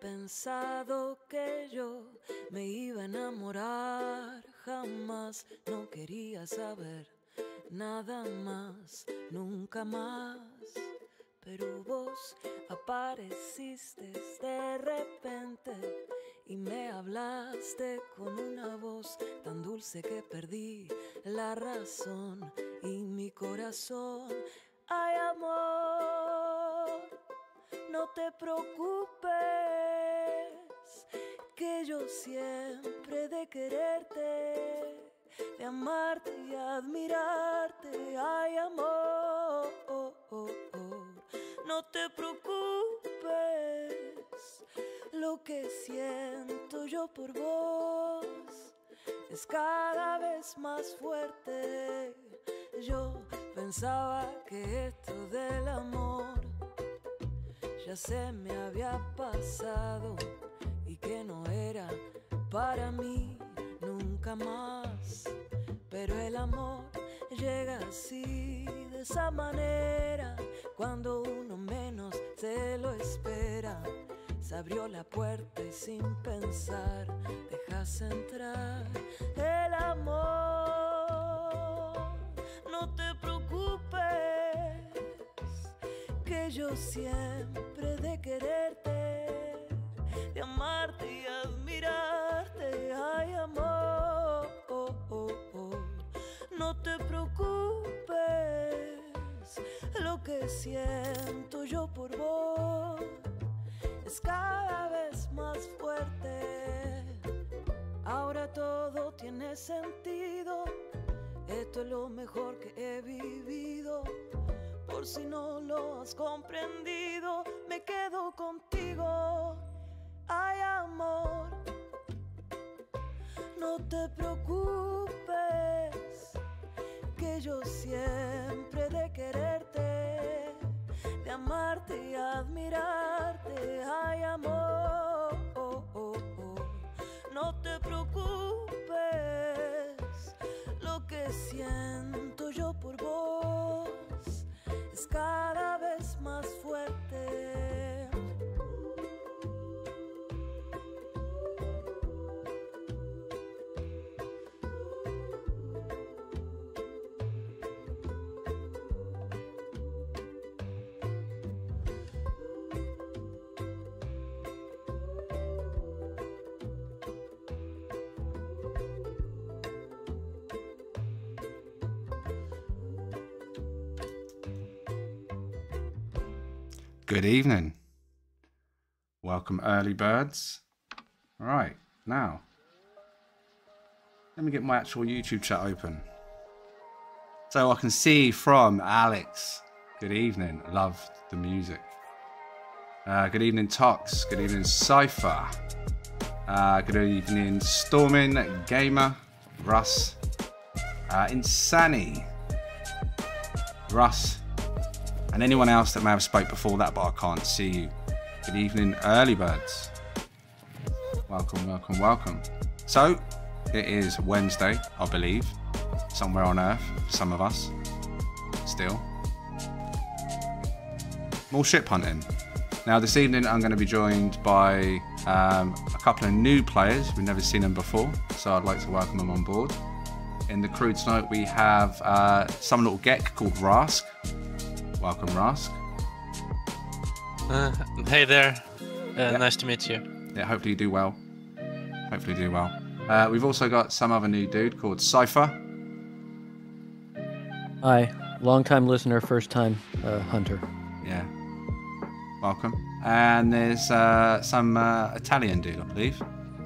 pensado que yo me iba a enamorar. Jamás no quería saber nada más, nunca más. Pero vos apareciste de repente y me hablaste con una voz tan dulce que perdí la razón y mi corazón. Ay, amor, no te preocupes, que yo siempre de quererte, de amarte y admirarte. Ay, amor, no te preocupes, lo que siento yo por vos es cada vez más fuerte. Yo pensaba que esto del amor se me había pasado y que no era para mí nunca más. Pero el amor llega así, de esa manera, cuando uno menos se lo espera. Se abrió la puerta y sin pensar dejas entrar el amor. Yo siempre de quererte, de amarte y admirarte, ay amor. No te preocupes, lo que siento yo por vos es cada vez más fuerte. Ahora todo tiene sentido. Esto es lo mejor que he vivido. Por si no lo has comprendido, me quedo contigo. Ay, amor, no te preocupes, que yo siempre de quererte, de amarte y admirarte. Ay, amor, cada Good evening. Welcome, early birds. All right, now, let me get my actual YouTube chat open. So I can see from Alex. Good evening. Love the music. Uh, good evening, Tox. Good evening, Cypher. Uh, good evening, Storming Gamer, Russ, uh, Insani, Russ, and anyone else that may have spoke before that, but I can't see you. Good evening, early birds. Welcome, welcome, welcome. So, it is Wednesday, I believe, somewhere on Earth some of us. Still, more ship hunting. Now, this evening, I'm going to be joined by um, a couple of new players. We've never seen them before, so I'd like to welcome them on board. In the crew tonight, we have uh, some little geck called Rask. Welcome, Rask. Uh, hey there. Uh, Yeah. Nice to meet you. Yeah, hopefully you do well. Hopefully you do well. Uh, we've also got some other new dude called Cypher. Hi, long time listener, first time uh, hunter. Yeah. Welcome. And there's uh, some uh, Italian dude, I believe.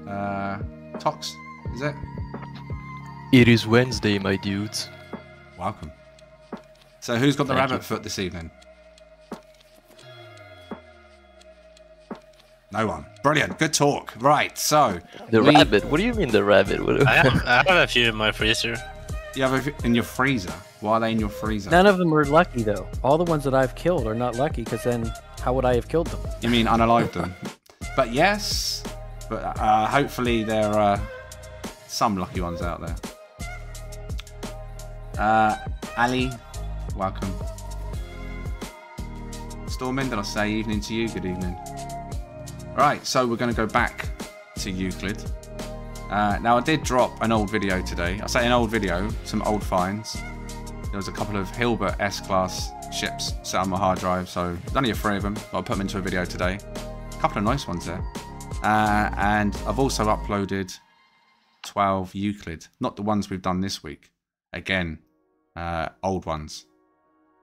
Uh, Tox, is it? It is Wednesday, my dudes. Welcome. So who's got the Thank rabbit you. foot this evening? No one. Brilliant. Good talk. Right. So The we- rabbit? What do you mean the rabbit? I have, I have a few in my freezer. you have a, in your freezer. Why are they in your freezer? None of them are lucky though. All the ones that I've killed are not lucky because then how would I have killed them? You mean unalived them? But yes, but uh, hopefully there are some lucky ones out there. Uh, Ali, welcome. Stormin, did I say evening to you? Good evening. Right, so we're going to go back to Euclid. Uh, now, I did drop an old video today. I say an old video, some old finds. There was a couple of Hilbert S-Class ships set on my hard drive, so there's only a three of them, but I'll put them into a video today. A couple of nice ones there. Uh, and I've also uploaded 12 Euclid, not the ones we've done this week. Again, uh, old ones.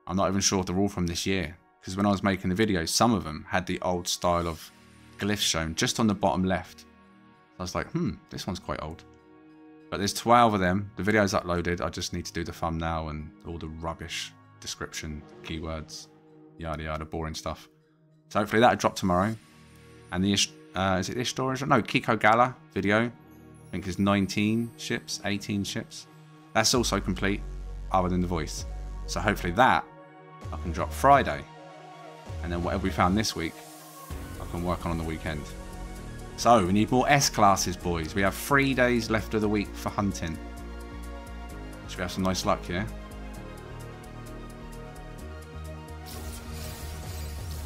I'm not even sure if they're all from this year, because when I was making the video, some of them had the old style of glyphs shown just on the bottom left. I was like, hmm, this one's quite old. But there's 12 of them. The video's uploaded. I just need to do the thumbnail and all the rubbish description, keywords, yada yada, boring stuff. So hopefully that'll drop tomorrow. And the uh, is it Ish storage? No, Kikolgallr video. I think is 19 ships, 18 ships. That's also complete, other than the voice. So hopefully that I can drop Friday. And then whatever we found this week, I can work on on the weekend. So we need more S classes, boys. We have three days left of the week for hunting. Should we have some nice luck, here?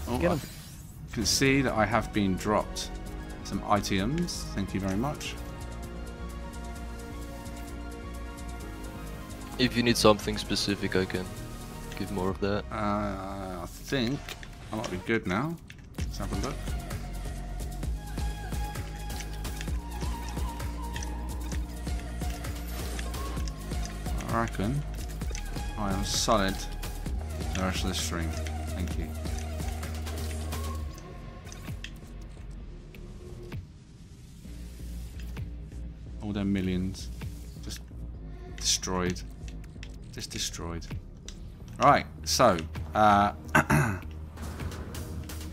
Oh, Get I 'em. can see that I have been dropped some items. Thank you very much. If you need something specific, I can give more of that. Uh, I think I might be good now. Let's have a look. I reckon I am solid the rest of the stream. Thank you. All their millions just destroyed. Just destroyed. Right, so, uh,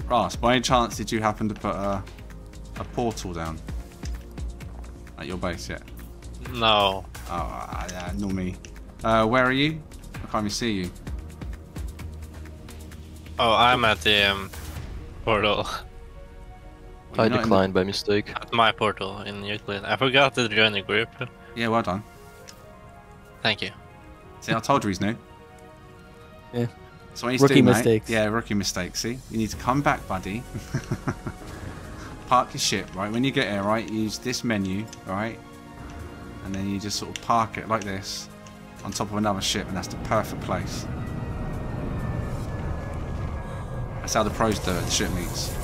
Ross, by any chance did you happen to put a, a portal down at your base yet? No. Oh, uh, yeah, not me. Uh, where are you? I can't even see you. Oh, I'm at the um, portal. You're I not the- declined by mistake. At my portal in Euclid. I forgot to join the group. Yeah, well done. Thank you. See, I told you he's new. Yeah. So what you Rookie do, mate- mistakes. Yeah, rookie mistakes. See, you need to come back, buddy. park your ship, right? When you get here, right, use this menu, right? And then you just sort of park it like this on top of another ship, and that's the perfect place. That's how the pros do it. The ship meets.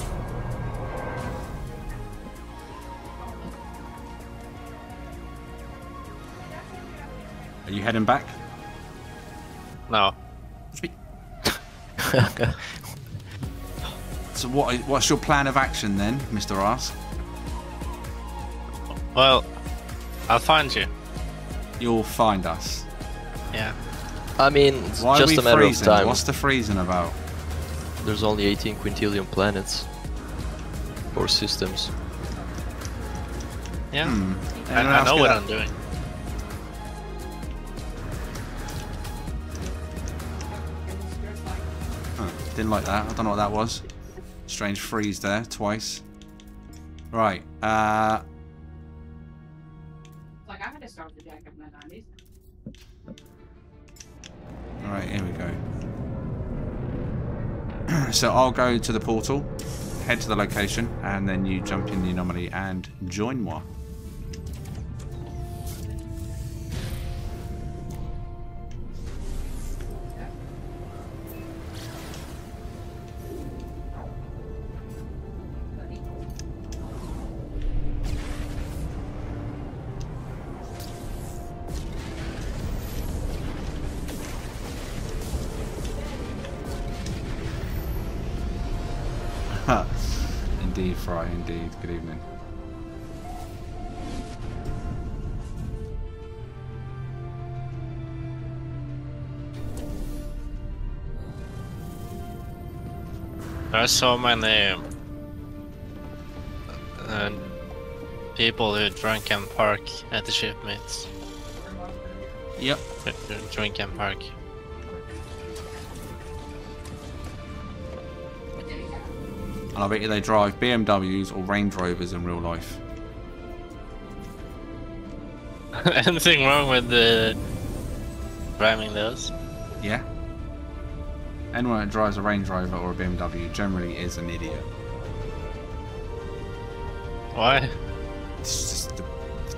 Are you heading back? No. So what? What's your plan of action then, Mr. Rask? Well, I'll find you. You'll find us. Yeah. I mean, it's Why just are we a matter freezing? of time. What's the freezing about? There's only 18 quintillion planets. Or systems. Yeah. Hmm. I, I know what that? I'm doing. Didn't like that. I don't know what that was. Strange freeze there twice. Right. Uh, Like I had to start the deck in the nineties. all right. Here we go. so I'll go to the portal, head to the location, and then you jump in the anomaly and join moi. Indeed, Fry. Indeed. Good evening. I saw my name. uh, people who drink and park at the ship meets. Yep. Drink and park. And I bet you they drive BMWs or Range Rovers in real life. Anything wrong with the driving those? Yeah. Anyone that drives a Range Rover or a BMW generally is an idiot. Why? It's just the,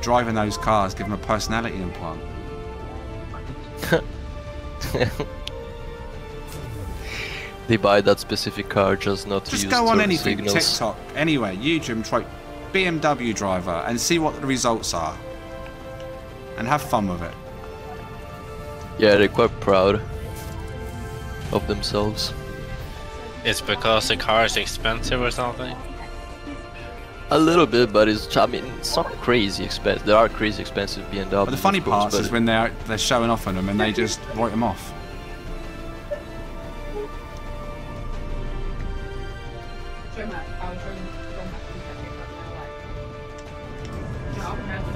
driving those cars give them a personality implant. they buy that specific car just not to Just use go on turn anything, signals. TikTok, anywhere, YouTube, try BMW driver and see what the results are. And have fun with it. Yeah, they're quite proud of themselves. It's because the car is expensive or something? A little bit, but it's I mean it's not crazy expensive. There are crazy expensive BMWs. But the funny of course, part but is when they're they're showing off on them and they just write them off.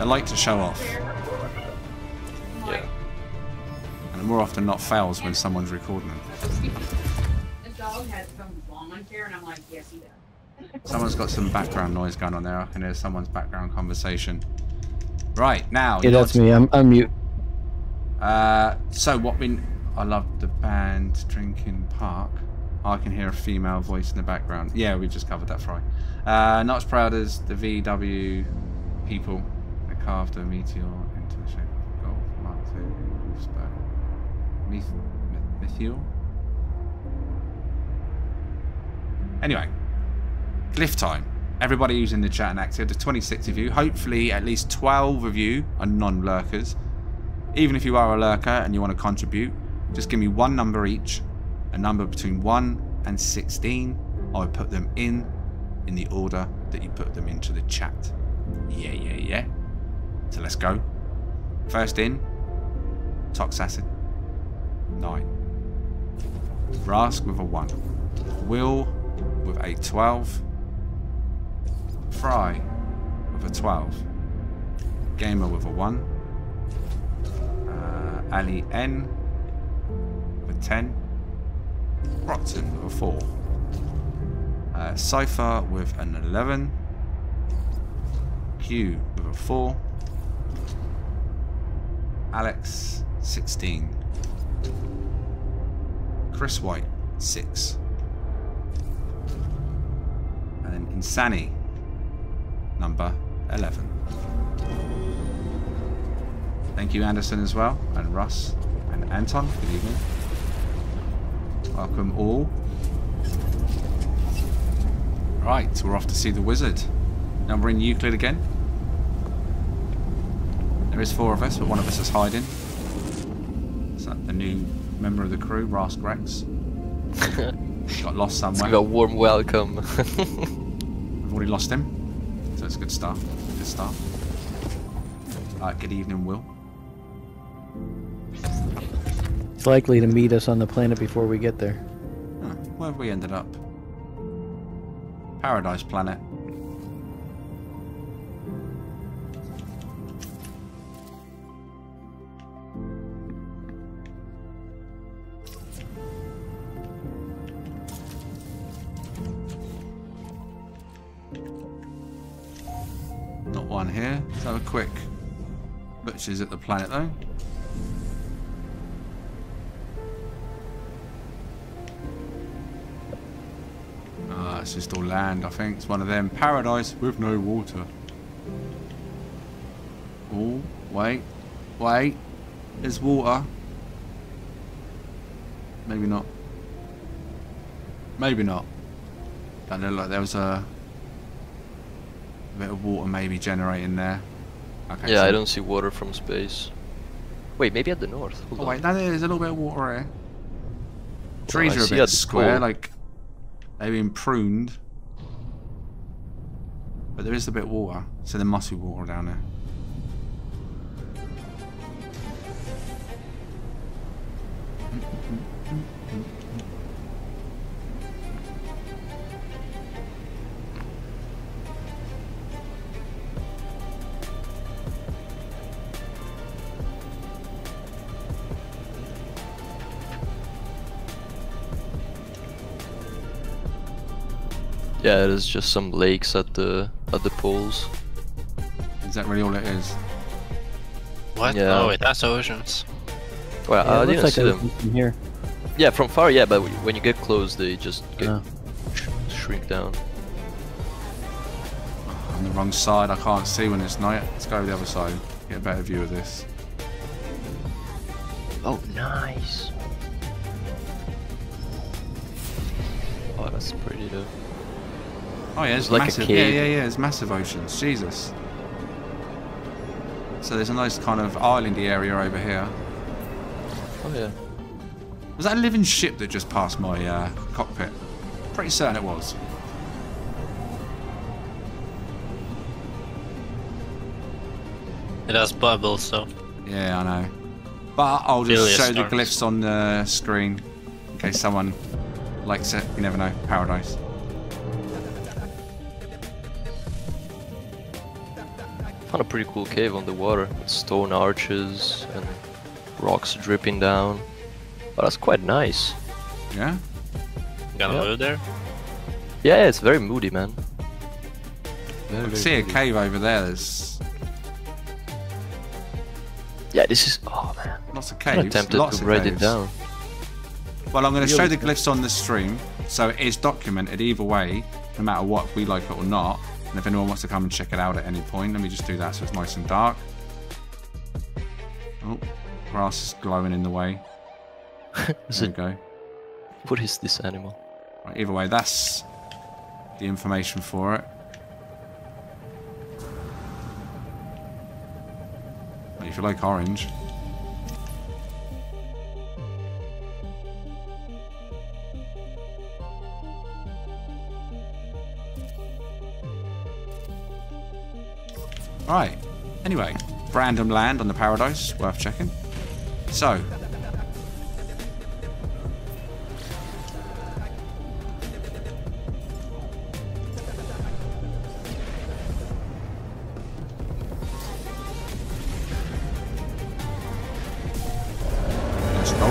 I like to show off, yeah. and more often not fails when someone's recording them. This dog has some lawn care, and I'm like, yes, he does. Someone's got some background noise going on there. I can hear someone's background conversation. Right now, Yeah, that's me. I'm, I'm mute. Uh, so what we? I love the band Drinking Park. I can hear a female voice in the background. Yeah, we just covered that, Fry. Uh, not as proud as the VW people that carved a meteor into the shape of Golf. Mark II, Wolfsburg. Meth- meth- Methiel? Anyway, glyph time. Everybody who's in the chat and active, there's 26 of you. Hopefully, at least 12 of you are non-lurkers. Even if you are a lurker and you want to contribute, just give me one number each, a number between 1 and 16. I will put them in in the order that you put them into the chat. Yeah, yeah, yeah. So let's go. First in, Toxacid. 9. Rask with a 1. Will with a 12. Fry with a 12. Gamer with a 1. Uh, Ali N with a 10. Rockton with a 4. Uh, Cypher with an 11. Q with a 4. Alex 16. Chris White 6. And then Insani number 11. Thank you, Anderson, as well, and Russ and Anton. Good evening. Welcome all. Right, we're off to see the wizard. Now we're in Euclid again. There is four of us, but one of us is hiding. Is that the new member of the crew, Rask Rex? Got lost It's somewhere. got a warm welcome. We've already lost him. So it's good stuff. Good stuff. Alright, good evening, Will. It's likely to meet us on the planet before we get there. Huh, where have we ended up? Paradise Planet. Butchers at the planet though. Ah, it's just all land, I think. It's one of them. Paradise with no water. Oh, wait. Wait. There's water. Maybe not. Maybe not. That looked like there was a, a bit of water maybe generating there. Okay, yeah, so- I don't see water from space. Wait, maybe at the north. Hold Oh on. wait, there's a little bit of water here. Trees I are a bit square, like they've been pruned. But there is a bit of water, so there must be water down there. Yeah, there's just some lakes at the at the poles. Is that really all it is? What? Yeah. Oh, wait, that's oceans. Well, Yeah, I it didn't looks see like them. them from here. Yeah, from far, yeah, but when you get close, they just get Oh. sh- shrink down. On the Wrong side, I can't see when it's night. Let's go the other side. Get a better view of this. Oh, nice. Oh yeah, it's like massive. Yeah, yeah, yeah. It's massive oceans. Jesus. So there's a nice kind of islandy area over here. Oh yeah. Was that a living ship that just passed my uh, cockpit? Pretty certain it was. It has bubbles, so Yeah, I know. But I'll just show the glyphs on the screen in case someone likes it. You never know. Paradise. Found a pretty cool cave on the water with stone arches and rocks dripping down. But that's quite nice. Yeah. gonna Yeah. move there. Yeah, yeah, it's very moody, man. Very, I can very see a cave over there. There's Yeah, this is. Oh man. lots of I'm caves. tempted lots to of write caves. it down. Well, I'm going to show the glyphs on the stream, so it is documented either way, no matter what, if we like it or not. And if anyone wants to come and check it out at any point, let me just do that so it's nice and dark. Oh, grass is glowing in the way. There we go. what is this animal? Right, either way, that's the information for it. If you like orange. Right. Anyway, random land on the paradise, worth checking. So, let's go.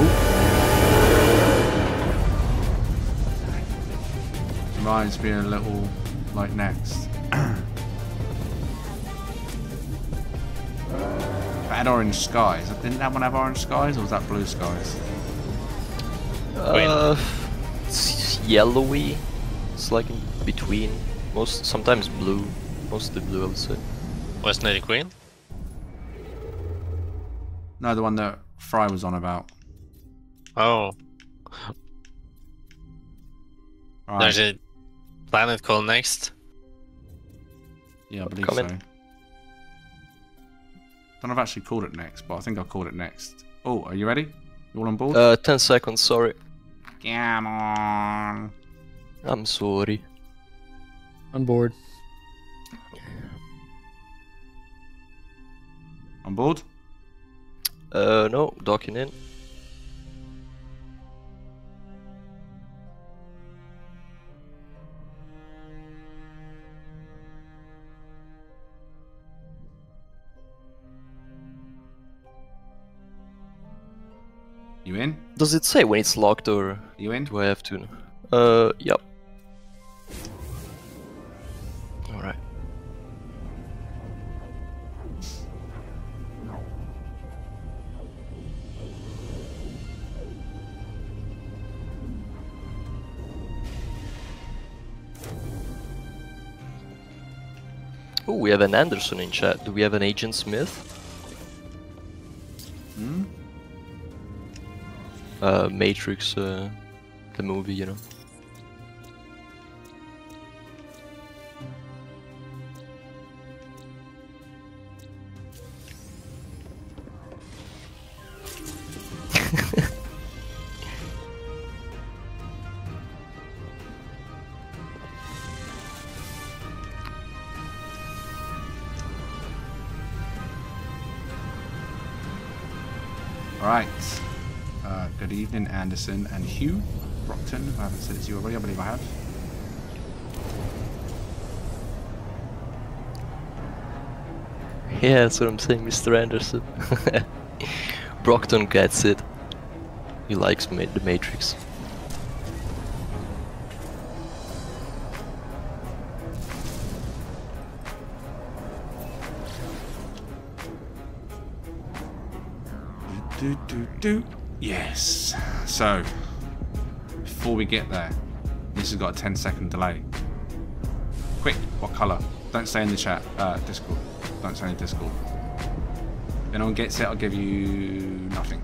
Reminds me a little like next. Had orange skies. Didn't that one have orange skies, or was that blue skies? Uh, it's yellowy. It's like in between. Most sometimes blue. Mostly blue, I would say. Wasn't it green? No, the one that Fry was on about. Oh, Right. there's a planet called Next. Yeah, I believe Come so. In. Don't know if I've actually called it next, but I think I called it next. Oh, are you ready? You all on board? Uh, 10 seconds, sorry. Come on. I'm sorry. On board. On board? Uh, no, docking in. You in? Does it say when it's locked or You in? do I have to? Uh, yep. Alright. Oh, we have an Anderson in chat. Do we have an Agent Smith? Hmm? Uh, Matrix, uh, the movie, you know. Evening, Anderson and Hugh. Brockton, I haven't said it to you already, I believe I have. Yeah, that's what I'm saying, Mr. Anderson. Brockton gets it. He likes ma- the Matrix. Do, do, do. Yes. So, before we get there, this has got a 10 second delay. Quick, what colour? Don't say in the chat. Uh, Discord. Don't say in Discord. If anyone gets it, I'll give you nothing.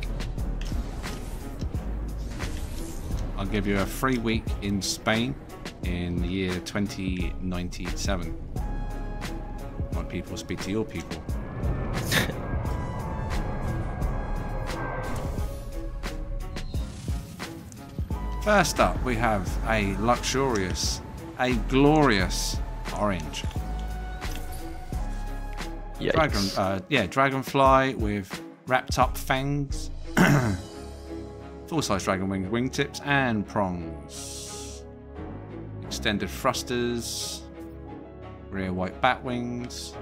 I'll give you a free week in Spain in the year 2097. My people speak to your people. First up, we have a luxurious, a glorious orange. Yikes. Dragon, uh, yeah, dragonfly with wrapped up fangs, full size dragon wings, wingtips, and prongs. Extended thrusters, rear white bat wings,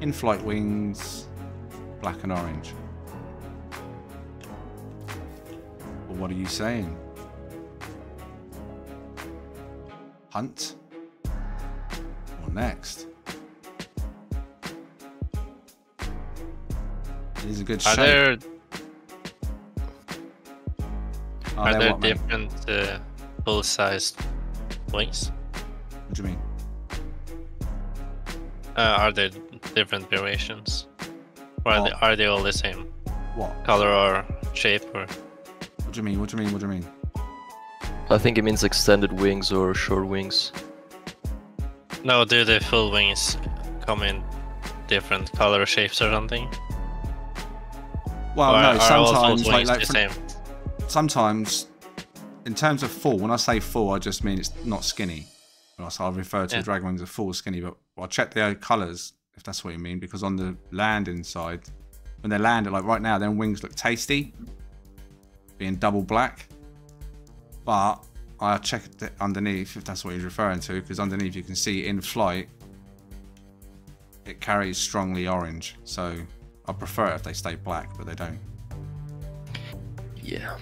in flight wings, black and orange. Well, what are you saying? Hunt? Or next? It is a good Are shape. there Are are there what, different uh, full-sized wings? What do you mean? Uh, are there different variations? Or are, Oh. they, are they all the same What? color or shape? Or What do you mean? What do you mean? What do you mean? I think it means extended wings or short wings. no, do the full wings come in different color shapes or something? Well, or no. are all full Sometimes, like, like the for- same? sometimes, in terms of full, when I say full, I just mean it's not skinny. So I refer to Yeah. dragon wings as full skinny, but I'll check the colours if that's what you mean, because on the landing side, when they land, like right now, their wings look tasty, being double black. But I checked it underneath if that's what you're referring to, because underneath you can see in flight it carries strongly orange. So I prefer it if they stay black, but they don't. Yeah.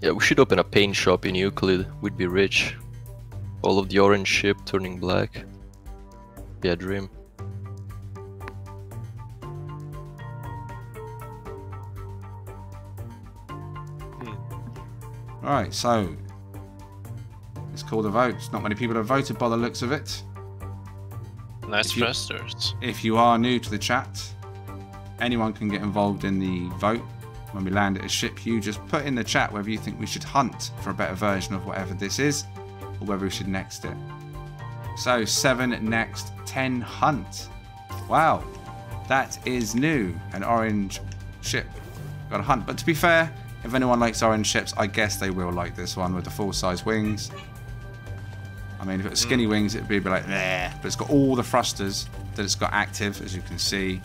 Yeah, we should open a paint shop in Euclid. We'd be rich. All of the orange ship turning black. Be a dream. All right, so it's called a vote. Not many people have voted by the looks of it. Nice if. If you are new to the chat, anyone can get involved in the vote. When we land at a ship, you just put in the chat whether you think we should hunt for a better version of whatever this is, or whether we should next it. So seven next, ten hunt. Wow, that is new. An orange ship. Got a hunt. But to be fair, if anyone likes orange ships, I guess they will like this one with the full size wings. I mean, if it was skinny wings, it'd be a bit like, there. But it's got all the thrusters that it's got active, as you can see,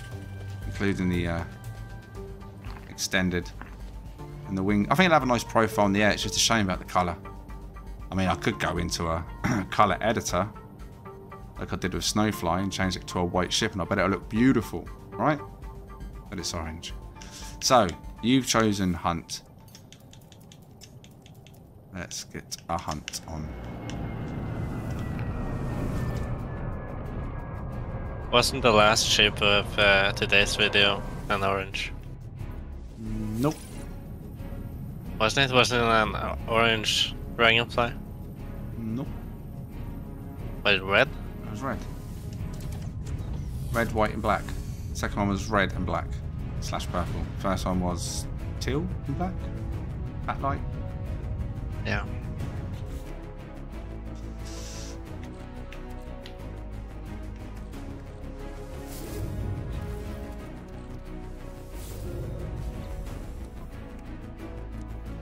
including the uh, extended and the wing. I think it'll have a nice profile in the air. It's just a shame about the colour. I mean, I could go into a colour editor, like I did with Snowfly, and change it to a white ship, and I bet it'll look beautiful, right? But it's orange. So, you've chosen Hunt. Let's get a Hunt on. Wasn't the last shape of uh, today's video an orange? Nope. Wasn't it? Wasn't it an orange dragonfly? Nope. Was it red? It was red. Red, white, and black. Second one was red and black slash purple. First one was teal and black. Backlight. Yeah.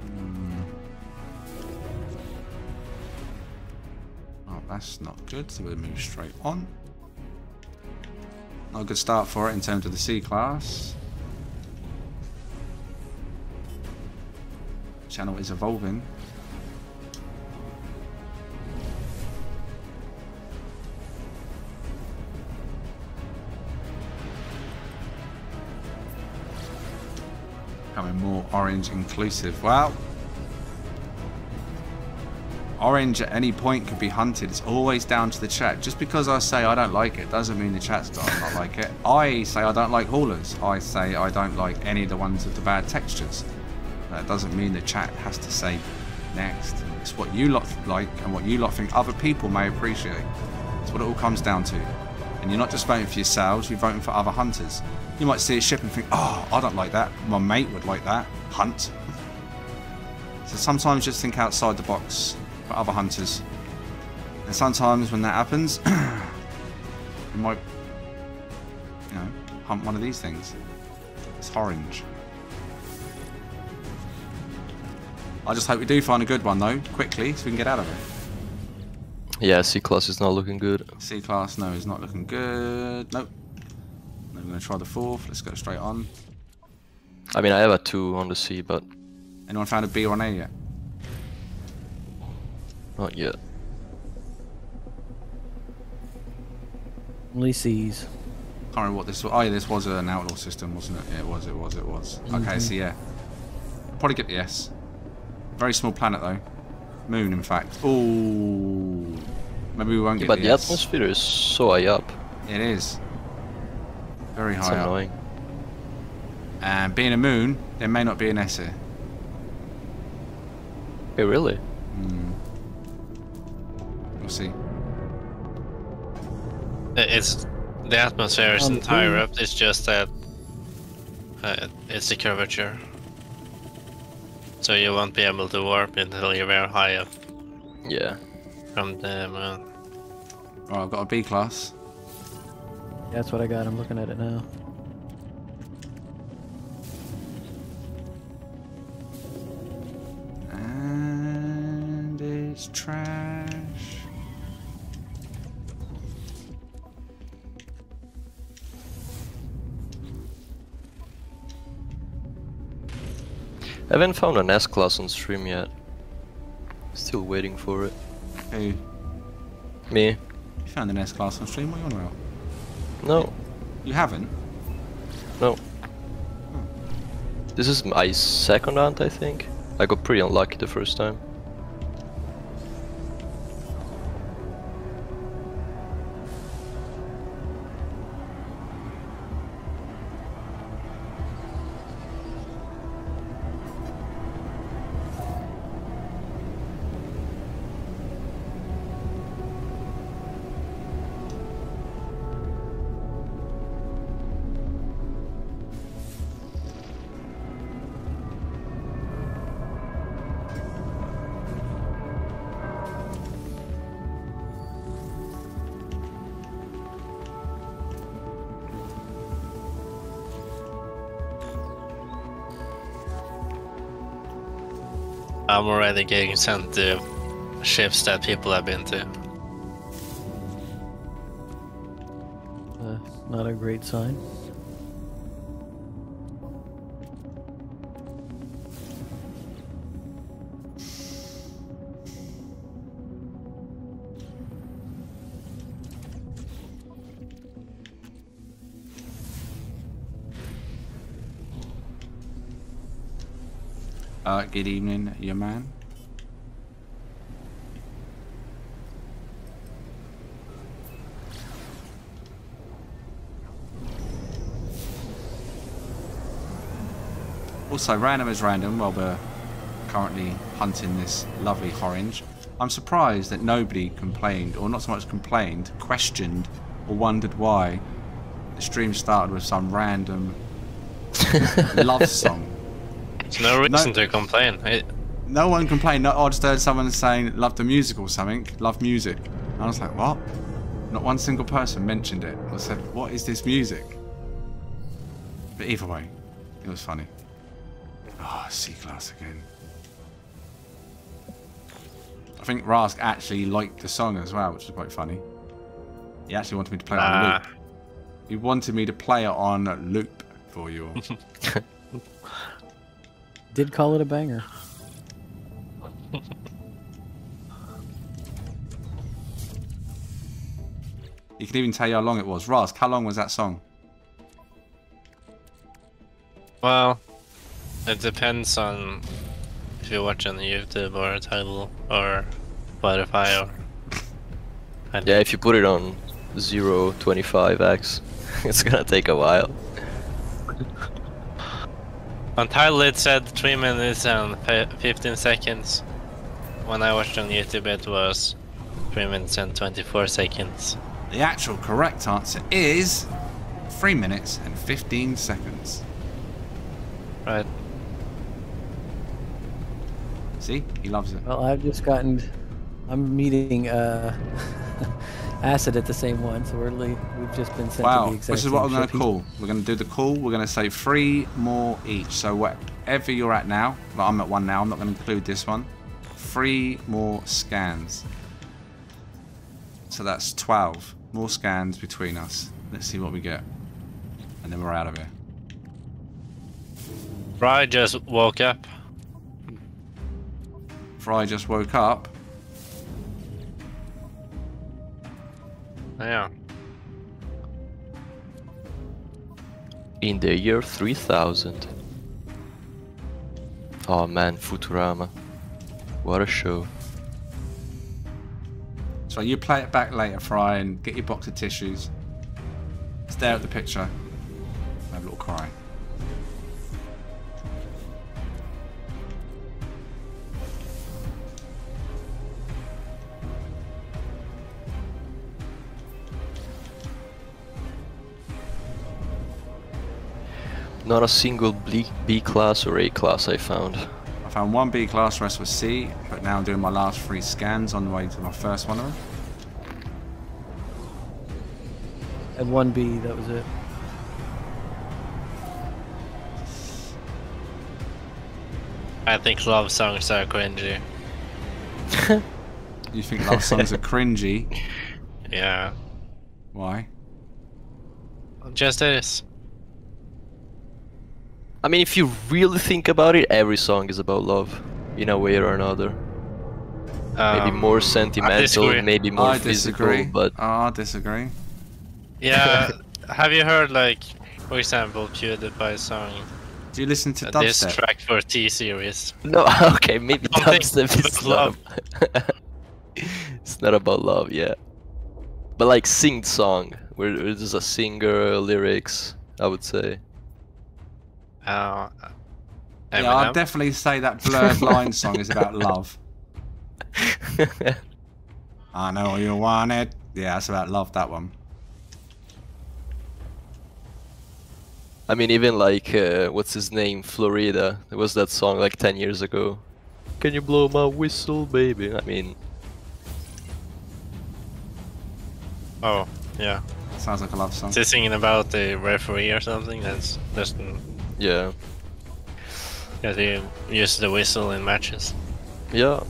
Hmm. Oh, that's not good. So we'll move straight on. Not a good start for it in terms of the C Channel is evolving. Becoming more orange inclusive. Well, Orange at any point could be hunted. It's always down to the chat. Just because I say I don't like it doesn't mean the chat's got not like it. I say I don't like haulers. I say I don't like any of the ones with the bad textures. That doesn't mean the chat has to say next. It's what you lot like and what you lot think other people may appreciate. It's what it all comes down to. And you're not just voting for yourselves, you're voting for other hunters. You might see a ship and think, oh, I don't like that. My mate would like that. Hunt. So sometimes just think outside the box for other hunters. And sometimes when that happens, you might, you know, hunt one of these things. It's orange. I just hope we do find a good one though, quickly, so we can get out of it. Yeah, C class is not looking good. C class, no, is not looking good. Nope. I'm gonna try the fourth. Let's go straight on. I mean, I have a 2 on the C, but Anyone found a B or an A yet? not yet. Only C's. Can't remember what this was. Oh, yeah, this was an outlaw system, wasn't it? Yeah, it was, it was, it was. Okay, mm-hmm. so yeah. Probably get the S. Very small planet, though. Moon, in fact. Ooh. Maybe we won't get but the, the S. atmosphere is so high up. It is. Very It's high up. annoying. And being a moon, there may not be an S here. Hey, really? We'll see. It's the atmosphere Um, isn't higher mm. up. It's just that uh, it's the curvature. So you won't be able to warp until you're very high up Yeah. from the moon. Oh, I've got a B class. That's what I got. I'm looking at it now. And it's trash. I haven't found an S class on stream yet. Still waiting for it. Who? Me. You found an S class on stream? What are you on about? No. You haven't? No. Oh. This is my second hunt, I think. I got pretty unlucky the first time. I'm already getting sent to ships that people have been to. Uh, not a great sign. Good evening, your man. Also, random is random while we're currently hunting this lovely orange. I'm surprised that nobody complained, or not so much complained, questioned, or wondered why the stream started with some random love song. There's no reason to complain. It, No one complained. No, I just heard someone saying love the music or something. Love music. And I was like, what? Not one single person mentioned it. I said, what is this music? But either way, it was funny. Ah, C class again. I think Rask actually liked the song as well, which is quite funny. He actually wanted me to play it on Ah. loop. He wanted me to play it on loop for you all. Did call it a banger. you can even tell you how long it was. Rask, how long was that song? well, it depends on if you watch on YouTube or Tidal or Spotify or. Yeah, if you put it on 0.25x, it's gonna take a while. On Tidal it said 3 minutes and 15 seconds. when I watched on YouTube, it was 3 minutes and 24 seconds. The actual correct answer is 3 minutes and 15 seconds. Right. See? He loves it. Well, I've just gotten. I'm meeting uh, acid at the same one, so we're li- we've just been sent to Wow, the exact this is what I'm going to call. We're going to do the call. We're going to say three more each. So whatever you're at now, like I'm at one now, I'm not going to include this one. Three more scans. So that's 12 more scans between us. Let's see what we get. And then we're out of here. Fry just woke up. Fry just woke up. Yeah. In the year 3000. Oh man, Futurama. What a show. So you play it back later, Fry, and get your box of tissues. Stare at the picture. Have a little cry. Not a single B, B class or A class I found. I found one B class, rest was C, but now I'm doing my last three scans on the way to my first one of them. And one B, that was it. I think love songs are cringy. You think love songs are cringy? Yeah. Why? Just is. I mean, if you really think about it, every song is about love, in a way or another. Maybe Um, more sentimental, maybe more I physical, disagree. but Oh, I disagree. Yeah. have you heard, like, for example, PewDiePie song, Do you listen to uh, this track for T series? no, okay, maybe I don't think dubstep it's is about not. it's not about love, yeah. But like sing song, where there's a singer, lyrics, I would say. Uh, Yeah, I'd definitely say that blurred line song is about love. I know you want it. Yeah, it's about love. That one. I mean, even like, uh, what's his name, Flo Rida. There was that song like 10 years ago. Can you blow my whistle, baby? I mean, Oh, yeah. Sounds like a love song. Is he singing about the referee or something? That's just yeah. that he used the whistle in matches. Yeah.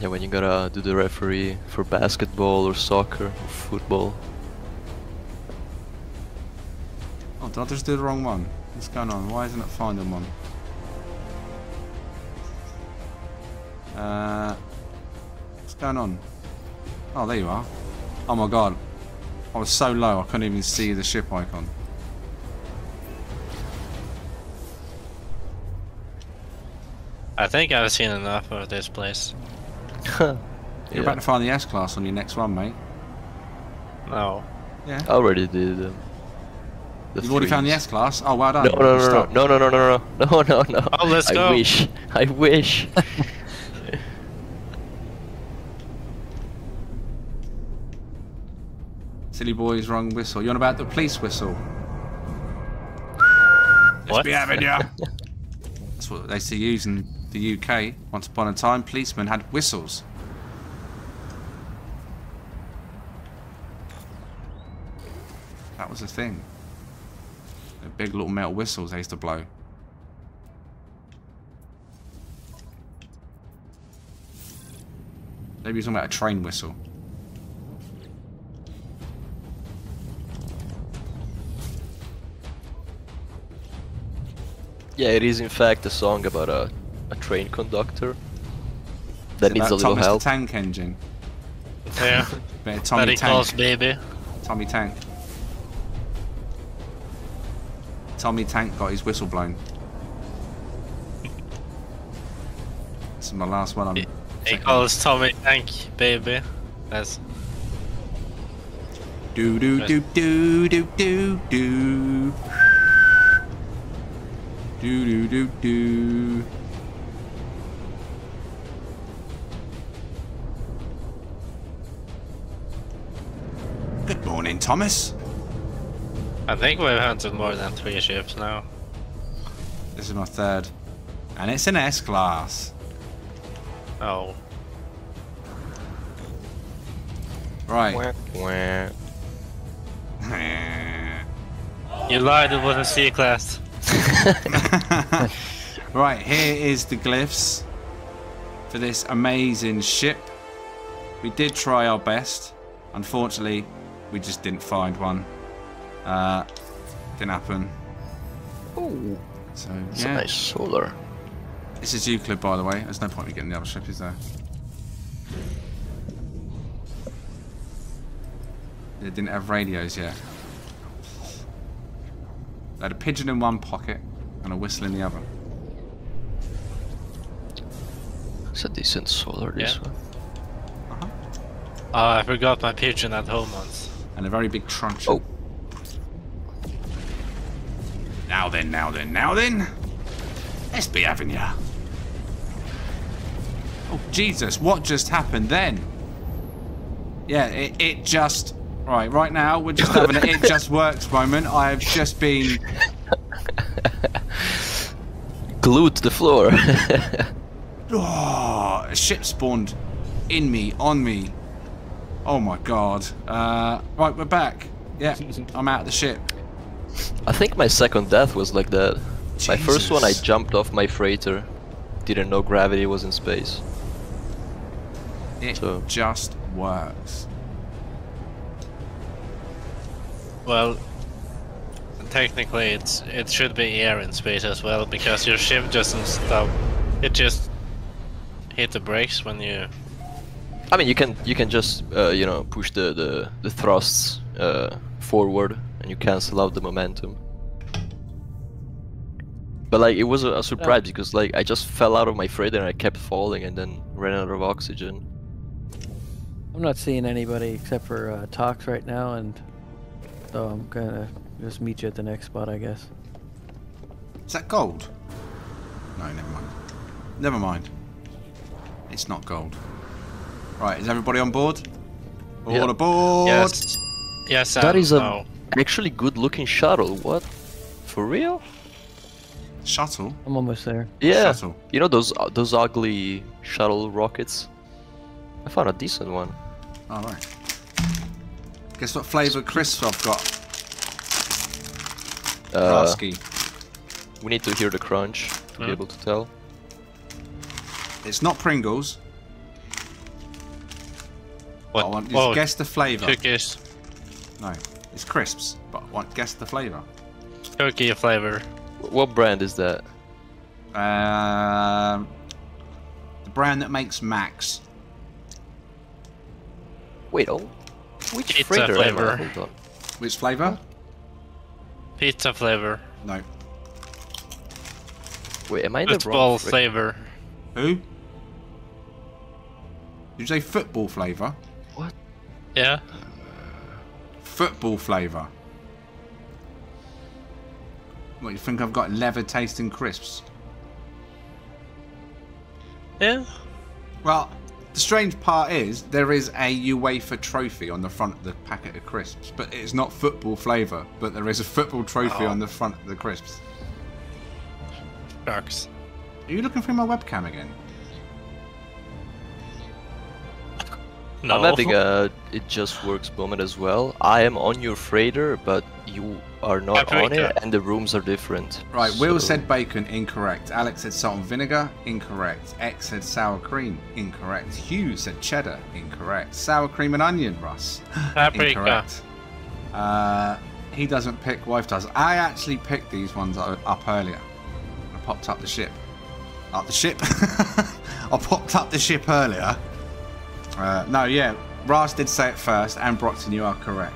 Yeah, when you gotta do the referee for basketball or soccer or football. Oh, did I just do the wrong one? What's going on? Why isn't it finding one? Uh, what's going on? Oh, there you are. Oh my god. I was so low I couldn't even see the ship icon. I think I've seen enough of this place. You're Yeah. about to find the S class on your next one, mate. No. Yeah. I already did. Um, the You've already found the. S class? Oh, well done. No, no, no, no, Stop. no, no, no, no, no, no, no, no. Oh, let's I go. wish. I wish. Silly boys, wrong whistle. You're on about the police whistle. What? Let's Be having ya. That's what they used to use in the UK. Once upon a time, policemen had whistles. That was a thing. The big little metal whistles they used to blow. Maybe you're talking about a train whistle. yeah, it is in fact a song about a, a train conductor that needs About a little Thomas help. the Tank Engine. Yeah. Bit of that Tommy he calls Tank. baby. Tommy Tank. Tommy Tank got his whistle blown. This is my last one. I'm He checking. calls Tommy Tank baby. That's Do do do do do do do. Do do do do. Morning, Thomas. I think we've hunted more than three ships now. This is my third. And it's an S class. Oh. Right. Wah, wah. You lied, it was a C class. right, here is the glyphs for this amazing ship. We did try our best. Unfortunately, we just didn't find one. Uh, didn't happen. Oh, So, it's yeah. a nice solar. This is Euclid, by the way. There's no point in getting the other ship, is there? They didn't have radios yet. They had a pigeon in one pocket and a whistle in the other. It's a decent solar, this one. Yeah. one. Oh, I forgot my pigeon at home once. And a very big truncheon. Oh. Now then, now then, now then. Let's be having ya. Oh, Jesus, what just happened then? Yeah, it, it just... Right, right now, we're just having an it just works moment. I have just been... Glued to the floor. Oh, a ship spawned in me, on me. Oh my god. Uh, right, we're back. Yeah, I'm out of the ship. I think my second death was like that. My first one, I jumped off my freighter. Didn't know gravity was in space. It So- just works. Well, technically it's it should be air in space as well because your ship doesn't stop. It just hit the brakes when you. I mean, you can you can just uh, you know push the the, the thrusts uh, forward and you cancel out the momentum. But like it was a, a surprise because like I just fell out of my freighter and I kept falling and then ran out of oxygen. I'm not seeing anybody except for uh, Tox right now, and so I'm gonna just meet you at the next spot, I guess. Is that gold? No, never mind. Never mind. It's not gold. Right, is everybody on board? All Yeah. aboard! Yes. Yes. That and a no. actually good looking shuttle. What? For real? Shuttle? I'm almost there. Yeah. Shuttle. You know those uh, those ugly shuttle rockets? I found a decent one. Alright. Guess what flavour crisps I've got? Uh, Rasky. we need to hear the crunch to be Hmm. able to tell. It's not Pringles. What? I want oh, to guess the flavour. cookies. No, it's crisps, but I want guess the flavour. Cookie flavor. What brand is that? Um, the brand that makes Max. Wait, oh, which Pizza freighter flavor. Which flavour? Pizza flavor. No. Wait, am I in the Football wrong? freight- flavor. Who? Did you say football flavour? Yeah. Football flavour. What, you think I've got leather tasting crisps? Yeah. Well, the strange part is there is a UEFA trophy on the front of the packet of crisps, but it's not football flavour, but there is a football trophy Oh. on the front of the crisps. Sharks. Are you looking through my webcam again? No. I'm having a it just works moment as well. I am on your freighter, but you are not on Paprika. it, and the rooms are different. Right, Will said bacon, incorrect. Alex said salt and vinegar, incorrect. X said sour cream, incorrect. Hugh said cheddar, incorrect. Sour cream and onion, Russ, Paprika. incorrect. Uh, he doesn't pick, wife does. I actually picked these ones up earlier. I popped up the ship. Up the ship? I popped up the ship earlier. Uh, no, yeah, Ras did say it first, and Brockton, you are correct.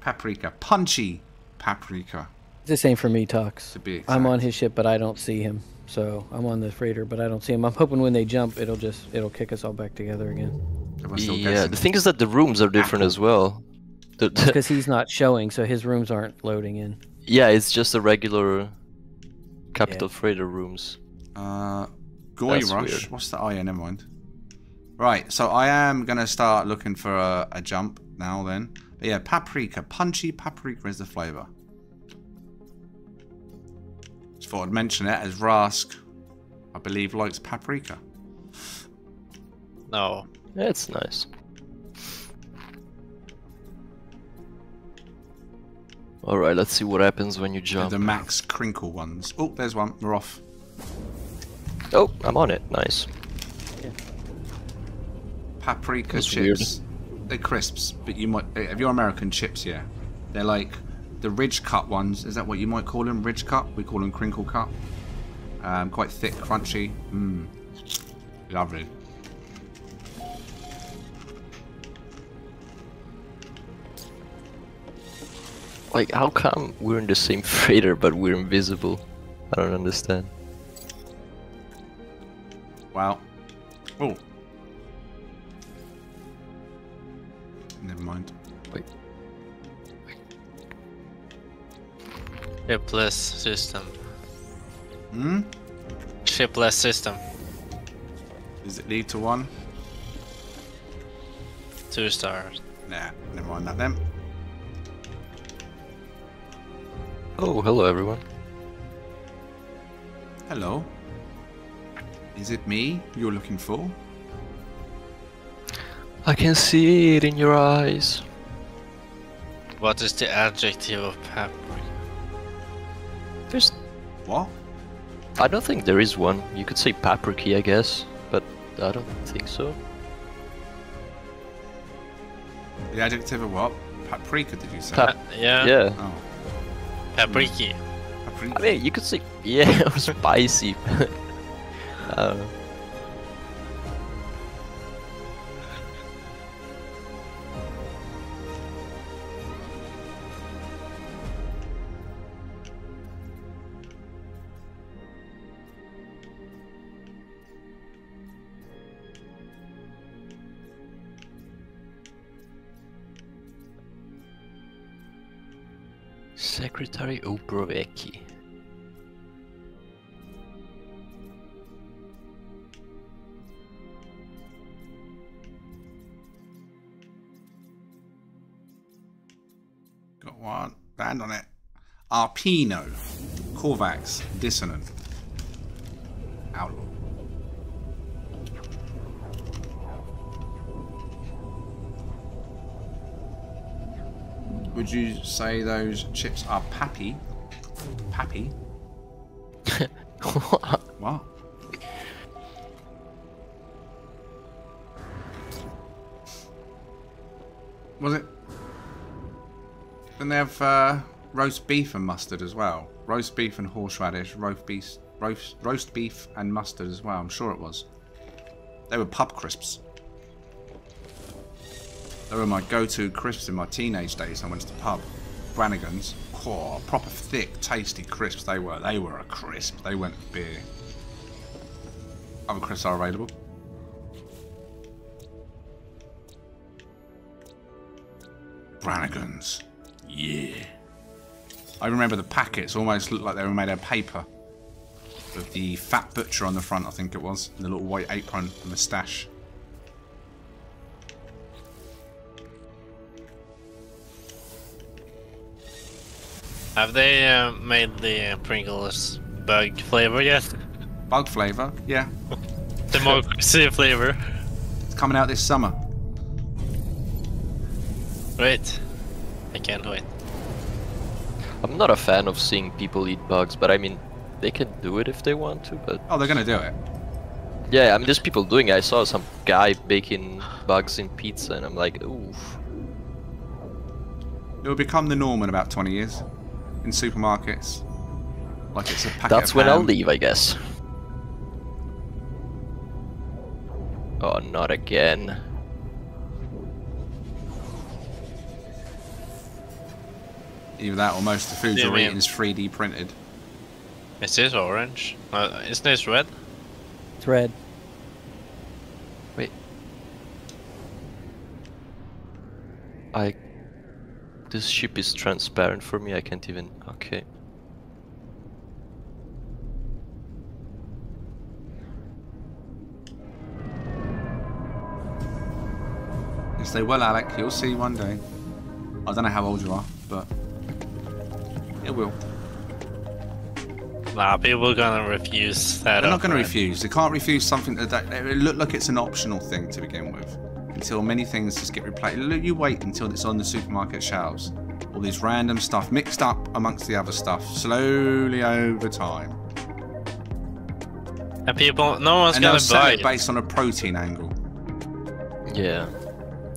Paprika. Punchy paprika. It's the same for me, Tox. To be I'm on his ship, but I don't see him. So I'm on the freighter, but I don't see him. I'm hoping when they jump, it'll just it'll kick us all back together again. Yeah, the thing is that the rooms are different as well. The- the- Because he's not showing, so his rooms aren't loading in. yeah, it's just a regular capital freighter rooms. Uh, Goy That's Rush. weird. What's that? Oh yeah, never mind. Right, so I am going to start looking for a, a jump now then. But yeah, paprika. Punchy paprika is the flavour. Just thought I'd mention it as Rask, I believe, likes paprika. No. It's nice. Alright, let's see what happens when you jump. The max crinkle ones. Oh, there's one. We're off. Oh, I'm on it. Nice. Paprika That's chips. They're crisps, but you might. eh, Have your American chips? Yeah, they're like the ridge cut ones. Is that what you might call them? Ridge cut? We call them crinkle cut. Um, quite thick, crunchy. Mmm, lovely. Like, how come we're in the same freighter but we're invisible? I don't understand. Wow. Oh. Mind. Wait. Shipless system. Hmm. Shipless system. Does it lead to one? Two stars. Nah. Never mind that then. Oh, hello everyone. Hello. Is it me you're looking for? I can see it in your eyes. What is the adjective of paprika? There's... What? I don't think there is one. You could say paprika, I guess, but I don't think so. The adjective of what? Paprika, did you say? Pa- Yeah. yeah. oh, Papriki. paprika. I mean, you could say, yeah, or spicy. I Secretary Obrovecki. Got one. Band on it. Arpino. Corvax. Dissonant. Would you say those chips are pappy? Pappy? What? What? Was it? Then they have uh, roast beef and mustard as well. Roast beef and horseradish, roast beef, roast, roast beef and mustard as well. I'm sure it was. They were pub crisps. They were my go-to crisps in my teenage days. I went to the pub. Brannigan's. Oh, proper thick, tasty crisps they were. They were a crisp. They weren't beer. Other crisps are available. Brannigan's. Yeah. I remember the packets almost looked like they were made out of paper. With the fat butcher on the front, I think it was. And the little white apron, the moustache. Have they uh, made the uh, Pringles bug flavor yet? Bug flavour, yeah. Democracy flavor. It's coming out this summer. Great. I can't wait. I'm not a fan of seeing people eat bugs, but I mean, they can do it if they want to, but Oh, they're going to do it. yeah, I mean, there's people doing it. I saw some guy baking bugs in pizza, and I'm like, oof. It will become the norm in about 20 years. In supermarkets. Like it's a packet That's of when I'll leave, I guess. Oh, not again. Either that or most of the food Yeah, you're man. eating is 3D printed. Is this orange? Uh, isn't this red? It's red. Wait. I. This ship is transparent for me, I can't even. Okay. Stay well, Alec. You'll see one day. I don't know how old you are, but it will. Nah, people are gonna refuse that. They're not going to upgrade. refuse. They can't refuse something that, that it look like it's an optional thing to begin with. Until many things just get replaced. Look, You wait until it's on the supermarket shelves. All this random stuff mixed up amongst the other stuff, slowly over time. And people, no one's and gonna buy it it. based on a protein angle. Yeah.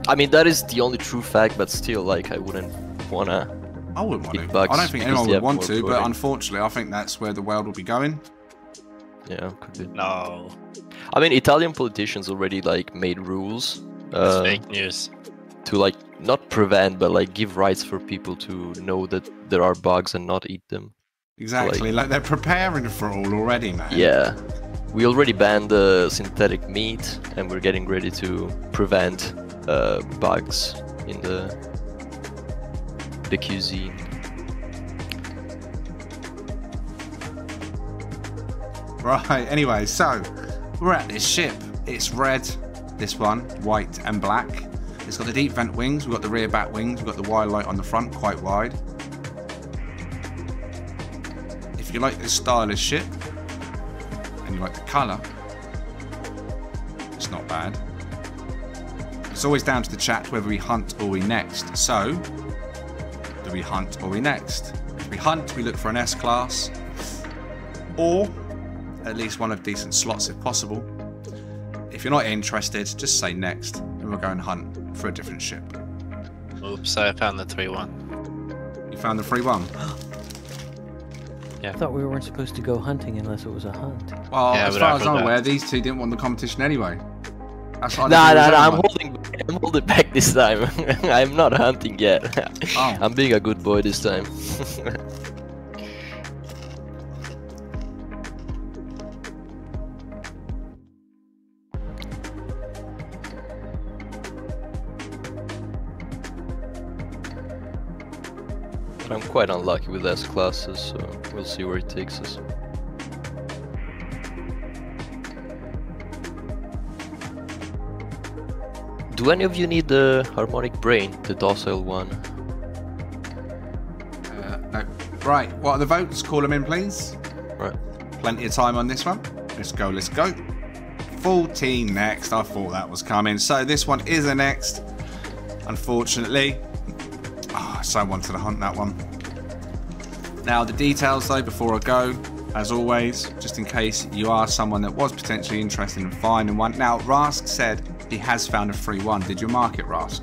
I mean, that is the only true fact, but still, like, I wouldn't wanna. I wouldn't want to. bugs I don't think anyone would want to, but unfortunately, I think that's where the world will be going. Yeah, could be. No, I mean, Italian politicians already like made rules it's uh, fake news. to like not prevent, but like give rights for people to know that there are bugs and not eat them. Exactly, like, they're preparing for all already, man. Yeah. We already banned uh, synthetic meat, and we're getting ready to prevent uh, bugs in the the cuisine. Right, anyway, so we're at this ship. It's red, this one, white and black. It's got the deep vent wings, we've got the rear back wings, we've got the wide light on the front, quite wide. If you like this stylish ship, and you like the colour, it's not bad. It's always down to the chat whether we hunt or we next. So, do we hunt or we next? If we hunt, we look for an S class, or at least one of decent slots if possible. If you're not interested, just say next, and we'll go and hunt for a different ship. Oops, I found the 3-1. You found the free one. I thought we weren't supposed to go hunting unless it was a hunt. Well, Yeah, as far as I'm forgot. aware, these two didn't want the competition anyway. That's why Nah, they nah, nah, I'm holding, I'm holding back this time. I'm not hunting yet. Oh. I'm being a good boy this time. quite unlucky with S classes, so we'll see where it takes us. Do any of you need the harmonic brain, the docile one? Uh, no. Right, what are the votes? Call them in, please. Right. Plenty of time on this one. Let's go, let's go. 14 next. I thought that was coming. So this one is a next. Unfortunately. Oh, so wanted to hunt that one. Now, the details though, before I go, as always, just in case you are someone that was potentially interested in finding one. Now, Rask said he has found a free one. Did you mark it, Rask?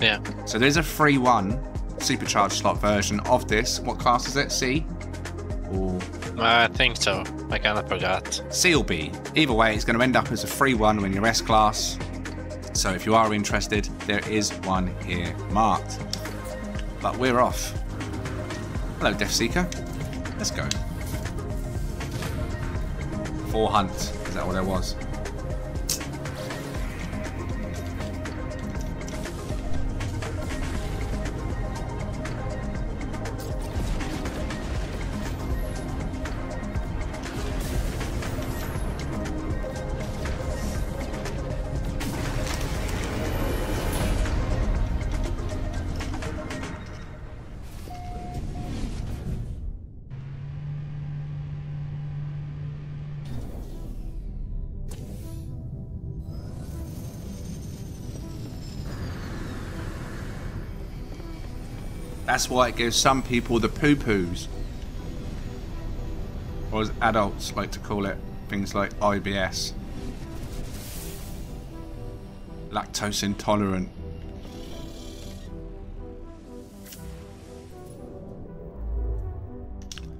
Yeah. So there's a free one supercharged slot version of this. What class is it? C? Or I think so. I kinda forgot. C or B? Either way, it's going to end up as a free one when you're S class. So if you are interested, there is one here marked. But we're off. Hello, Death Seeker. Let's go. Four hunt. Is that what there was? That's why it gives some people the poo poos. Or as adults like to call it, things like IBS. Lactose intolerant.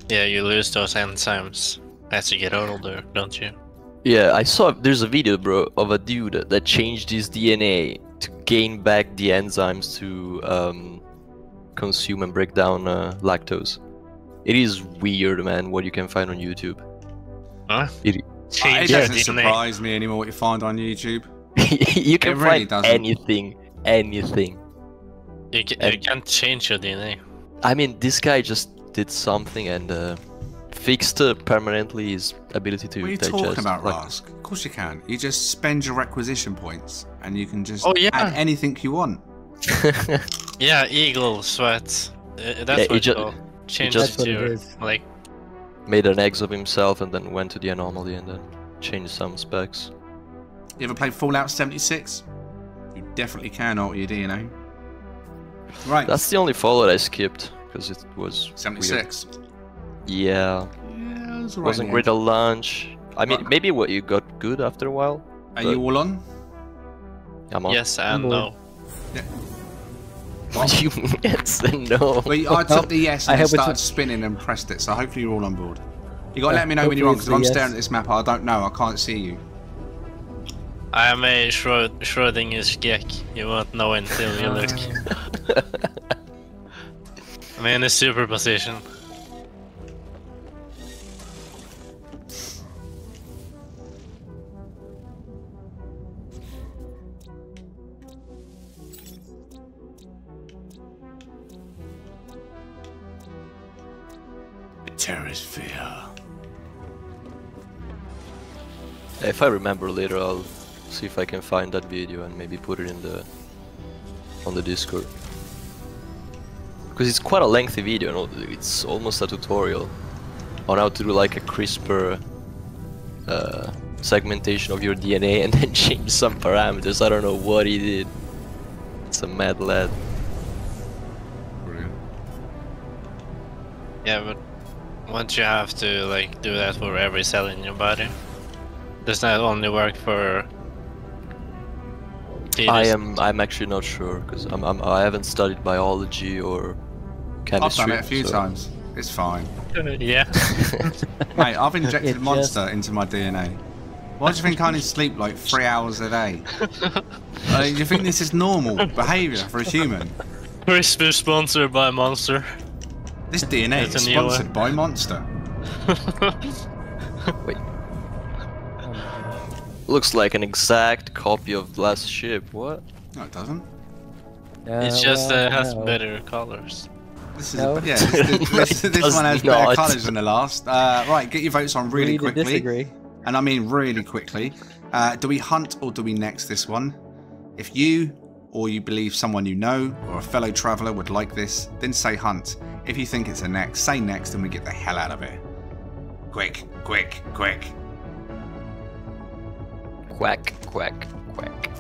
Yeah, you lose those enzymes as you get older, don't you? Yeah, I saw there's a video, bro, of a dude that changed his DNA to gain back the enzymes to um, consume and break down uh, lactose. It is weird, man, what you can find on YouTube. Huh? It, it Change doesn't DNA. surprise me anymore what you find on YouTube. you can It really find doesn't. anything, anything. You, ca- you can't change your DNA. I mean, this guy just did something and uh, fixed uh, permanently his ability to What are you digest. talking about, lac- Rask? Of course you can. You just spend your requisition points, and you can just Oh, yeah. add anything you want. Yeah, eagle sweat. Uh, that's Yeah, he what ju- it's called. Change just- it to it like. Made an ex of himself and then went to the anomaly and then changed some specs. You ever played Fallout 76? You definitely can alter your DNA. Right. That's the only Fallout I skipped because it was weird. 76. Yeah, Yeah, it was alright wasn't great at launch. I mean, Right. maybe what you got good after a while. Are you all on? I'm on. Yes and bored. no. What do you mean yes and no? Well, I took the yes and then hope started spinning and pressed it, so hopefully you're all on board. You gotta let me know when you're on, because it's I'm the staring at this map, I don't know, I can't see you. I am a Schrö- Schrödinger's geck. You won't know until you look. I'm in a super terrorist fear. If I remember later, I'll see if I can find that video and maybe put it in the on the Discord. Because it's quite a lengthy video. and It's almost a tutorial on how to do like a CRISPR uh, segmentation of your DNA and then change some parameters. I don't know what he did. It's a mad lad. Brilliant. Yeah, but once you have to like do that for every cell in your body, does that only work for? I am. I'm actually not sure because I'm, I'm. I haven't studied biology or chemistry. I've done it a few so- times. It's fine. yeah. Mate, I've injected It just- Monster into my DNA. Why do you think I only sleep like three hours a day? Uh, do you think this is normal behaviour for a human? CRISPR sponsored by Monster. This DNA It's is a new sponsored by Monster. Wait. Looks like an exact copy of last ship. What? No, it doesn't. it's Uh, just uh, has no. better colors. This is No. yeah. This, this, this, this one has better colours than the last. Uh, right, get your votes on really Agree quickly, disagree. and I mean really quickly. Uh, do we hunt or do we next this one? If you or you believe someone you know or a fellow traveller would like this, then say hunt. If you think it's a next, say next, and we get the hell out of here. Quick, quick, quick. Quack, quack, quack.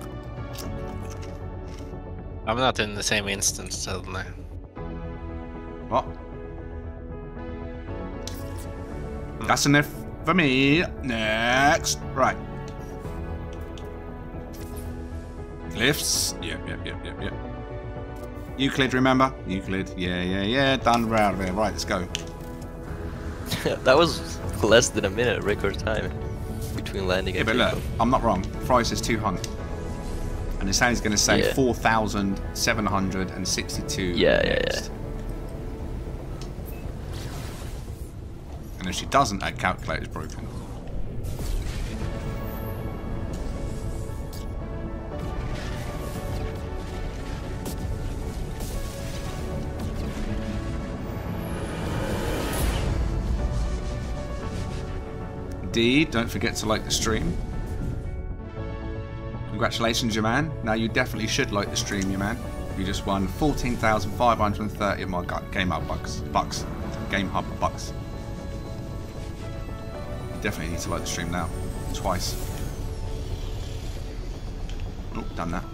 I'm not in the same instance suddenly. What? That's enough for me. Next. Right. Lifts. Yep, yep, yep, yep, yep. Euclid, remember? Euclid. Yeah, yeah, yeah. Done. We're out of here. Right, let's go. that was less than a minute record time between landing Yeah, and but look. I'm not wrong. Fry says 200. And it sounds going to say Yeah. 4,762. Yeah, yeah, yeah. And if she doesn't, that calculator's broken. D, don't forget to like the stream. Congratulations, your man. Now you definitely should like the stream, your man. You just won 14,530 of my Game Hub bucks. Bucks. Game Hub bucks. Definitely need to like the stream now. Twice. Oh, done that.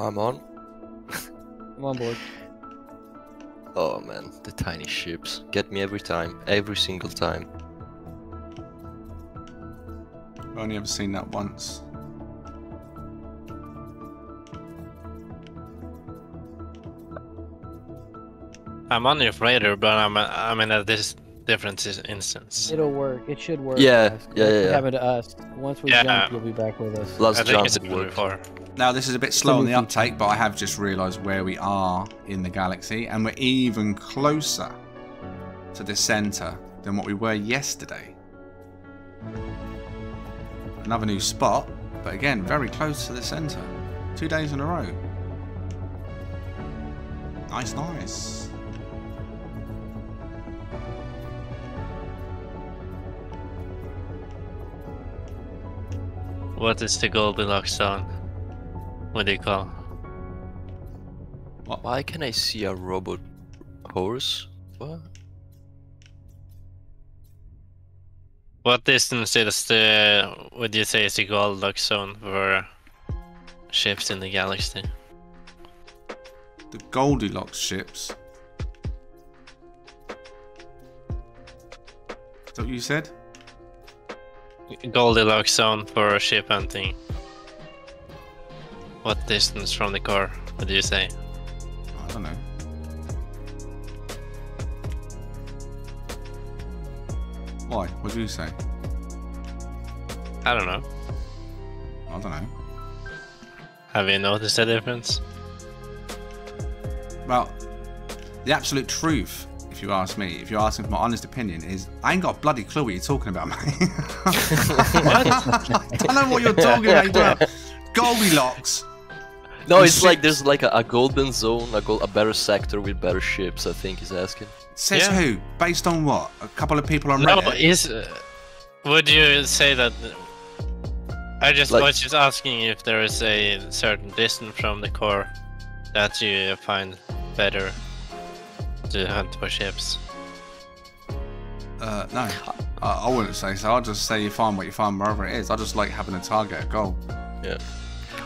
I'm on. I'm on board. Oh man, the tiny ships get me every time, every single time. I've only ever seen that once. I'm on your freighter, but I'm I'm in a this different is- instance. It'll work. It should work. Yeah, guys. yeah, yeah, it yeah. happened to us. Once we Yeah. jump, you'll be back with us. Last I think jump it's it been worked. before. Now this is a bit slow on the uptake, but I have just realised where we are in the galaxy, and we're even closer to the centre than what we were yesterday. Another new spot, but again, very close to the centre. Two days in a row. Nice, nice. What is the Goldilocks zone? What do you call? Why can I see a robot horse? What? What distance is the uh, would you say is the Goldilocks zone for ships in the galaxy? The Goldilocks ships. Is that what you said? Goldilocks zone for ship hunting. What distance from the core would you say? I don't know. Why? What do you say? I don't know. I don't know. Have you noticed a difference? Well, the absolute truth, if you ask me, if you're asking for my honest opinion, is I ain't got a bloody clue what you're talking about, mate. I don't know what you're talking about. You're talking about Goldilocks. No, And it's like there's like a, a golden zone, a, gol- a better sector with better ships. I think he's asking. Says Yeah. who? Based on what? A couple of people on No, Reddit. is uh, would you say that? I just Like- was just asking if there is a certain distance from the core that you find better to hunt for ships. Uh, no, I, I wouldn't say so. I'll just say you find what you find wherever it is. I just like having a target, a goal. Yeah.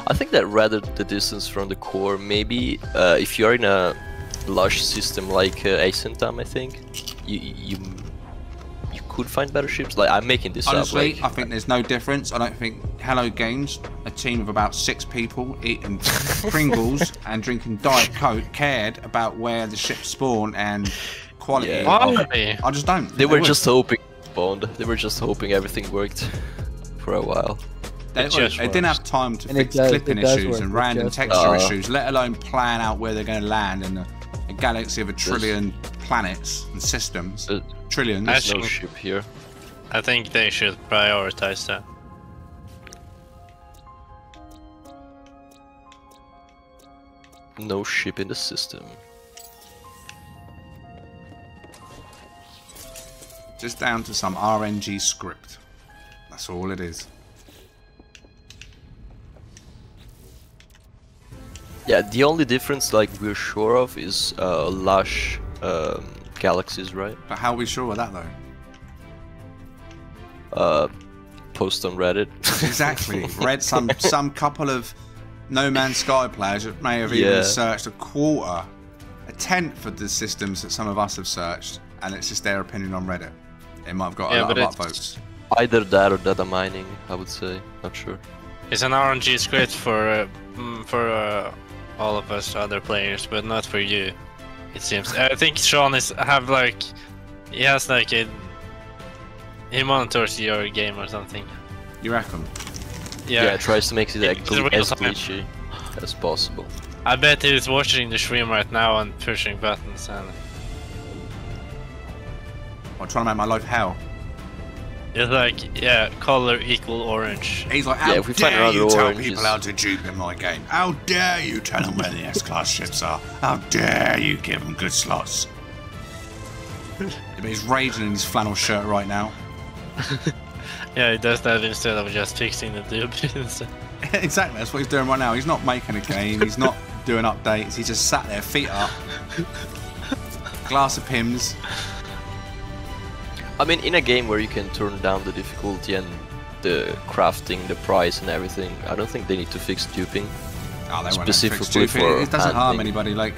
I think that rather the distance from the core, maybe uh, if you're in a lush system like uh, Asentam, I think you you you could find better ships. Like I'm making this Honestly, up. I Like, think there's no difference. I don't think Hello Games, a team of about six people eating Pringles and drinking Diet Coke, cared about where the ships spawn and quality. Yeah. of- Why? I just don't. they were wouldn't. just hoping spawned. They were just hoping everything worked for a while. They, It just they didn't have time to And fix does- clipping issues work, and it random texture works. issues, let alone plan out where they're going to land in a, a galaxy of a trillion planets and systems. Uh, Trillions. That's- There's no ship here. I think they should prioritize that. No ship in the system. Just down to some RNG script. That's all it is. Yeah, the only difference, like we're sure of, is uh, lush um, galaxies, right? But how are we sure of that though? Uh, post on Reddit. Exactly. Read some some couple of No Man's Sky players that may have even Yeah. searched a quarter, a tenth of the systems that some of us have searched, and it's just their opinion on Reddit. It might have got a lot of but upvotes. Either that or data mining, I would say. Not sure. It's an RNG script for uh, mm, for uh, all of us other players, but not for you. It seems. I think Sean is have like he has like a he monitors your game or something. You reckon? Yeah, Yeah, tries to make it It's gl- as glitchy as possible. I bet he's watching the stream right now and pushing buttons and I'm trying to make my life hell. It's like yeah, color equal orange. He's like, how Yeah, if we find dare you another tell orange, people how to dupe in my game? How dare you tell them where the S-Class ships are? How dare you give them good slots? But he's raging in his flannel shirt right now. Yeah, he does that instead of just fixing the dupes. exactly, that's what he's doing right now. He's not making a game, he's not doing updates, he just sat there, feet up, glass of Pimm's. I mean, in a game where you can turn down the difficulty and the crafting, the price, and everything, I don't think they need to fix duping. Oh, they Specifically for It doesn't harm anybody. Like,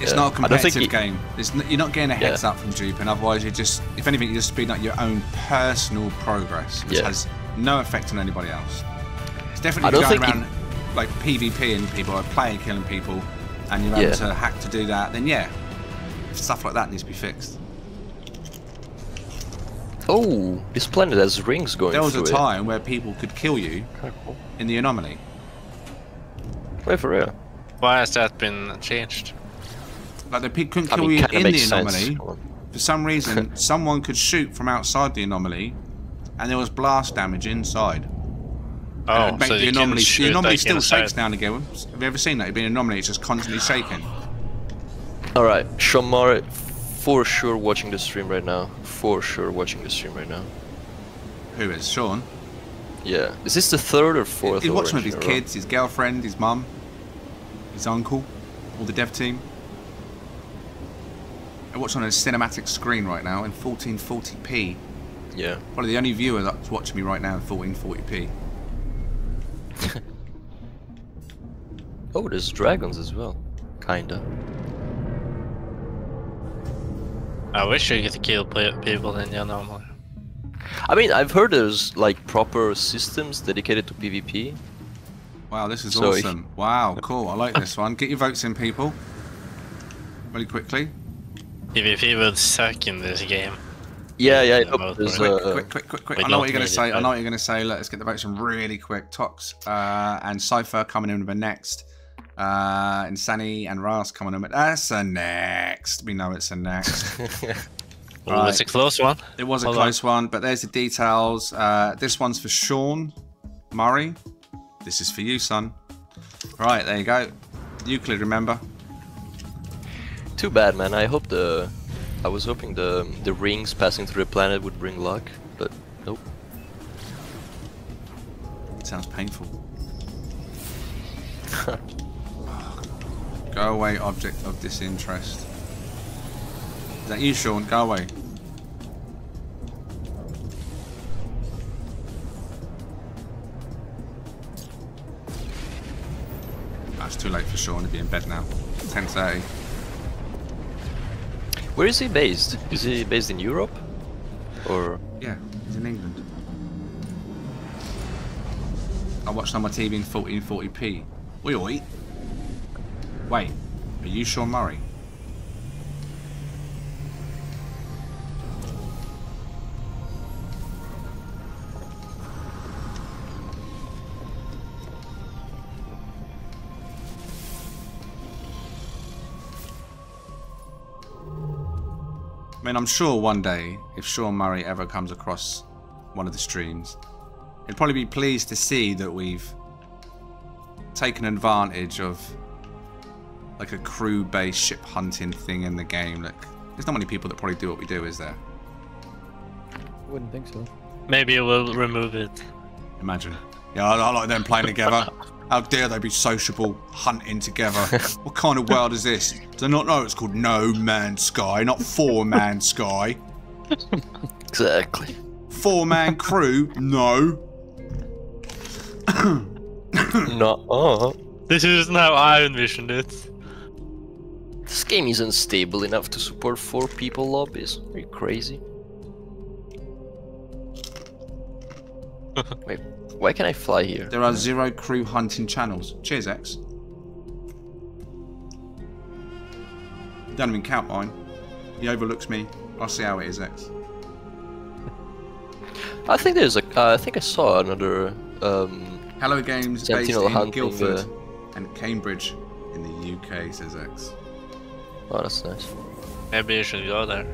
it's Yeah. not a competitive it- game. It's n- you're not getting a heads Yeah. up from duping. Otherwise, you just, if anything, you're just speeding up your own personal progress, which Yeah. has no effect on anybody else. It's definitely going think it- around like PvP and people, like player killing people, and you're able to hack to do that. Then yeah, stuff like that needs to be fixed. Oh, this planet has rings going There was a through time where people could kill you it. in the anomaly. Wait for real. Why has that been changed? Like they pe- couldn't I kill mean, you in the sense. anomaly. For some reason, someone could shoot from outside the anomaly, and there was blast damage inside. Oh, it'd make so the you anomaly. can shoot the anomaly like still inside. shakes now and again. Have you ever seen that? It'd be an anomaly. It's just constantly shaking. Alright, Shamar for sure watching the stream right now. For sure watching the stream right now. Who is Sean? Yeah. Is this the third or fourth? He's watching with his in a row? kids, his girlfriend, his mum, his uncle, all the dev team. I watch on a cinematic screen right now in 1440p. Yeah. Probably the only viewer that's watching me right now in 1440p. Oh, there's dragons as well. Kinda. I wish you could kill people in Yanomar. I mean, I've heard there's like proper systems dedicated to PvP. Wow, this is So if- awesome. Wow, cool. I like this one. Get your votes in, people. Really quickly. PvP would suck in this game. Yeah, yeah. I hope there's. Quick, uh, quick, quick, quick, quick. I know what you're going need to it, say. I know what you're going to say. Let's get the votes in really quick. Tox uh, and Cypher coming in with a next. Uh, and Sunny and Rask coming in with that's a next. We know it's a next. Well, it's a close one. It was a Hold on. close one, but there's the details. Uh, this one's for Sean Murray. This is for you, son. Right, there you go. Euclid, remember? Too bad, man. I hope the. I was hoping the the rings passing through the planet would bring luck, but nope. It sounds painful. Go away, object of disinterest. Is that you, Sean? Go away. Ah, That's too late for Sean to be in bed now. 10.30. Where is he based? Is he based in Europe? Or Yeah, he's in England. I watched on my TV in 1440p. Oi oi. Wait, are you Sean Murray? I mean, I'm sure one day, if Sean Murray ever comes across one of the streams, he'd probably be pleased to see that we've taken advantage of like a crew-based ship hunting thing in the game. Like, there's not many people that probably do what we do, is there? I Wouldn't think so. Maybe we'll remove it. Imagine. Yeah, I, I like them playing together. How dare they be sociable, hunting together? what kind of world is this? Do they not know it's called No Man's Sky, not Four Man Sky? exactly. Four man crew? No. no. Uh, This isn't how I envisioned it. This game isn't stable enough to support four people lobbies. Are you crazy? Wait, why can I fly here? There are zero crew hunting channels. Cheers, X. Don't even count mine. He overlooks me. I'll see how it is, X. I think there's a. Uh, I think I saw another. Um, Hello Games based in hunting, Guildford uh, and Cambridge in the UK, says X. oh, that's nice. Maybe you should go there.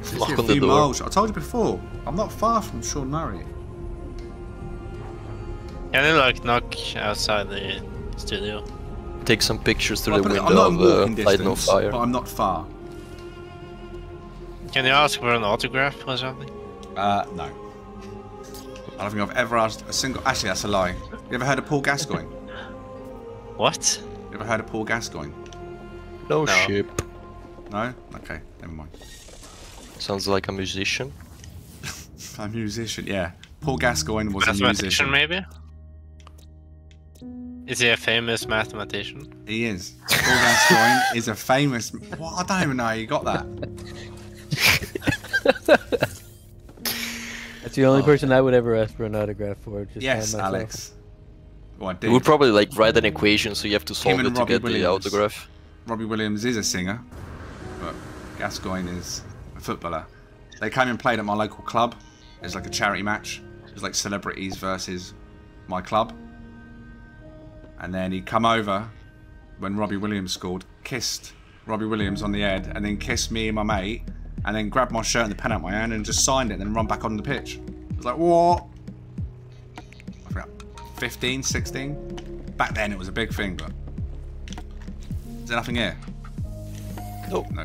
It's Knock a on the door. miles. I told you before. I'm not far from Sean Murray. Can you like knock outside the studio? Take some pictures through Well, the window I'm not of in uh, walking Light No Fire. but I'm not far. Can you ask for an autograph or something? Uh, no. I don't think I've ever asked a single. Actually, that's a lie. You ever heard of Paul Gascoigne? What? You ever heard of Paul Gascoigne? No, No. ship. No? Okay, never mind. Sounds like a musician. A musician, yeah. Paul Gascoigne was a Mathematician, musician. maybe? Is he a famous mathematician? He is. Paul Gascoigne is a famous. What? I don't even know how you got that. That's the only oh. person I would ever ask for an autograph for. Just Oh. Yes. Alex. Well, I You did. would probably like write an equation, so you have to solve and it to Robbie get the autograph. Robbie Williams is a singer, but Gascoigne is a footballer. They came and played at my local club. It was like a charity match. It was like celebrities versus my club. And then he'd come over when Robbie Williams scored, kissed Robbie Williams on the head, and then kissed me and my mate, and then grabbed my shirt and the pen out my hand and just signed it and then run back on the pitch. I was like, what? I forgot, 15, 16? Back then it was a big thing, but Is there nothing here? Nope. No.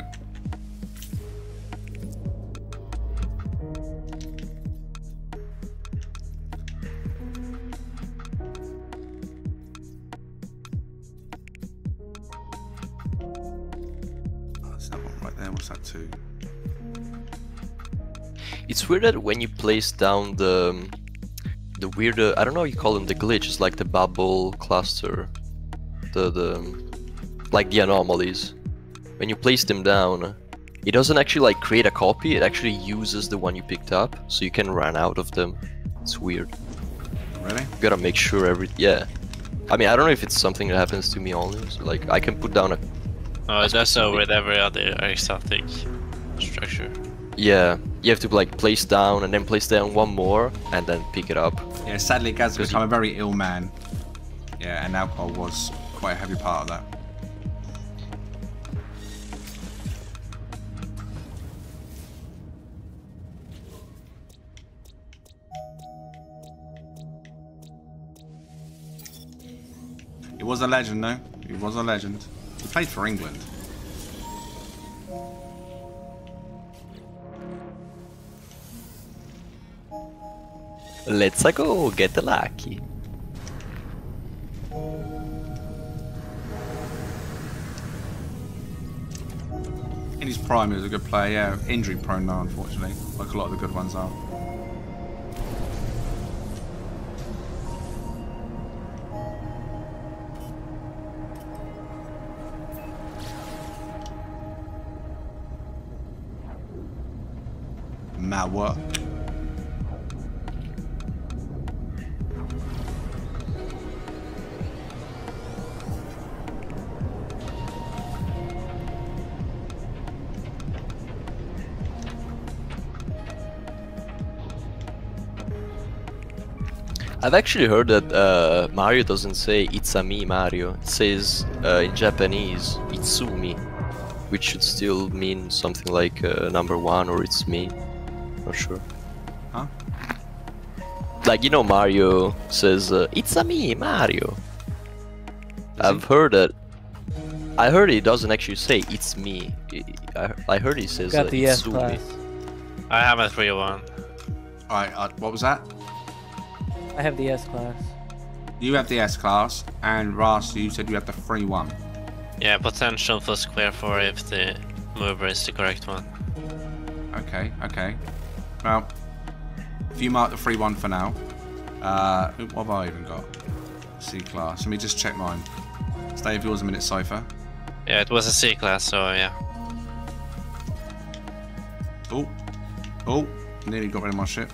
Oh, there's that one right there. What's that two? It's weird that when you place down the um, the weird I don't know how you call them the glitch, it's like the bubble cluster, the the um, like the anomalies. When you place them down, it doesn't actually like create a copy. It actually uses the one you picked up, so you can run out of them. It's weird. Really? You gotta make sure every yeah. I mean I don't know if it's something that happens to me only. So, like I can put down a Oh, that's so with every other exotic structure. yeah. You have to like place down and then place down one more and then pick it up. Yeah, sadly, Gaz Does become a very ill man. Yeah, and alcohol was quite a heavy part of that. He was a legend, though. He was a legend. He played for England. Let's go get the lucky. In his prime, he was a good player. Yeah, injury prone now, unfortunately, like a lot of the good ones are. I've actually heard that uh, Mario doesn't say "It's a me, Mario." It says uh, in Japanese "Itsumi," which should still mean something like uh, number one or "It's me." Not sure. Huh? Like you know, Mario says uh, "It's a me, Mario." I've heard that. I heard he doesn't actually say "It's me." I, I heard he says Got uh, the S "Itsumi." class. I have a 3 1. Alright, uh, what was that? I have the S class. You have the S class, and Rask, you said you have the free one. Yeah, potential for square 4 if the mover is the correct one. Okay, okay. Well, if you mark the free one for now, uh, what have I even got? C class. Let me just check mine. Stay of yours a minute, Cypher. Yeah, it was a C class, so yeah. Oh, oh, nearly got rid of my ship.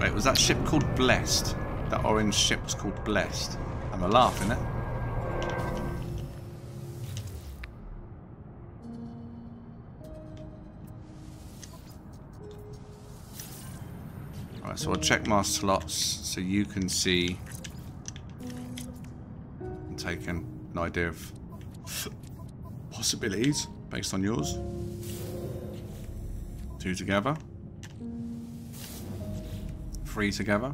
Wait, was that ship called Blessed? That orange ship was called Blessed. I'm a laugh, innit? Alright, so I'll check my slots so you can see and take an idea of possibilities based on yours. Two together. Three together.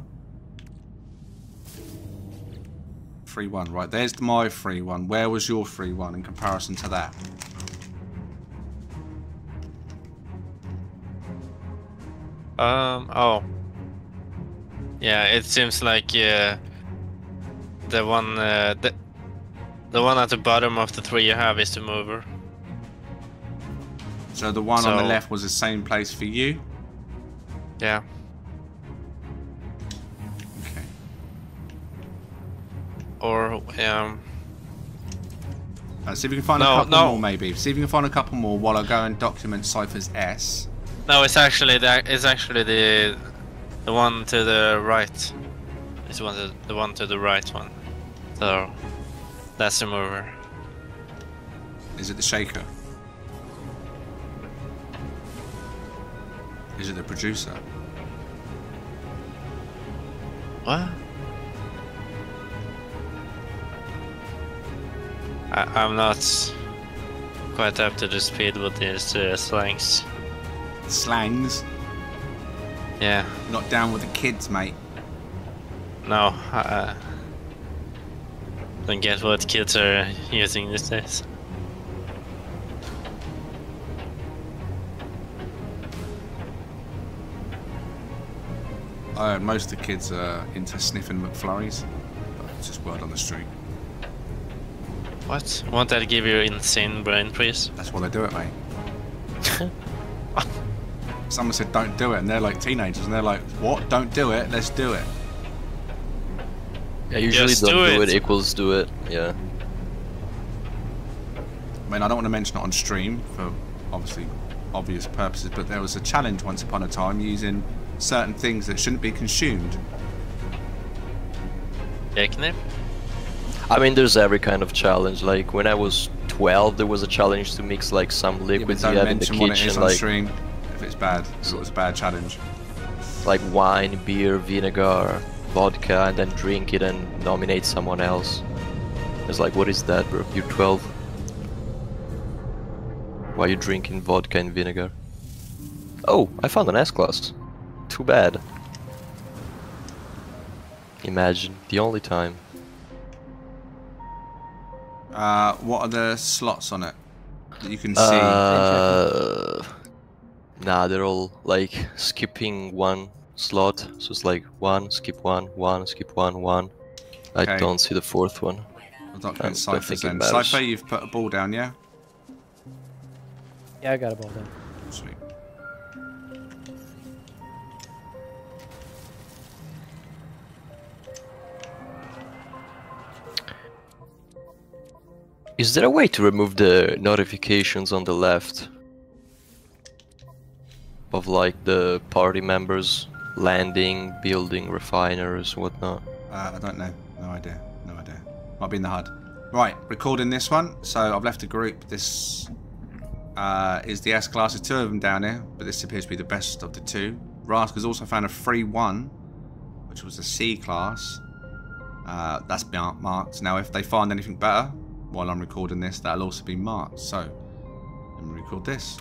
Free one. Right, there's my free one. Where was your free one in comparison to that? Um, oh. Yeah, it seems like uh, the one uh, the, the one at the bottom of the three you have is the mover. So the one on the left was the same place for you? Yeah. Okay. Or um Uh, see if we can find No, a couple no. more maybe. See if we can find a couple more while I go and document Cypher's S. no, it's actually the it's actually the the one to the right. It's one the one to the right one. So that's the mover. Is it the shaker? Is it the producer? What? I, I'm not quite up to the speed with these uh, slangs. Slangs. Yeah. Not down with the kids, mate. No. Uh, don't get what kids are using these days. Uh, most of the kids are into sniffing McFlurries. It's just word on the street. What? Won't that give you insane brain freeze? That's why they do it, mate. Someone said don't do it, and they're like teenagers, and they're like, "What? Don't do it? Let's do it." Yeah, usually Just don't do do it. it equals do it. Yeah. I mean, I don't want to mention it on stream for obviously obvious purposes, but there was a challenge once upon a time using certain things that shouldn't be consumed. Catnip? I mean, there's every kind of challenge. Like when I was 12, there was a challenge to mix like some Yeah, liquids you have in the mention what it kitchen, on like stream if it's bad. It was a bad challenge. like wine, beer, vinegar, vodka, and then drink it and nominate someone else. It's like, what is that, bro? You're 12. Why are you drinking vodka and vinegar? Oh, I found an S class. Too bad. Imagine the only time. Uh, what are the slots on it that you can see? Nah, they're all like skipping one slot. So it's like one, skip one, one, skip one, one. I don't see the fourth one. I'll document I don't Cypher's think it then. matters. Cypher, you've put a ball down, yeah? Yeah, I got a ball down. Sweet. Is there a way to remove the notifications on the left? Of like the party members landing, building, refiners, whatnot. Uh, I don't know. No idea. No idea. Might be in the HUD. Right, recording this one. So I've left a group. This uh, is the S class. There's two of them down here, but this appears to be the best of the two. Rask has also found a free one, which was a C class. Uh, that's marked. Now, if they find anything better while I'm recording this, that'll also be marked. So, let me record this.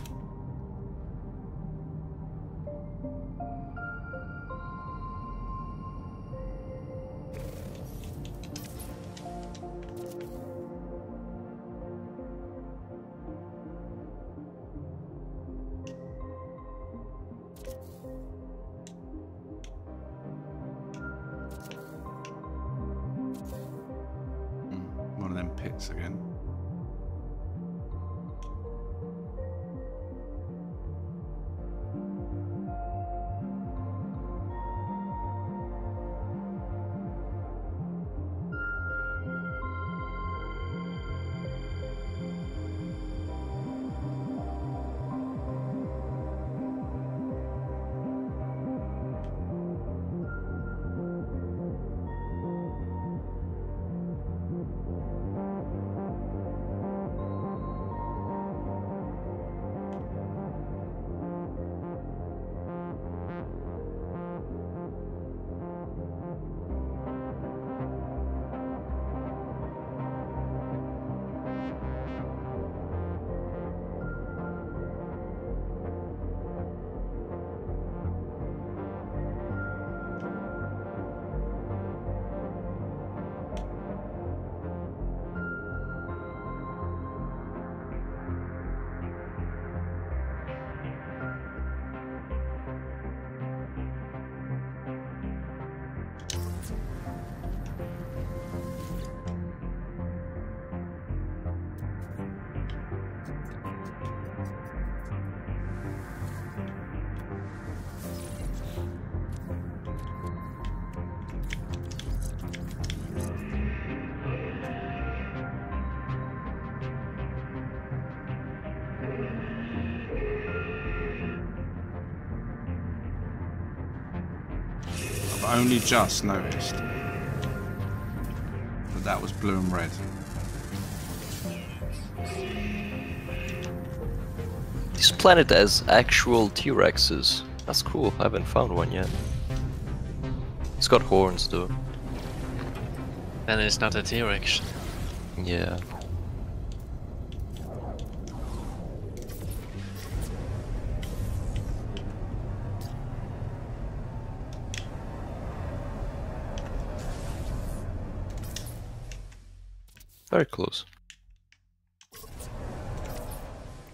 Only just noticed that that was blue and red. This planet has actual T-Rexes. That's cool. I haven't found one yet. It's got horns though. Then it's not a T-Rex. Yeah. Very close.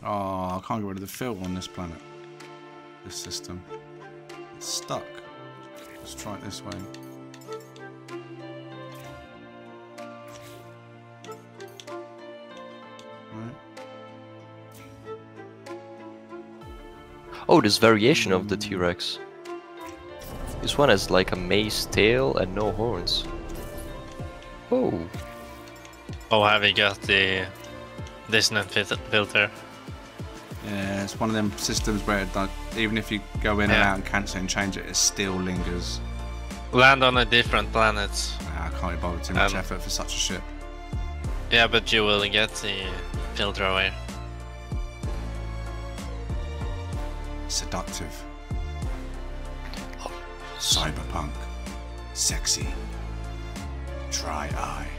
Oh, I can't get rid of the filter on this planet. This system. It's stuck. Let's try it this way. Right. Oh, this variation of the T-Rex. This one has like a mace tail and no horns. Oh, Oh, have you got the dissonant filter? Yeah, it's one of them systems where even if you go in and out and cancel and change it, it still lingers. Land on a different planet. Nah, I can't be bothered too much Um, effort for such a ship. Yeah, but you will get the filter away. Seductive. Cyberpunk. Sexy. Dry eye.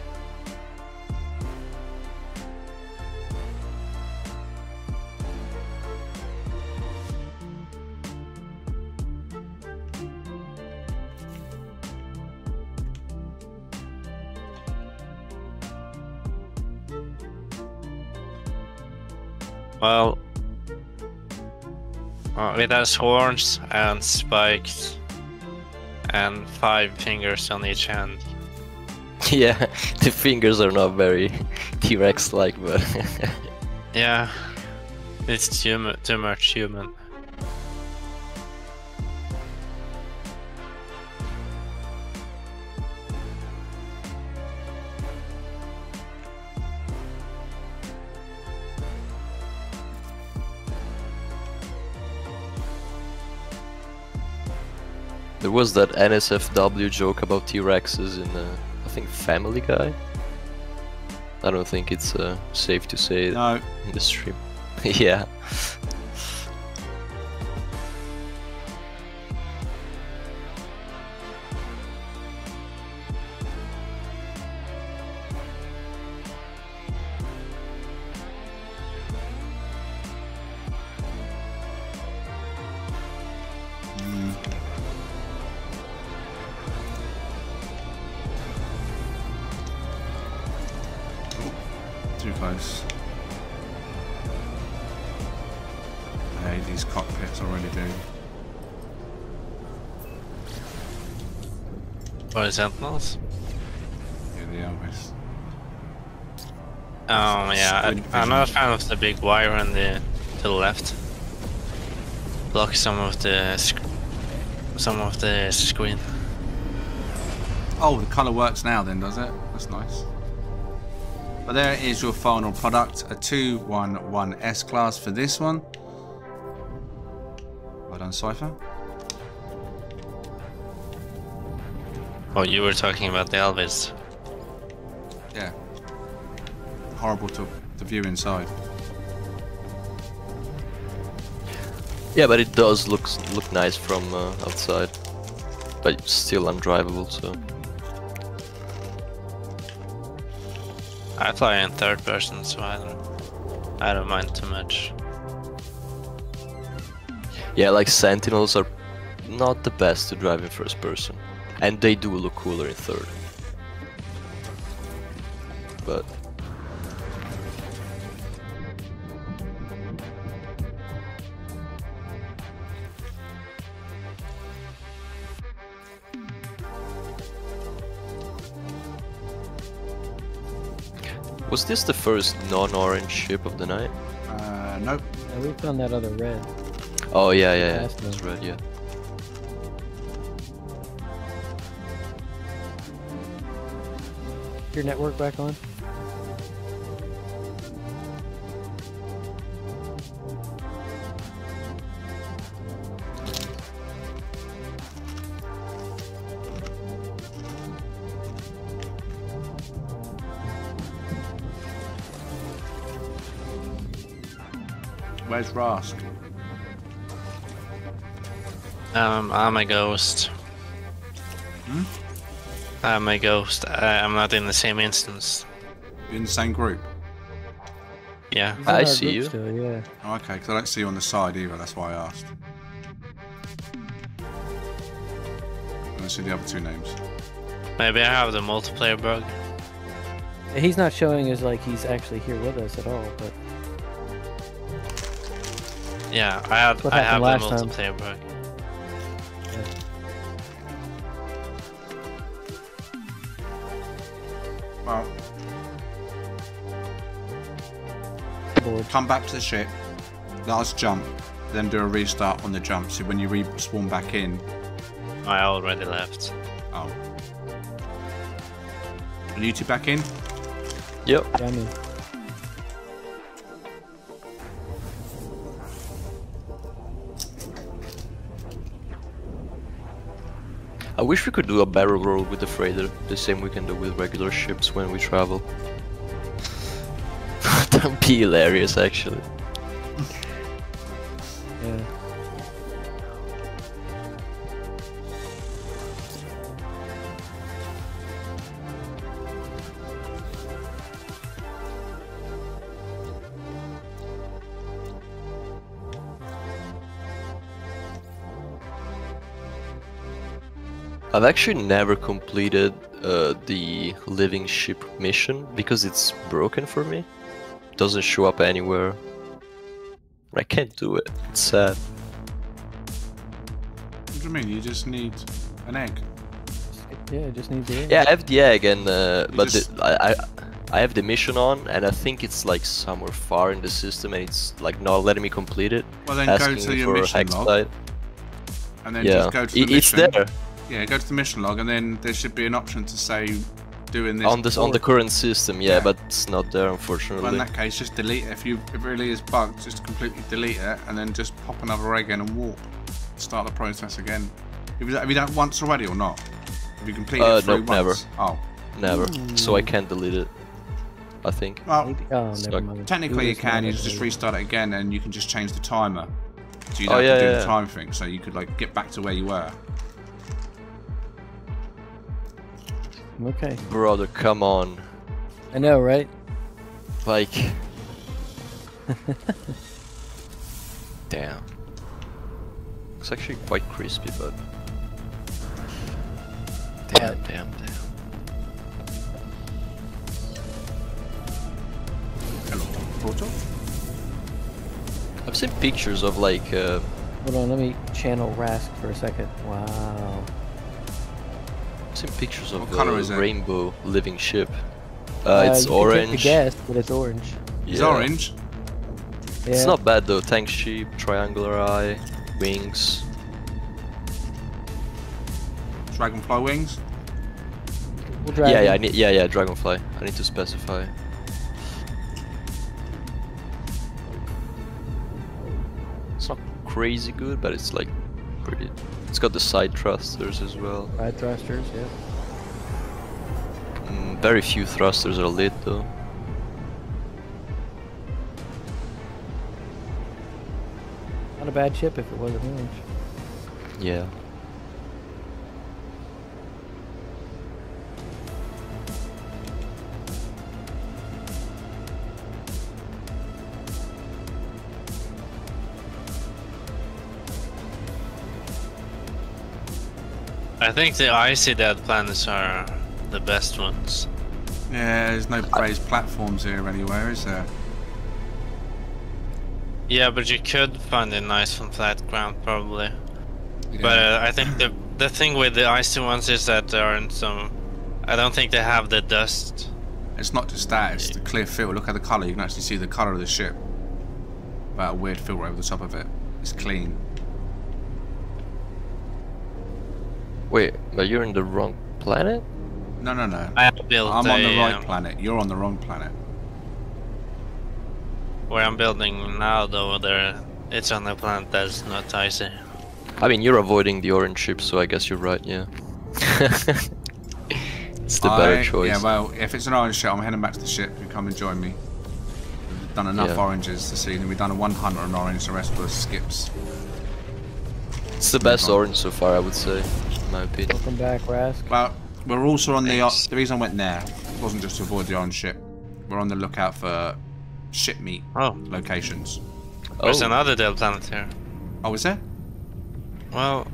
Well, uh, it has horns and spikes and five fingers on each hand. yeah, the fingers are not very T-Rex-like, but Yeah, it's too, too much human. Was that NSFW joke about T-Rexes in, uh, I think, Family Guy. I don't think it's uh, safe to say No, in the stream. yeah. Sentinels? Yeah, the Elvis. Oh um, yeah, I, I'm not a fan of the big wire on the to the left. Block some of the some of the screen. Oh, the colour works now then, does it? That's nice. But there is your final product, a 211 S class for this one. Well done, Cypher. Oh, you were talking about the Elvis. Yeah. Horrible to, to view inside. Yeah, but it does look look nice from uh, outside, but still undrivable. So I fly in third person, so I don't I don't mind too much. yeah, like Sentinels are not the best to drive in first person, and they do look cooler in third. But was this the first non-orange ship of the night? Uh, nope. Yeah, we found that other red. Oh yeah, yeah, yeah. Last That's one. right. Yeah. Your network back on? Where's Rask? Um, I'm a ghost. Hmm? I'm a ghost. I, I'm not in the same instance. You're in the same group? Yeah. He's I see you. Still, yeah. Oh, okay, because I don't see you on the side either, that's why I asked. I don't see the other two names. Maybe I have the multiplayer bug. He's not showing as like he's actually here with us at all, but Yeah, I have What I have happened the last time? multiplayer bug. Come back to the ship. last jump. Then do a restart on the jump. So when you respawn back in, I already left. oh. Are you two back in? Yep. Yeah, I I wish we could do a barrel roll with the freighter, the same we can do with regular ships when we travel. Be hilarious, actually. yeah. I've actually never completed uh, the living ship mission because it's broken for me. Doesn't show up anywhere. I can't do it. It's sad. What do you mean? You just need an egg. Yeah, just need the egg. Yeah, I have the egg, and uh, but just- the, I, I I have the mission on, and I think it's like somewhere far in the system, and it's like not letting me complete it. Well, then go to me your mission log, site. and then Yeah, just go to the I- it's mission. there Yeah, go to the mission log, and then there should be an option to say doing this. on this on the current system. Yeah, Yeah. but it's not there Well, unfortunately. in that case, just delete it. If you if it really is bugged, just completely delete it, and then just pop another egg in and warp. Start the process again. Have you, have you done it once already or not? Have you completed Uh, it through nope, never. Oh, Never. So I can't delete it. I think. well, Oh, Stuck. never mind. technically you can. You just restart it again, and you can just change the timer. So you Oh, don't have yeah, to do yeah, the yeah. time thing. So you could like get back to where you were. Okay. Brother, come on. I know, right? Like. Damn. It's actually quite crispy, but. Damn, damn, damn. Hello, Proto. I've seen pictures of like. Uh, Hold on, let me channel Rask for a second. Wow. I've seen pictures of What the colour is it? rainbow living ship. Uh, it's you can orange. Take the guess, but it's orange. It's orange. Yeah. It's not bad though. Tank sheep, triangular eye, wings. Dragonfly wings. We'll Yeah, yeah, I need, yeah, yeah, dragonfly. I need to specify. It's not crazy good, but it's like pretty. It's got the side thrusters as well. Side thrusters, yeah. Mm, very few thrusters are lit though. Not a bad ship if it wasn't orange. Yeah. I think the icy dead planets are the best ones. Yeah, there's no raised platforms here anywhere, is there? Yeah, but you could find a nice on flat ground probably. Yeah. But uh, I think the the thing with the icy ones is that there aren't some. I don't think they have the dust. It's not just that, it's the clear filter. Look at the colour, you can actually see the colour of the ship. But a weird filter over the top of it. It's clean. Wait, but you're in the wrong planet? No, no, no. I have built I'm on the right um, planet. You're on the wrong planet. Where I'm building now, though, there it's on a planet that's not icy. I mean, you're avoiding the orange ship, so I guess you're right. Yeah. it's the better choice. Yeah, well, if it's an orange ship, I'm heading back to the ship. You come and join me. We've done enough Yeah. oranges this season. We've done a 100 on orange, the rest was skips. It's the best orange so far, I would say, in my opinion. Welcome back, Rask. Well, we're also on the. Thanks. The reason I went there wasn't just to avoid the orange ship. We're on the lookout for ship meet Oh, locations. there's Oh. another dead planet here. Oh, is there? Well,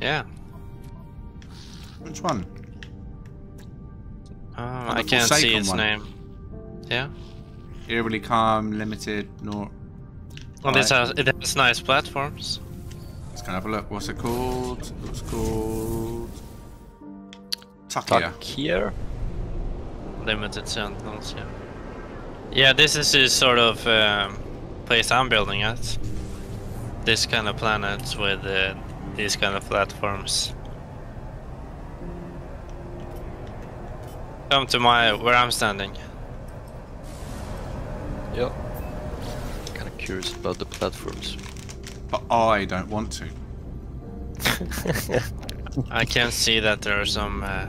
yeah. Which one? Uh, oh, the I can't see its one. name. Yeah. Eerily calm, limited, nor. Well, this Right. has it has nice platforms. Let's go have a look. What's it called? It's called. Takia. Here. Limited sentinels. Yeah. Yeah, this is the sort of um, place I'm building at. This kind of planet with uh, these kind of platforms. Come to my where I'm standing. Yep. Kind of curious about the platforms. But I don't want to. I can see that there are some. Uh,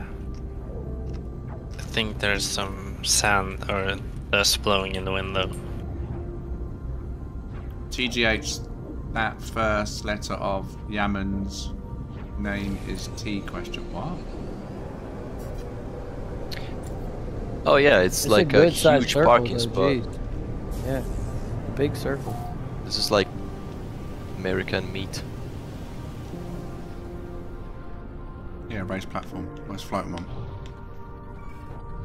I think there's some sand or dust blowing in the window. TGH, that first letter of Yaman's name is T question. What? Oh yeah, it's, It's like a, good sized huge parking spot. Yeah, a big circle. This is like American meat. Yeah, raised platform. Where's floating one?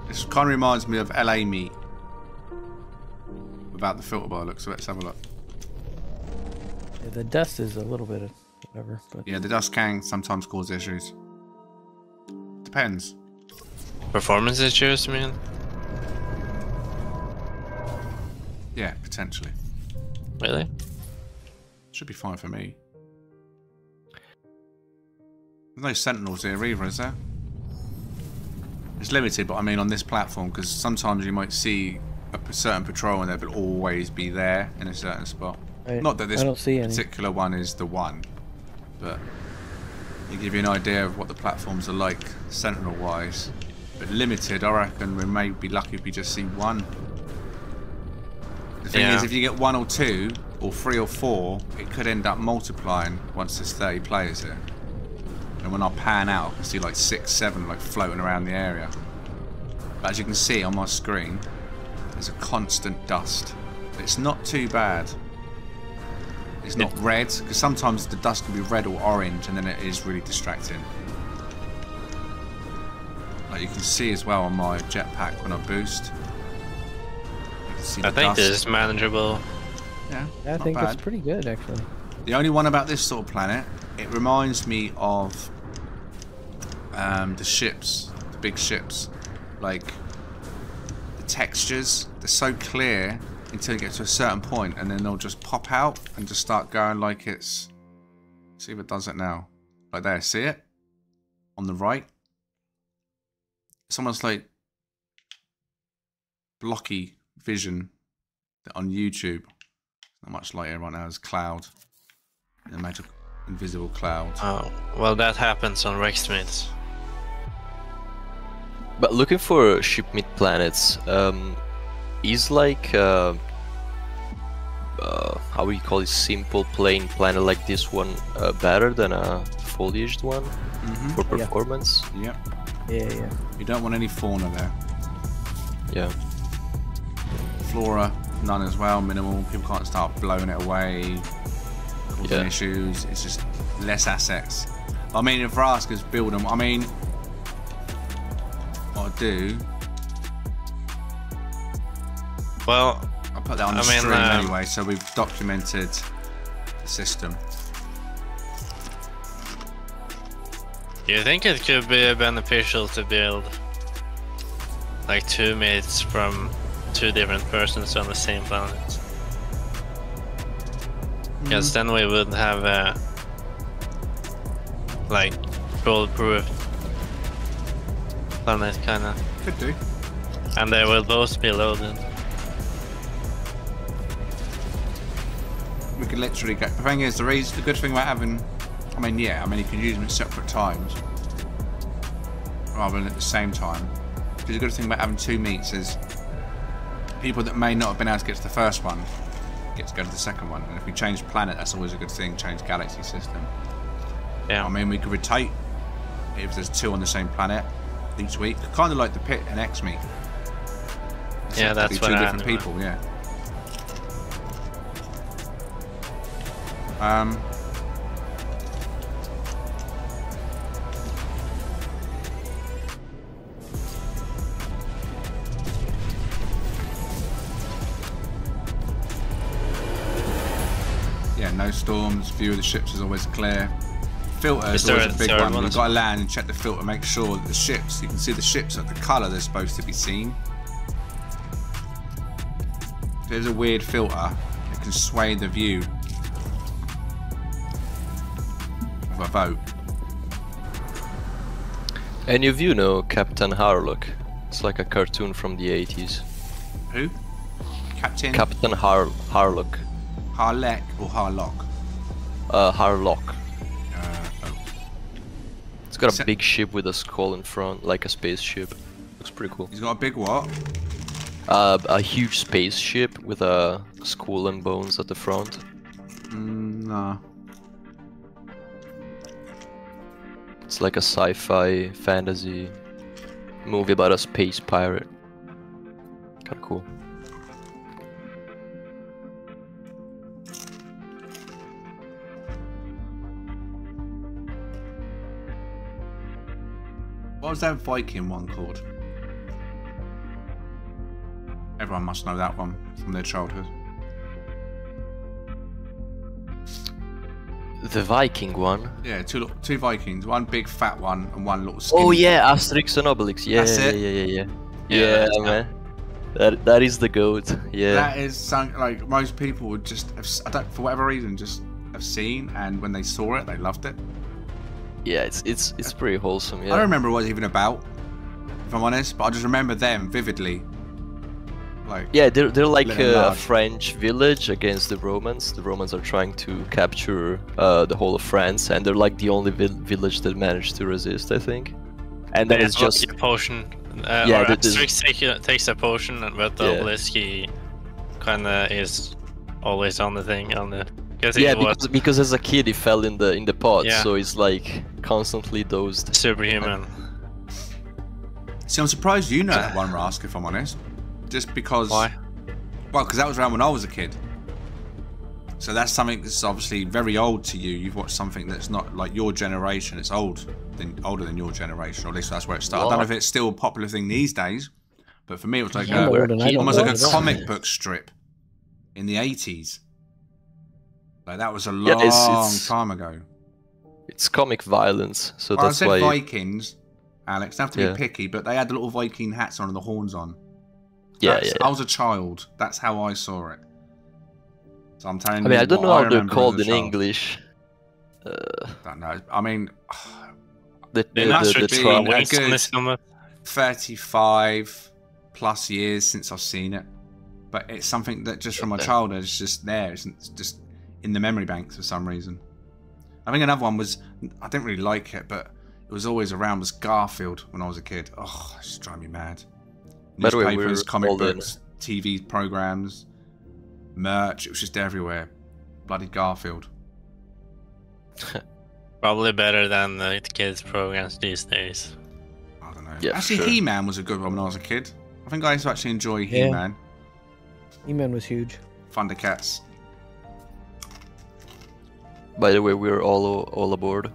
This kind of reminds me of LA meat. Without the filter bar look, so let's have a look. Yeah, the dust is a little bit of whatever, but Yeah, the dust can sometimes cause issues. Depends. Performance issues, I Yeah, potentially. Really? Should be fine for me. There's no sentinels here either, is there? It's limited, but I mean on this platform, because sometimes you might see a certain patrol and they will always be there in a certain spot. Right. Not that this I don't any. particular one is the one, but it give you an idea of what the platforms are like sentinel-wise. But limited, I reckon we may be lucky if we just see one. The thing Yeah. is, if you get one or two, or three or four, it could end up multiplying once there's 30 players here. And when I pan out, I can see like six, seven like floating around the area. But as you can see on my screen, there's a constant dust. It's not too bad. It's not red, because sometimes the dust can be red or orange, and then it is really distracting. Like you can see as well on my jetpack when I boost. You can see I think dust. this is manageable. Yeah, Yeah, I think bad. it's pretty good actually. The only one about this sort of planet, it reminds me of um, the ships, the big ships. Like the textures, they're so clear until you get to a certain point, and then they'll just pop out and just start going like it's. See if it does it now. Like there, see it on the right. It's almost like blocky vision on YouTube. Not much lighter right now as cloud. A magic invisible cloud. Oh, well, that happens on Rexmith. But looking for ship meet planets, um, is like uh, uh, how we call it simple plain planet like this one uh, better than a foliaged one hmm for Yeah. performance? Yep. Yeah, yeah. You don't want any fauna there. Yeah. Flora, none as well, minimal. People can't start blowing it away, causing Yeah. issues. It's just less assets. I mean, if Raskers build them, I mean, what I do, Well, I'll put that on the I mean, stream um, anyway, so we've documented the system. do you think it could be beneficial to build like two mates from two different persons on the same planet? Mm-hmm. Because then we would have a like foolproof planet, kinda, Could do. and they will both be loaded. We could literally go. The thing is, the reason, the good thing about having, I mean, yeah, I mean, you can use them at separate times rather than at the same time. Because the good thing about having two meets is people that may not have been able to get to the first one get to go to the second one. And if we change planet, that's always a good thing. Change galaxy system. Yeah. I mean, we could rotate if there's two on the same planet each week, kind of like the pit and X meet. Yeah, Except that's what two I different people. Yeah. Um. No storms. View of the ships is always clear. Filter is Is always a a big one. one You've got to land and check the filter, make sure that the ships, you can see the ships at the colour they're supposed to be seen. If there's a weird filter, it can sway the view of a boat. Any of you know Captain Harlock? It's like a cartoon from the 80s. Who? Captain Captain Har Harlock. Harlek or Harlock? Uh, Harlock. Uh, oh. It's got a big ship with a skull in front, like a spaceship. Looks pretty cool. He's got a big what? Uh, a huge spaceship with a skull and bones at the front. Mm, nah. It's like a sci-fi fantasy movie about a space pirate. Kinda cool. What was that Viking one called? Everyone must know that one from their childhood. The Viking one. Yeah, two two Vikings, one big fat one and one little skinny. Oh yeah, Asterix and Obelix. Yeah, That's yeah, it. yeah, yeah, yeah. Yeah, man. That that is the goat. Yeah. That is something like most people would just, have, I don't, for whatever reason, just have seen, and when they saw it, they loved it. Yeah, it's it's it's pretty wholesome. I don't remember what it was even about, if I'm honest, but I just remember them vividly. Like, Yeah, they're they're like uh, a large. French village against the Romans. The Romans are trying to capture uh, the whole of France, and they're like the only vil- village that managed to resist, I think. And then They it's just a potion. Uh, Yeah, or that is- Asterix take, takes a potion, and but Yeah. Obelix he kind of is always on the thing on the. Because yeah, he was because, because as a kid he fell in the in the pot, Yeah. so he's like constantly dosed. superhuman. see, I'm surprised you know that one, Rask, if I'm honest. Just because. Why? Well, because that was around when I was a kid. So that's something that's obviously very old to you. You've watched something that's not like your generation. It's old, than, older than your generation, or at least that's where it started. I don't know if it's still a popular thing these days, but for me, it was like I'm a, old and I don't almost like a it at all. comic book strip in the 80s. Like that was a Yeah, long it's- it's- time ago. It's comic violence, so Well, I said why. Vikings, Alex. Don't have to Yeah. be picky, but they had the little Viking hats on and the horns on. yeah, That's- yeah. I was a child. That's how I saw it. So I'm telling I you. mean, I don't know how they're remember called in child. English. Uh, don't know. I mean, the the, Then that the, should the be a good- 35 plus years since I've seen it. But it's something that just from my childhood is just there. It's it's just in the memory banks for some reason. I think another one was, I didn't really like it, but it was always around was Garfield when I was a kid. Oh, it just drove me mad. By the way, Newspapers, we're comic all in. books, TV programs, merch. It was just everywhere. Bloody Garfield. Probably better than the kids' programs these days. I don't know. Yeah, actually, sure. He-Man was a good one when I was a kid. I think I used to actually enjoy Yeah. He-Man. He-Man was huge. Thundercats. By the way, we're all all aboard.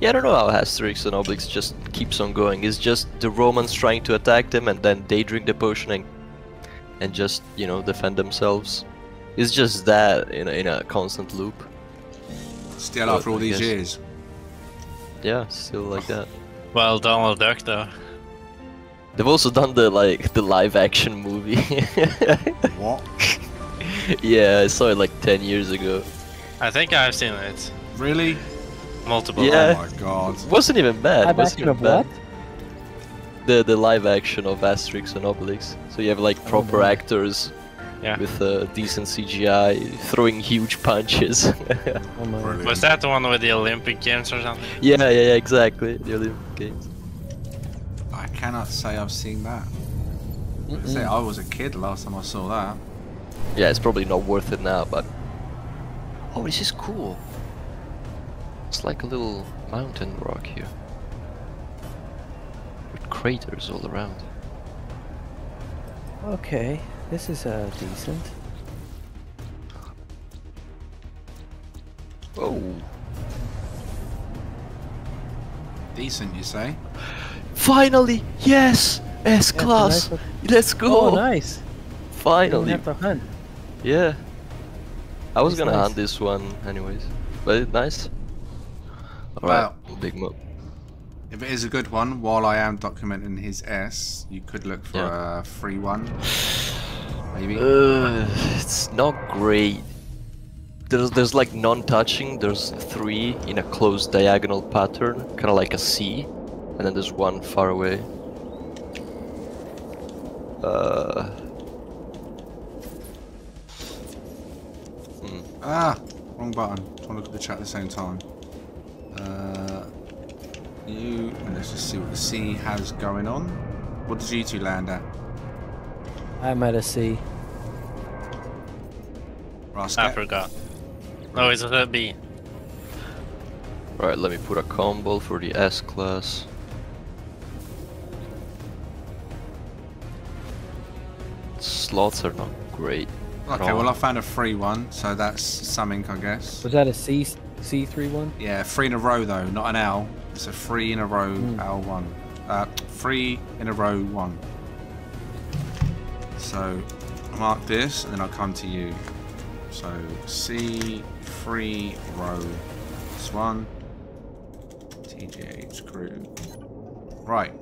Yeah, I don't know how Asterix and Obelix just keeps on going. It's just the Romans trying to attack them, and then they drink the potion and and just you know defend themselves. It's just that in a, in a constant loop. Still after all these yes. years. Yeah, still like that. Well, Donald Duck though. They've also done the like the live action movie. What? yeah, I saw it like ten years ago. I think I've seen it Really? multiple. Yeah. Oh my god. It wasn't even bad. Live wasn't even of bad. what? The the live action of Asterix and Obelix. So you have like proper no. actors Yeah. with uh, decent CGI throwing huge punches. Oh my. Was that the one with the Olympic Games or something? yeah, yeah, yeah, exactly. The Olympic Games. I cannot say I've seen that. I Mm-mm. say I was a kid last time I saw that. Yeah, it's probably not worth it now, but oh, this is cool. It's like a little mountain rock here with craters all around. Okay, this is uh, decent. Oh. Decent, you say? Finally, yes, S Yeah, class. nice. Let's go. Oh, nice. You don't Finally, have to hunt. yeah. I was Nice, gonna nice. hunt this one anyways, but it's nice. Alright, Wow. big mob. If it is a good one, while I am documenting his S, you could look for Yeah. a free one. Maybe. Uh, it's not great. There's there's like non-touching. There's three in a closed diagonal pattern, kind of like a C, and then there's one far away. Uh. Hmm. Ah, wrong button. Trying to look at the chat at the same time. Uh, you. Let's just see what the C has going on. What did you two land at? I'm at a C. Rascal. I forgot. Oh, it's a B. Alright, let me put a combo for the S class. Slots are not great. Okay, all. well I found a free one, so that's something, I guess. Was that a C C three one? Yeah, three in a row though, not an L. It's a three in a row Mm. L1. Uh, three in a row one. So mark this, and then I'll come to you. So C three row. This one. TGH crew. Right.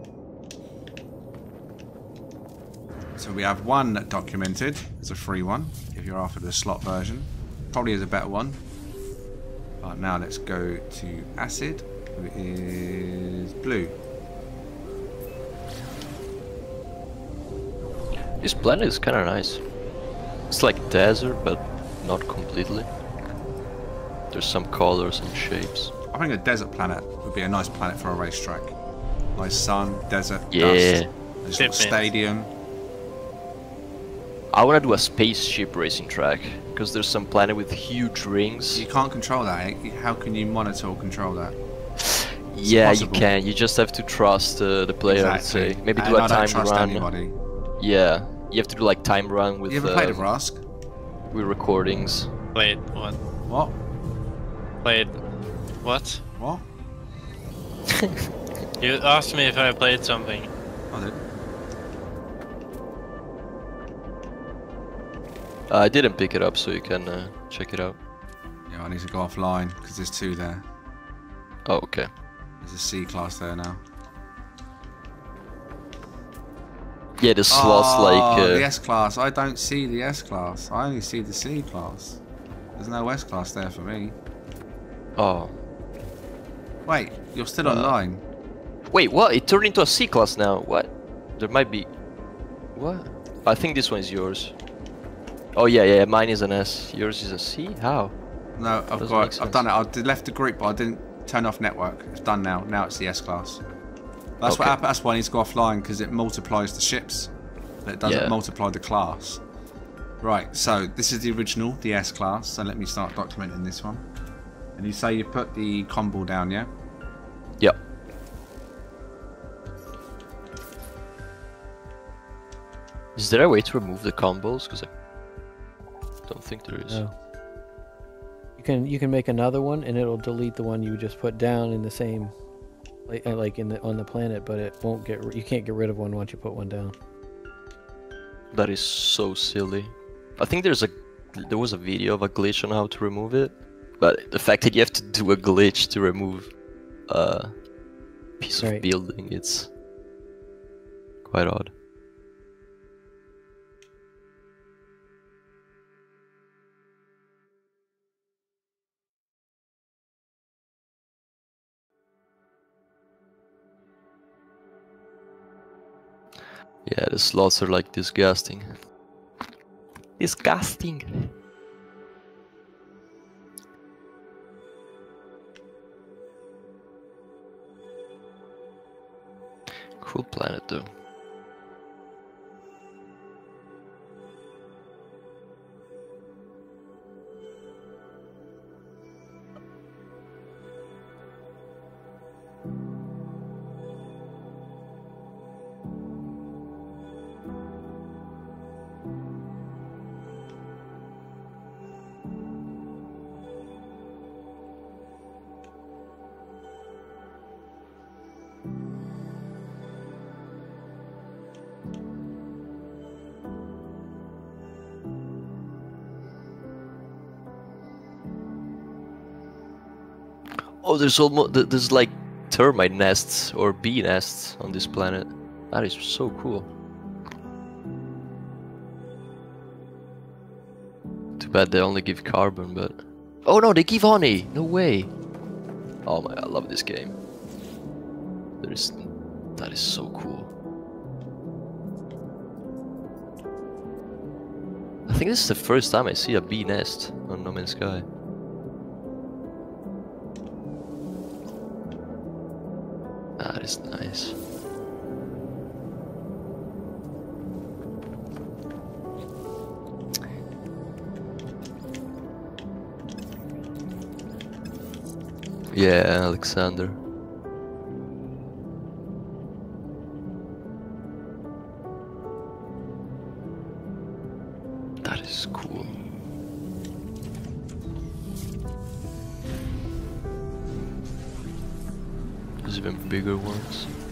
So we have one documented as a free one, if you're after the slot version. Probably is a better one. But now let's go to acid, who is blue. This planet is kind of nice. It's like desert, but not completely. There's some colors and shapes. I think a desert planet would be a nice planet for a racetrack. Nice sun, desert, Yeah. dust, a little Shipment. stadium. I want to do a spaceship racing track because there's some planet with huge rings. You can't control that. eh? How can you monitor or control that? yeah, possible. you can. You just have to trust uh, the player. I'd say maybe and do a I time don't trust run. anybody. Yeah, you have to do like time run with You ever uh, played a Rask? with recordings. Played what? What? Played what? What? You asked me if I played something. I did. Uh, I didn't pick it up, so you can uh, check it out. Yeah, I need to go offline because there's two there. Oh, okay. There's a C class there now. Yeah, the slots oh, like. Uh, the S class. I don't see the S class. I only see the C class. There's no S class there for me. Oh. Wait, you're still Uh, online. Wait, what? It turned into a C class now. What? There might be. What? I think this one is yours. Oh yeah, yeah. Mine is an S. Yours is a C. How? No, I've doesn't got. I've done it. I left the group, but I didn't turn off network. It's done now. Now it's the S class. That's what happened. That's why I need to go offline because it multiplies the ships, but it doesn't Yeah. multiply the class. Right. So this is the original, the S class. So let me start documenting this one. And you say you put the combo down, yeah? Yep. Is there a way to remove the combos? Because I don't think there is. No. You can you can make another one and it'll delete the one you just put down in the same like, uh, like in the on the planet, but it won't get you can't get rid of one once you put one down. That is so silly. I think there's a there was a video of a glitch on how to remove it, but the fact that you have to do a glitch to remove a piece of Right. building, it's quite odd. Yeah, the slots are like disgusting. Disgusting. Cool planet though. Oh, there's almost there's like termite nests or bee nests on this planet. That is so cool. Too bad they only give carbon, but oh no, they give honey. No way. Oh my, I love this game. There's that is so cool. I think this is the first time I see a bee nest on No Man's Sky. Is nice. Yeah, Alexander. That is cool. Even bigger ones.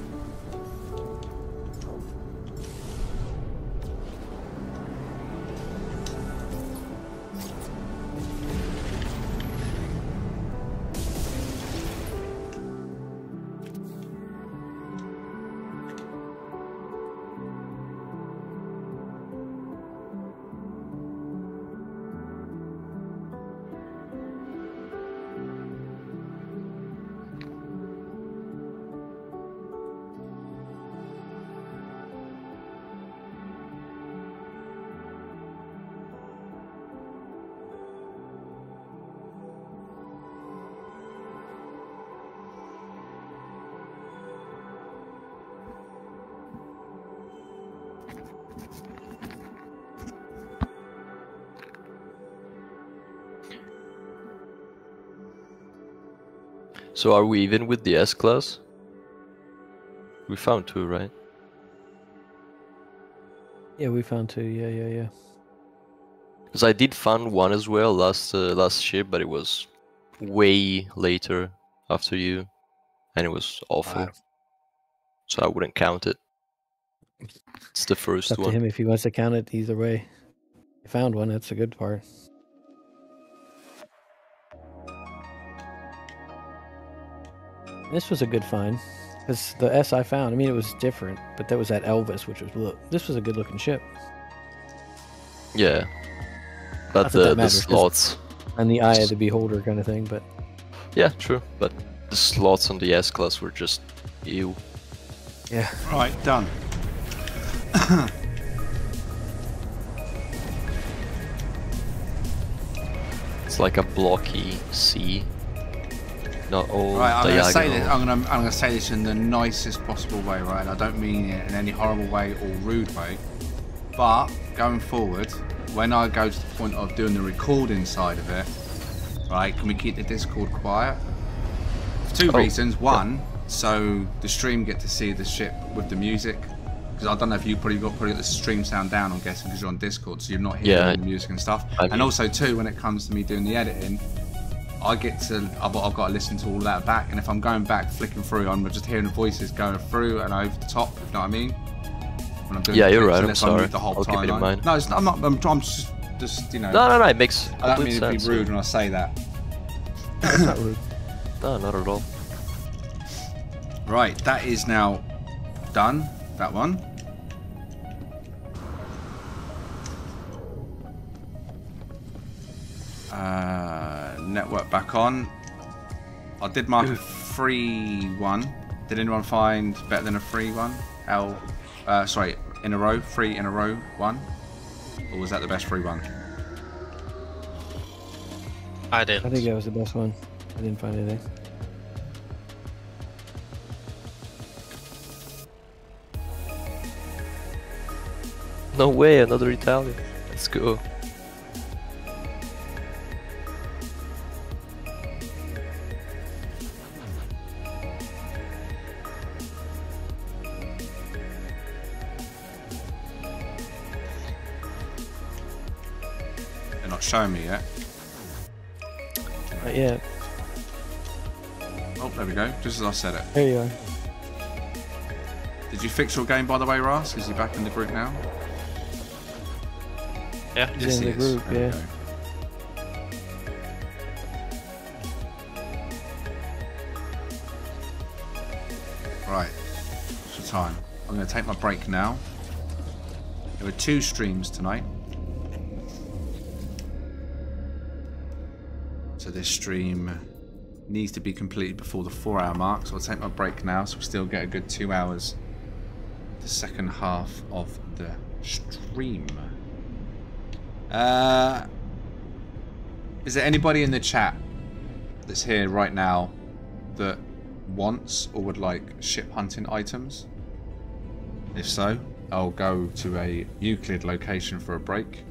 So are we even with the S class? We found two, right? Yeah, we found two. Yeah, yeah, yeah. Because I did find one as well last uh, last ship, but it was way later after you, and it was awful. Wow. So I wouldn't count it. It's the It's first up to him if he wants to count it either way. You found one. That's a good part. This was a good find. Because the S I found, I mean, it was different, but that was at Elvis, which was look. This was a good looking ship, Yeah. But Not that the, that the slots. and the eye of the beholder kind of thing. But Yeah, true. But the slots on the S class were just ew. yeah, Right, done. It's like a blocky C. Not all Right, I'm going to say this. I'm going to I'm going to say this in the nicest possible way, right? And I don't mean it in any horrible way or rude way. But going forward, when I go to the point of doing the recording side of it, right? Can we keep the Discord quiet? For two Oh, reasons. One, so the stream get to see the ship with the music. Because I don't know if you probably got probably got the stream sound down. I'm guessing because you're on Discord, so you're not hearing Yeah, the music and stuff. I and also too, when it comes to me doing the editing, I get to I've, I've got to listen to all that back, and if I'm going back flicking through, I'm just hearing the voices going through and over the top. If you know what I mean? When I'm doing Yeah, you're right, I'm sorry. The whole I'll keep it in mind. No, it's, I'm not. I'm, I'm just, just you know. No, no, no. It makes I don't mean to be rude when I say that. that's not rude. No, not at all. Right, that is now done. That one. Uh, network back on. I did mark a free one. Did anyone find better than a free one? L, uh, sorry, in a row, free in a row one, or was that the best free one? I did. I think that was the best one. I didn't find anything. No way, another Italian. Let's go. They're showing me yet. Not yet. Oh, there we go. Just as I said it. There you are. Did you fix your game, by the way, Ross? Is he back in the group now? Yeah. He's in he the is. group, There yeah. Right. it's the time? I'm going to take my break now. There were two streams tonight. So this stream needs to be completed before the four hour mark. So I'll take my break now so we still get a good two hours. The second half of the stream. Uh, is there anybody in the chat that's here right now that wants or would like ship hunting items? If so, I'll go to a Euclid location for a break.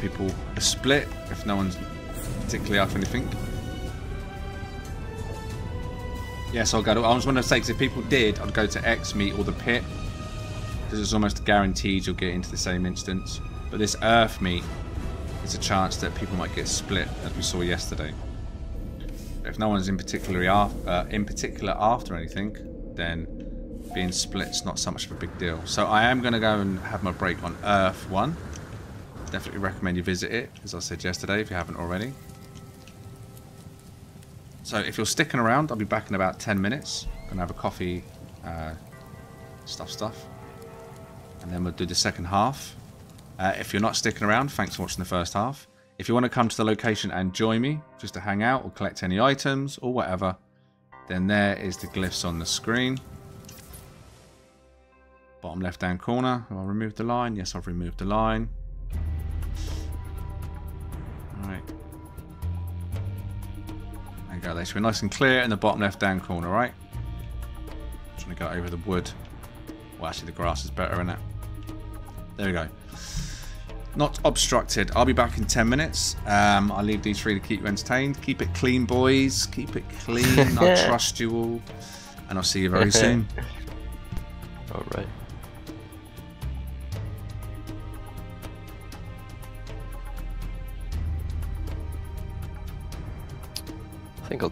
People are split, if no one's particularly up anything. Yes, I'll go to. I was going to say, 'cause if people did, I'd go to X Meet or the Pit. Because it's almost guaranteed you'll get into the same instance. But this Earth Meet, there's a chance that people might get split, as we saw yesterday. If no one's in particular, uh, in particular after anything, then being split's not so much of a big deal. So I am going to go and have my break on Earth 1. Definitely recommend you visit it, as I said yesterday, if you haven't already. So if you're sticking around, I'll be back in about 10 minutes. Gonna have a coffee, uh, stuff, stuff. And then we'll do the second half. Uh, if you're not sticking around, thanks for watching the first half. If you want to come to the location and join me, just to hang out or collect any items or whatever, then there is the glyphs on the screen. Bottom left hand corner. Have I removed the line? Yes, I've removed the line. Alright. There you go. They should be nice and clear in the bottom left hand corner, right? Trying to go over the wood. Well, actually, the grass is better, isn't it? There we go. Not obstructed. I'll be back in 10 minutes. Um, I'll leave these three to keep you entertained. Keep it clean, boys. Keep it clean. I trust you all. And I'll see you very soon.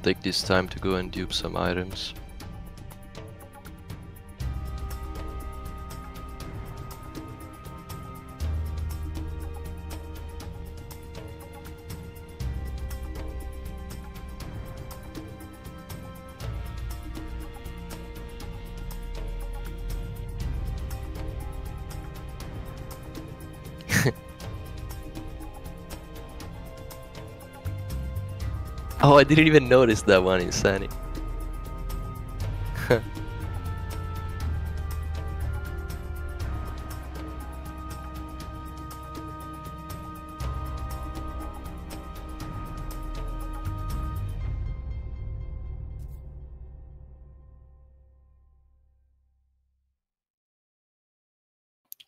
Take this time to go and dupe some items. Oh, I didn't even notice that one, Insani.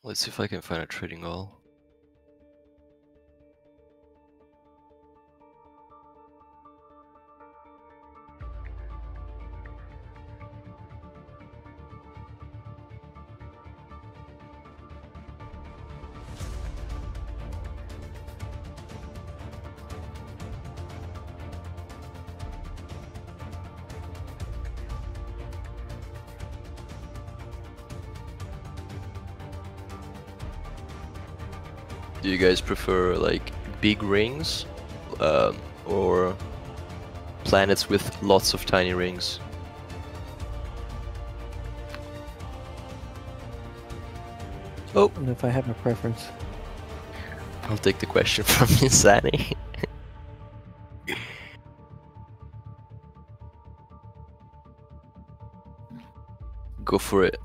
Let's see if I can find a trading hall. You guys prefer like big rings um, or planets with lots of tiny rings? Oh, And if I have a preference, I'll take the question from Insani. Go for it.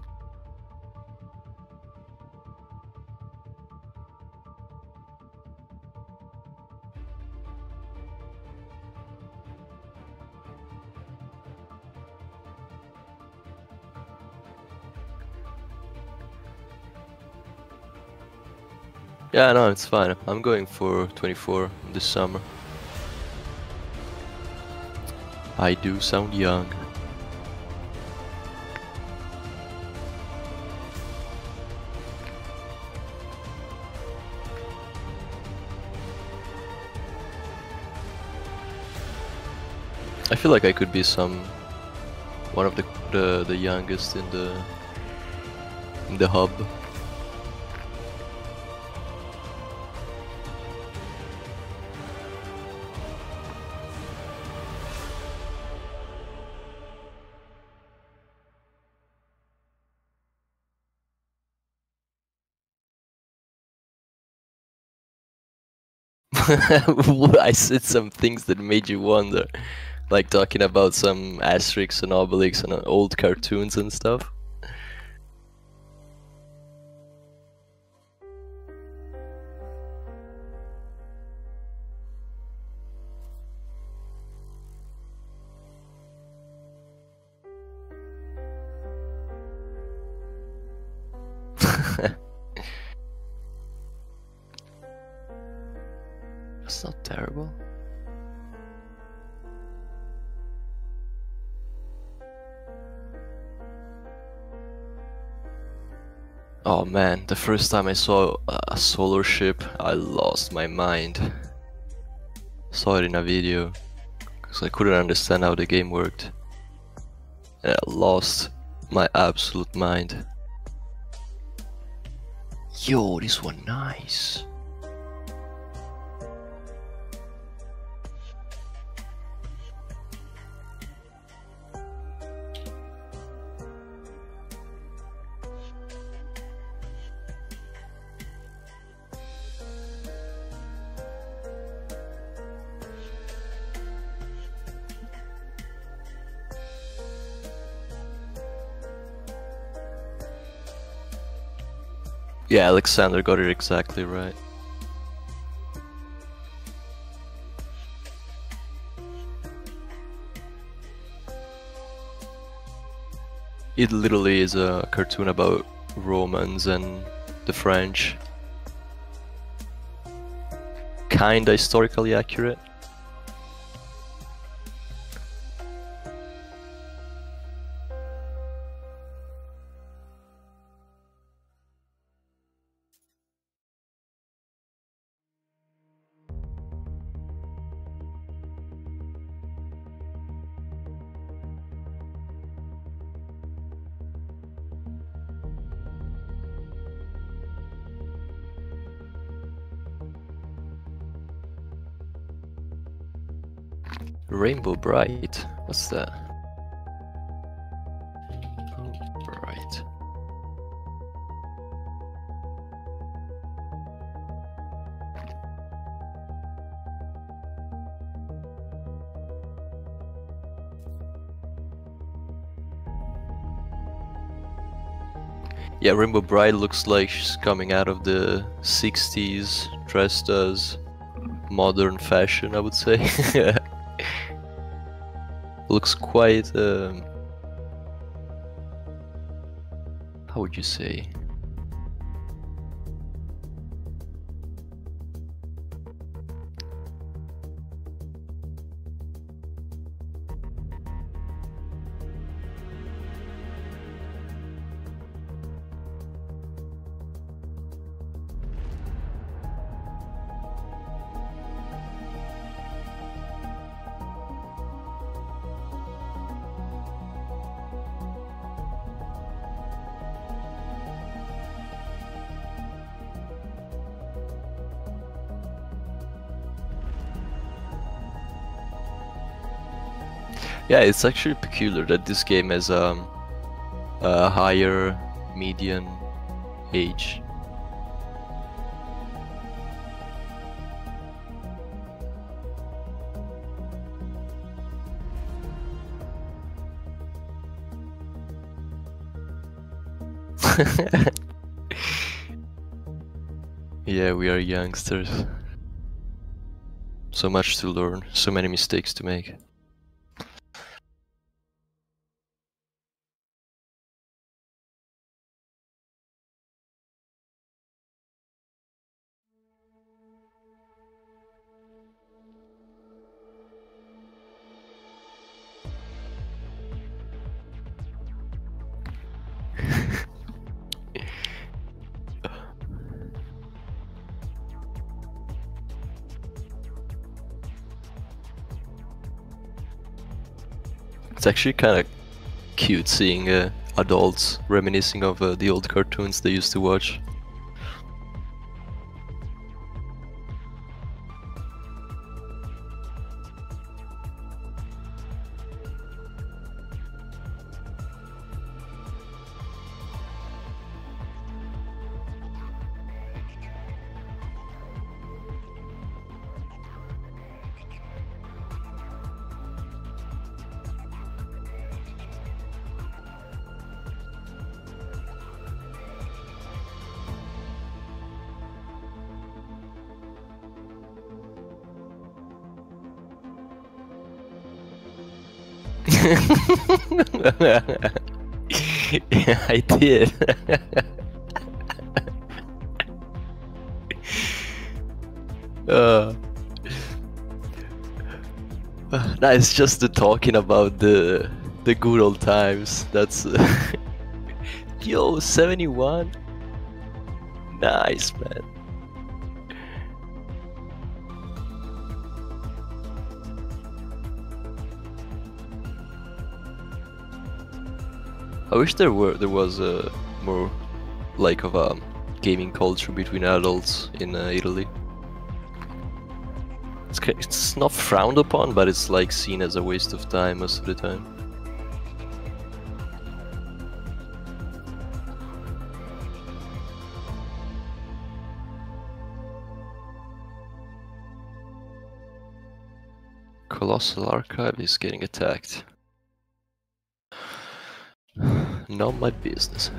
Yeah, no, it's fine. I'm going for 24 this summer. I do sound young. I feel like I could be some one of the the, the youngest in the in the hub. I said some things that made you wonder, like talking about some Asterix and Obelix and uh, old cartoons and stuff. Man, the first time I saw a solar ship, I lost my mind. Saw it in a video, because I couldn't understand how the game worked. And I lost my absolute mind. Yo, this one nice. Yeah, Alexander got it exactly right. It literally is a cartoon about Romans and the French. Kinda historically accurate. Bright. What's that? Bright. Yeah, Rainbow Brite looks like she's coming out of the 60s, dressed as modern fashion, I would say. looks quite um, how would you say Yeah, it's actually peculiar that this game has um, a higher median age. yeah, we are youngsters. So much to learn, so many mistakes to make. It's actually kind of cute seeing uh, adults reminiscing of uh, the old cartoons they used to watch. I did. uh, no, it's just the talking about the the good old times. That's yo seventy one. Nice man. I wish there were there was a more like of a gaming culture between adults in uh, Italy. It's it's not frowned upon, but it's like seen as a waste of time most of the time. Colossal Archive is getting attacked. Not my business.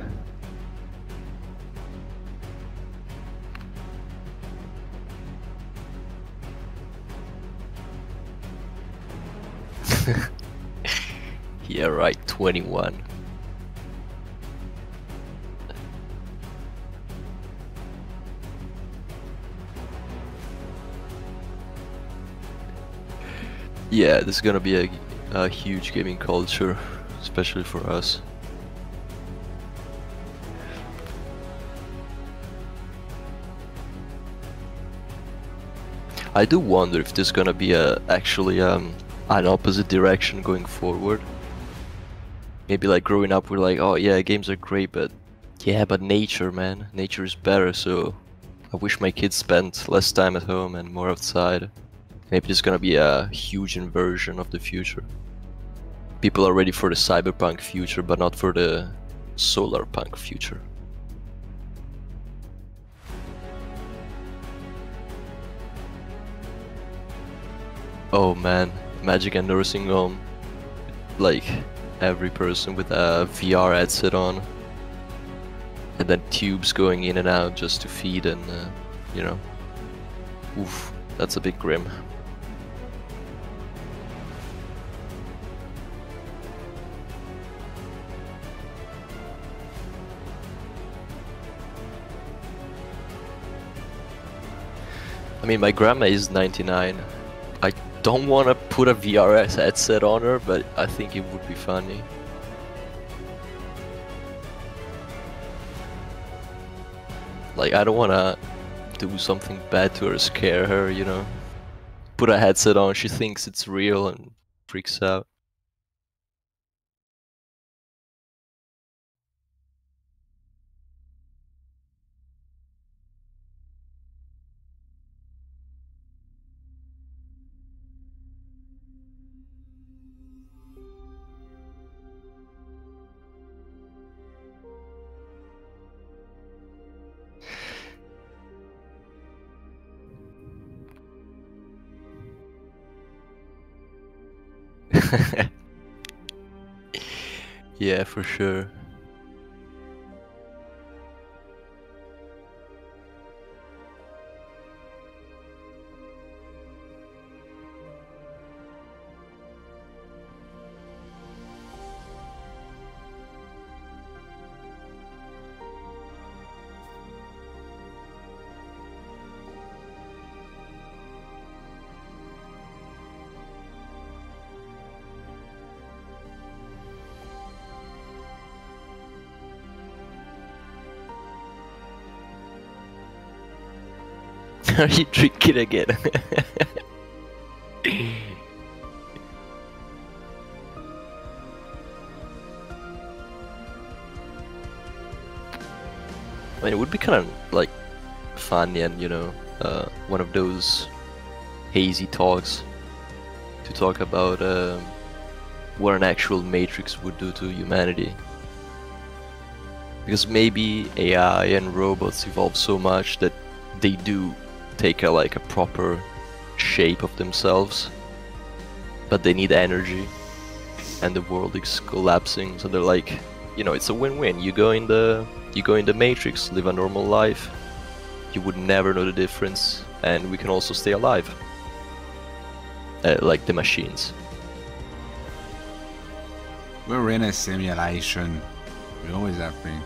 yeah, right, 21. Yeah, this is gonna be a, a huge gaming culture, especially for us. I do wonder if there's gonna be a actually um an opposite direction going forward. Maybe like growing up, we're like, oh yeah, games are great, but yeah, but nature, man, nature is better. So I wish my kids spent less time at home and more outside. Maybe there's gonna be a huge inversion of the future. People are ready for the cyberpunk future, but not for the solar punk future. Oh man, Magic and nursing home. Like every person with a VR headset on. And then tubes going in and out just to feed and, uh, you know. Oof, that's a bit grim. I mean, my grandma is 99. Don't want to put a VRS headset on her, but I think it would be funny. Like, I don't want to do something bad to her, scare her, you know. Put a headset on, she thinks it's real and freaks out. Yeah, for sure. Are you drinking again? I mean, it would be kind of like fun and you know, uh, one of those hazy talks to talk about um, what an actual Matrix would do to humanity. Because maybe AI and robots evolve so much that they do take a like a proper shape of themselves, but they need energy, and the world is collapsing. So they're like, you know, it's a win-win. You go in the you go in the matrix, live a normal life. You would never know the difference, and we can also stay alive, uh, like the machines. We're in a simulation. We always have been.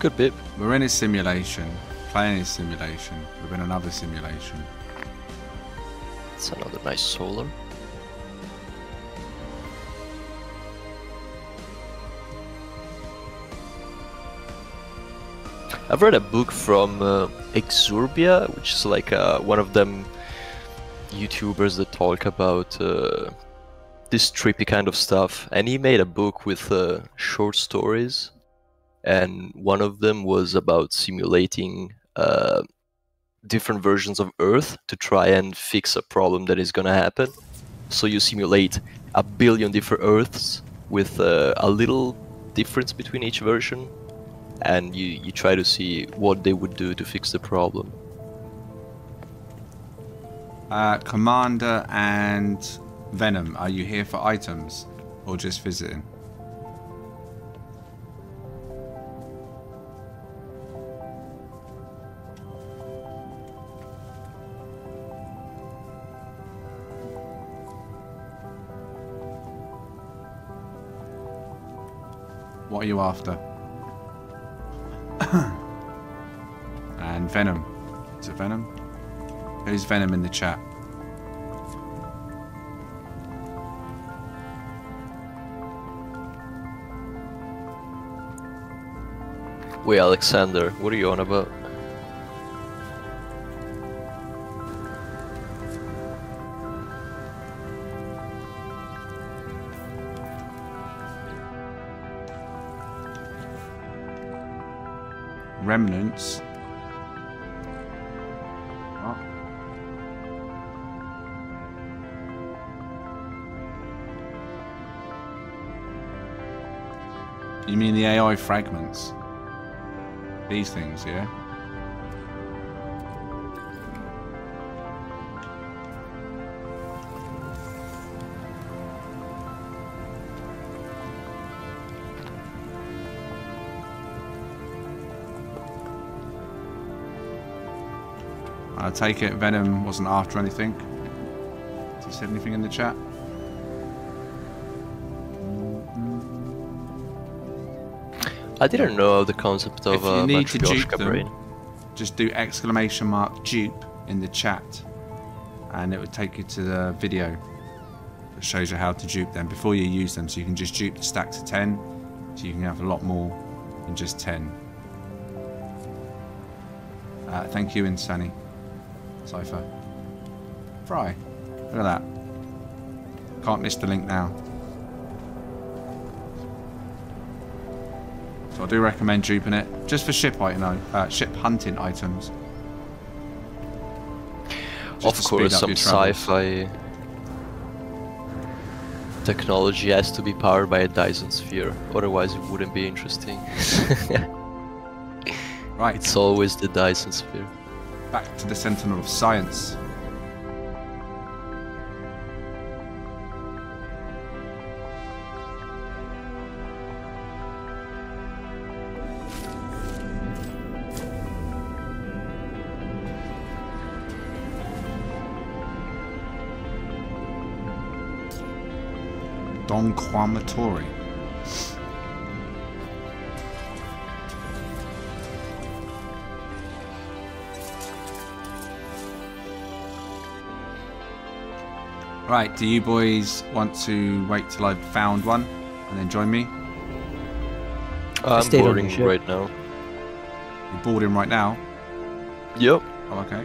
Good bit. We're in a simulation. Playing a simulation. We're in another simulation. It's another nice solar. I've read a book from uh, Exurb1a, which is like uh, one of them YouTubers that talk about uh, this trippy kind of stuff. And he made a book with uh, short stories, and one of them was about simulating uh, different versions of Earth to try and fix a problem that is gonna happen. So you simulate a billion different Earths with uh, a little difference between each version, and you, you try to see what they would do to fix the problem. Uh, Commander and Venom, are you here for items or just visiting? What are you after? and Venom. Is it Venom? Who's Venom in the chat? Wait, Alexander, what are you on about? Remnants. What? You mean the AI fragments? These things, yeah? I take it Venom wasn't after anything. Has he said anything in the chat? I didn't know the concept of If you uh, need to dupe them, brain. just do exclamation mark dupe in the chat and it would take you to the video that shows you how to dupe them before you use them so you can just dupe the stack to 10 so you can have a lot more than just 10 uh, thank you Insani Cypher. Fry. Look at that. Can't miss the link now. So I do recommend duping it. Just for ship item, uh, ship hunting items. Just Of course, some sci-fi technology has to be powered by a Dyson sphere, otherwise it wouldn't be interesting. Right, it's always the Dyson sphere. Back to the Sentinel of Science. Don Kwamatori. Right, do you boys want to wait till I've found one and then join me? I'm stayed on the boarding ship. right now. You're boarding right now? Yep. Oh, okay.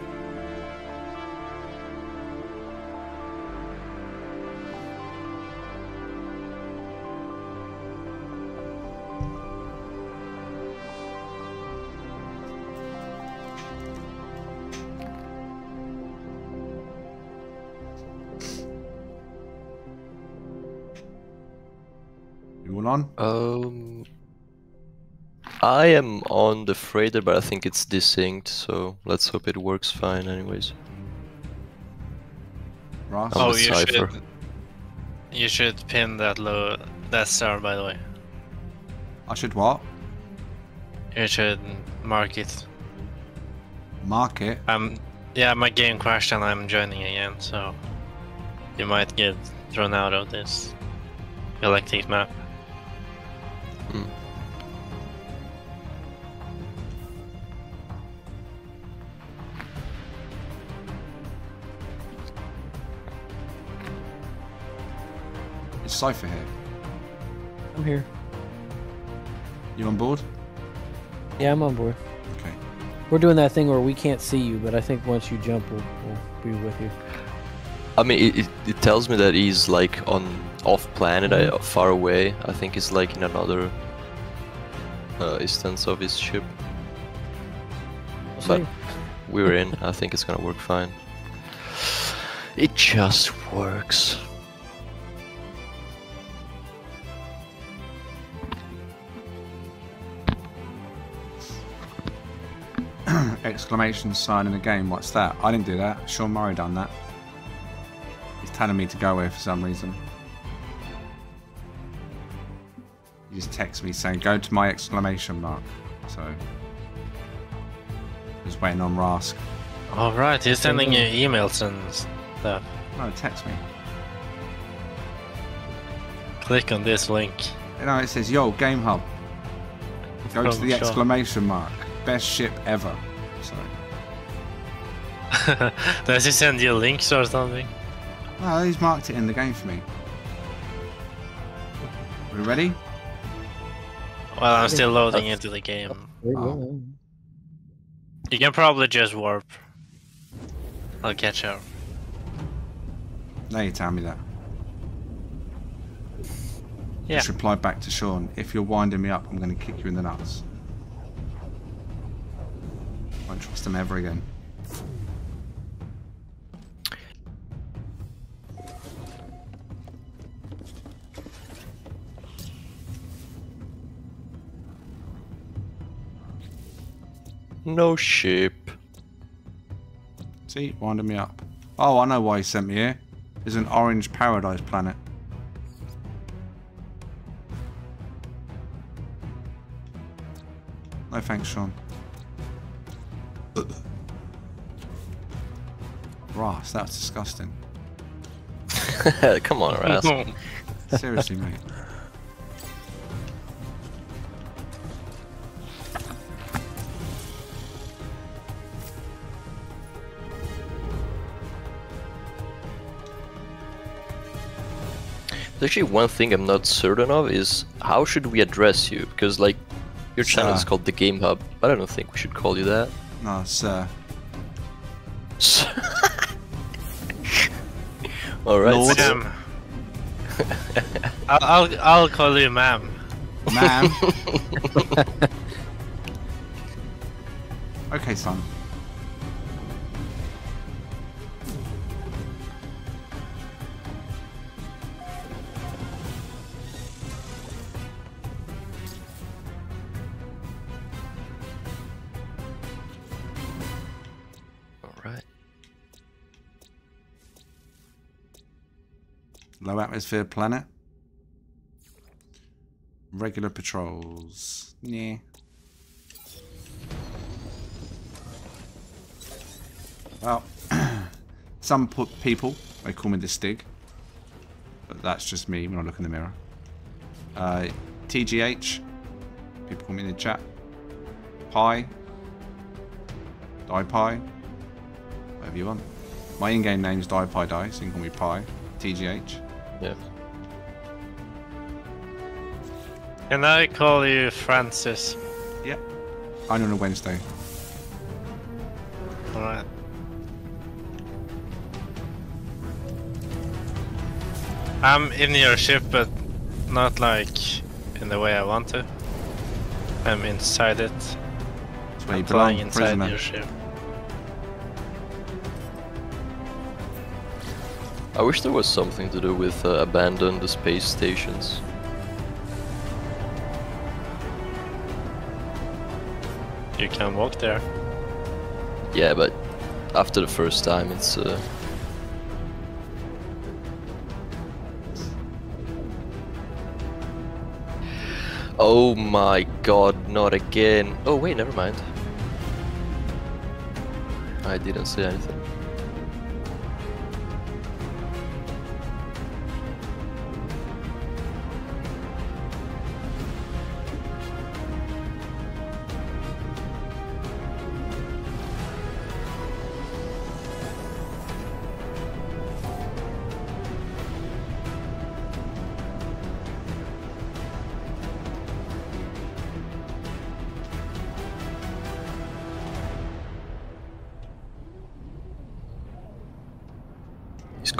On? Um, I am on the freighter, but I think it's desynced, so let's hope it works fine, anyways. Ross? Oh, Oh, you cipher. should. You should pin that low that star by the way. I should what? You should mark it. Mark it. Um, yeah, my game crashed and I'm joining again, so you might get thrown out of this galactic map. Cypher here. I'm here. You on board? Yeah, I'm on board. Okay. We're doing that thing where we can't see you, but I think once you jump, we'll, we'll be with you. I mean, it, it, it tells me that he's like on off planet, uh, far away. I think he's like in another uh, instance of his ship. We'll But- see. We're in. I think it's gonna work fine. It just works. Exclamation sign in the game. What's that? I didn't do that. Sean Murray done that. He's telling me to go away for some reason. He just texts me saying, go to my exclamation mark. So, just waiting on Rask. Alright, he's sending you emails and stuff. No, text me. Click on this link. You know, it says, yo, Game Hub. Go to the Sean. exclamation mark. Best ship ever. So, Does he send you links or something? no, he's marked it in the game for me. Are We ready? Well, I'm still loading into the game. Oh. You can probably just warp. I'll catch up. Now you tell me that. Yeah. Just reply back to Sean. If you're winding me up, I'm going to kick you in the nuts. Won't trust him ever again. No ship. See, winding me up. Oh, I know why he sent me here. There's an orange paradise planet. No thanks, Sean. Ross, that's disgusting. Come on, Ross. Seriously, mate. Actually one thing I'm not certain of is how should we address you? Because like your channel is called the Game Hub, but I don't think we should call you that. No, sir. All right. Lord. so- Ma'am. I'll, I'll, I'll call you ma'am. Ma'am. okay, son. Atmosphere planet. Regular patrols. Yeah. Well, some people, they call me the Stig. But that's just me when I look in the mirror. Uh, TGH. People call me in the chat. Pi. Die Pi. Whatever you want. My in-game name's Die Pi Die, so you can call me Pi. TGH. Can I call you Francis? Yep. I'm on a Wednesday. Alright. I'm in your ship, but not like in the way I want to. I'm inside it. That's where I'm flying inside prisoner. your ship. I wish there was something to do with uh, abandoned space stations. You can walk there. Yeah, but after the first time, it's uh, Oh my god, not again. Oh wait, never mind. I didn't say anything.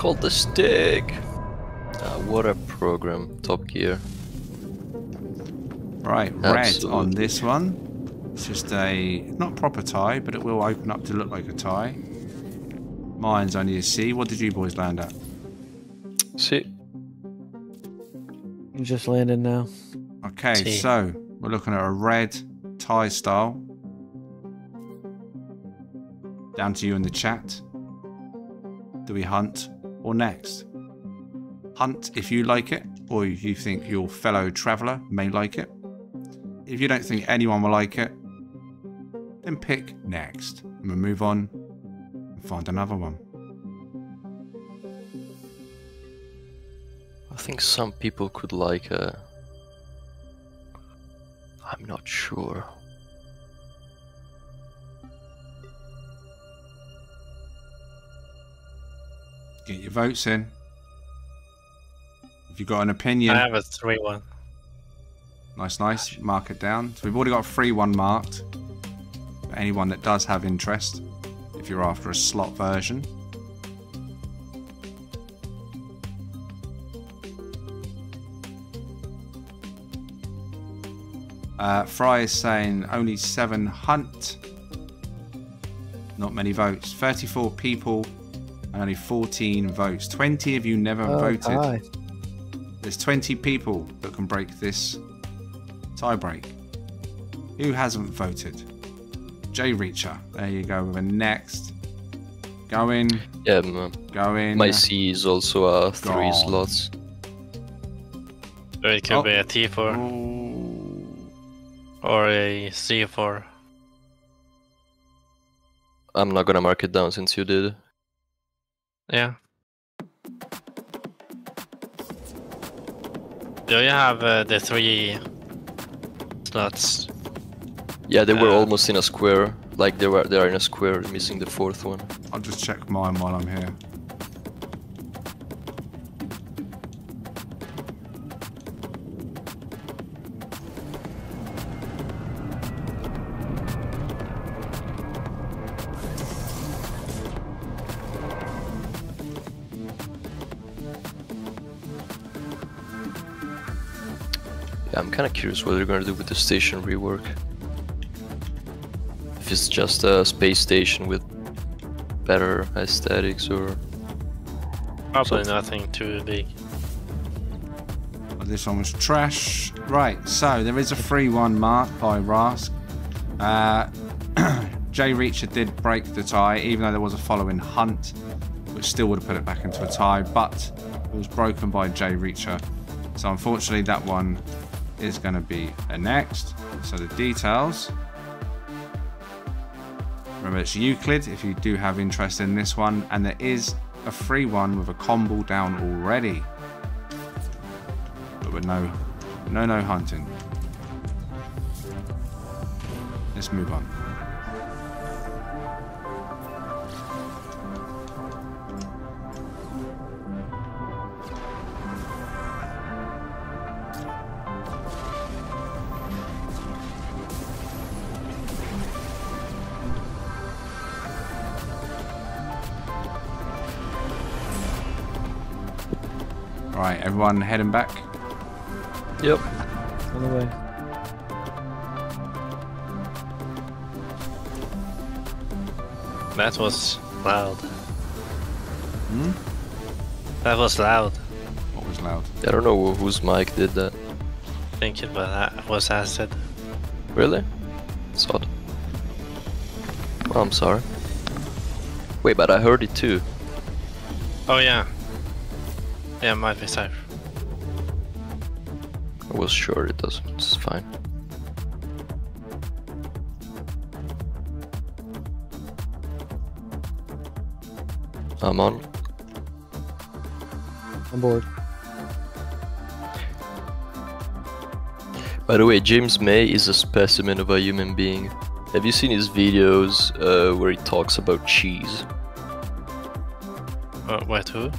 Called the Stig. Ah, what a program, Top Gear. Right, red on this one. It's just a not proper tie, but it will open up to look like a tie. Mine's only a C. What did you boys land at? See, You just landed now. Okay, C. so we're looking at a red tie style. Down to you in the chat. Do we hunt or next? Hunt if you like it, or you think your fellow traveller may like it. If you don't think anyone will like it, then pick next. And we'll move on and find another one. I think some people could like a. I'm not sure. Get your votes in. If you've got an opinion, I have a 3 1. Nice, nice. Mark it down. So we've already got a free one marked. For anyone that does have interest, if you're after a slot version. Uh, Fry is saying only seven hunt. Not many votes. 34 people only 14 votes. 20 of you never Oh, voted. tie. There's 20 people that can break this tiebreak. Who hasn't voted? Jay Reacher. There you go with a next. Going, Yeah, m- going. my C is also uh, three Gone. slots. So it could Oh. be a T4 Oh, or a C4. I'm not gonna mark it down since you did. Yeah. Do you have uh, the three slots? Yeah, they were Uh, almost in a square. Like they were, they are in a square, missing the fourth one. I'll just check mine while I'm here. Kind of curious what they're gonna do with the station rework. If it's just a space station with better aesthetics, or Probably So- nothing too big. This one was trash. Right, so there is a free one marked by Rask. Uh, Jay Reacher did break the tie, even though there was a following hunt, which still would have put it back into a tie, but it was broken by Jay Reacher. So unfortunately, that one is going to be a next. So the details. Remember, it's Euclid if you do have interest in this one, and there is a free one with a combo down already but with no no no hunting. Let's move on. Everyone heading back. yep. On the way. That was loud. Hmm? That was loud. What was loud? I don't know whose mic did that. I think it was, that was acid. Really? It's odd. Oh, I'm sorry. Wait, but I heard it too. Oh yeah. Yeah, might be safe. I was sure it doesn't, It's fine. I'm on. I'm bored. By the way, James May is a specimen of a human being. Have you seen his videos uh, where he talks about cheese? Uh, wait, who?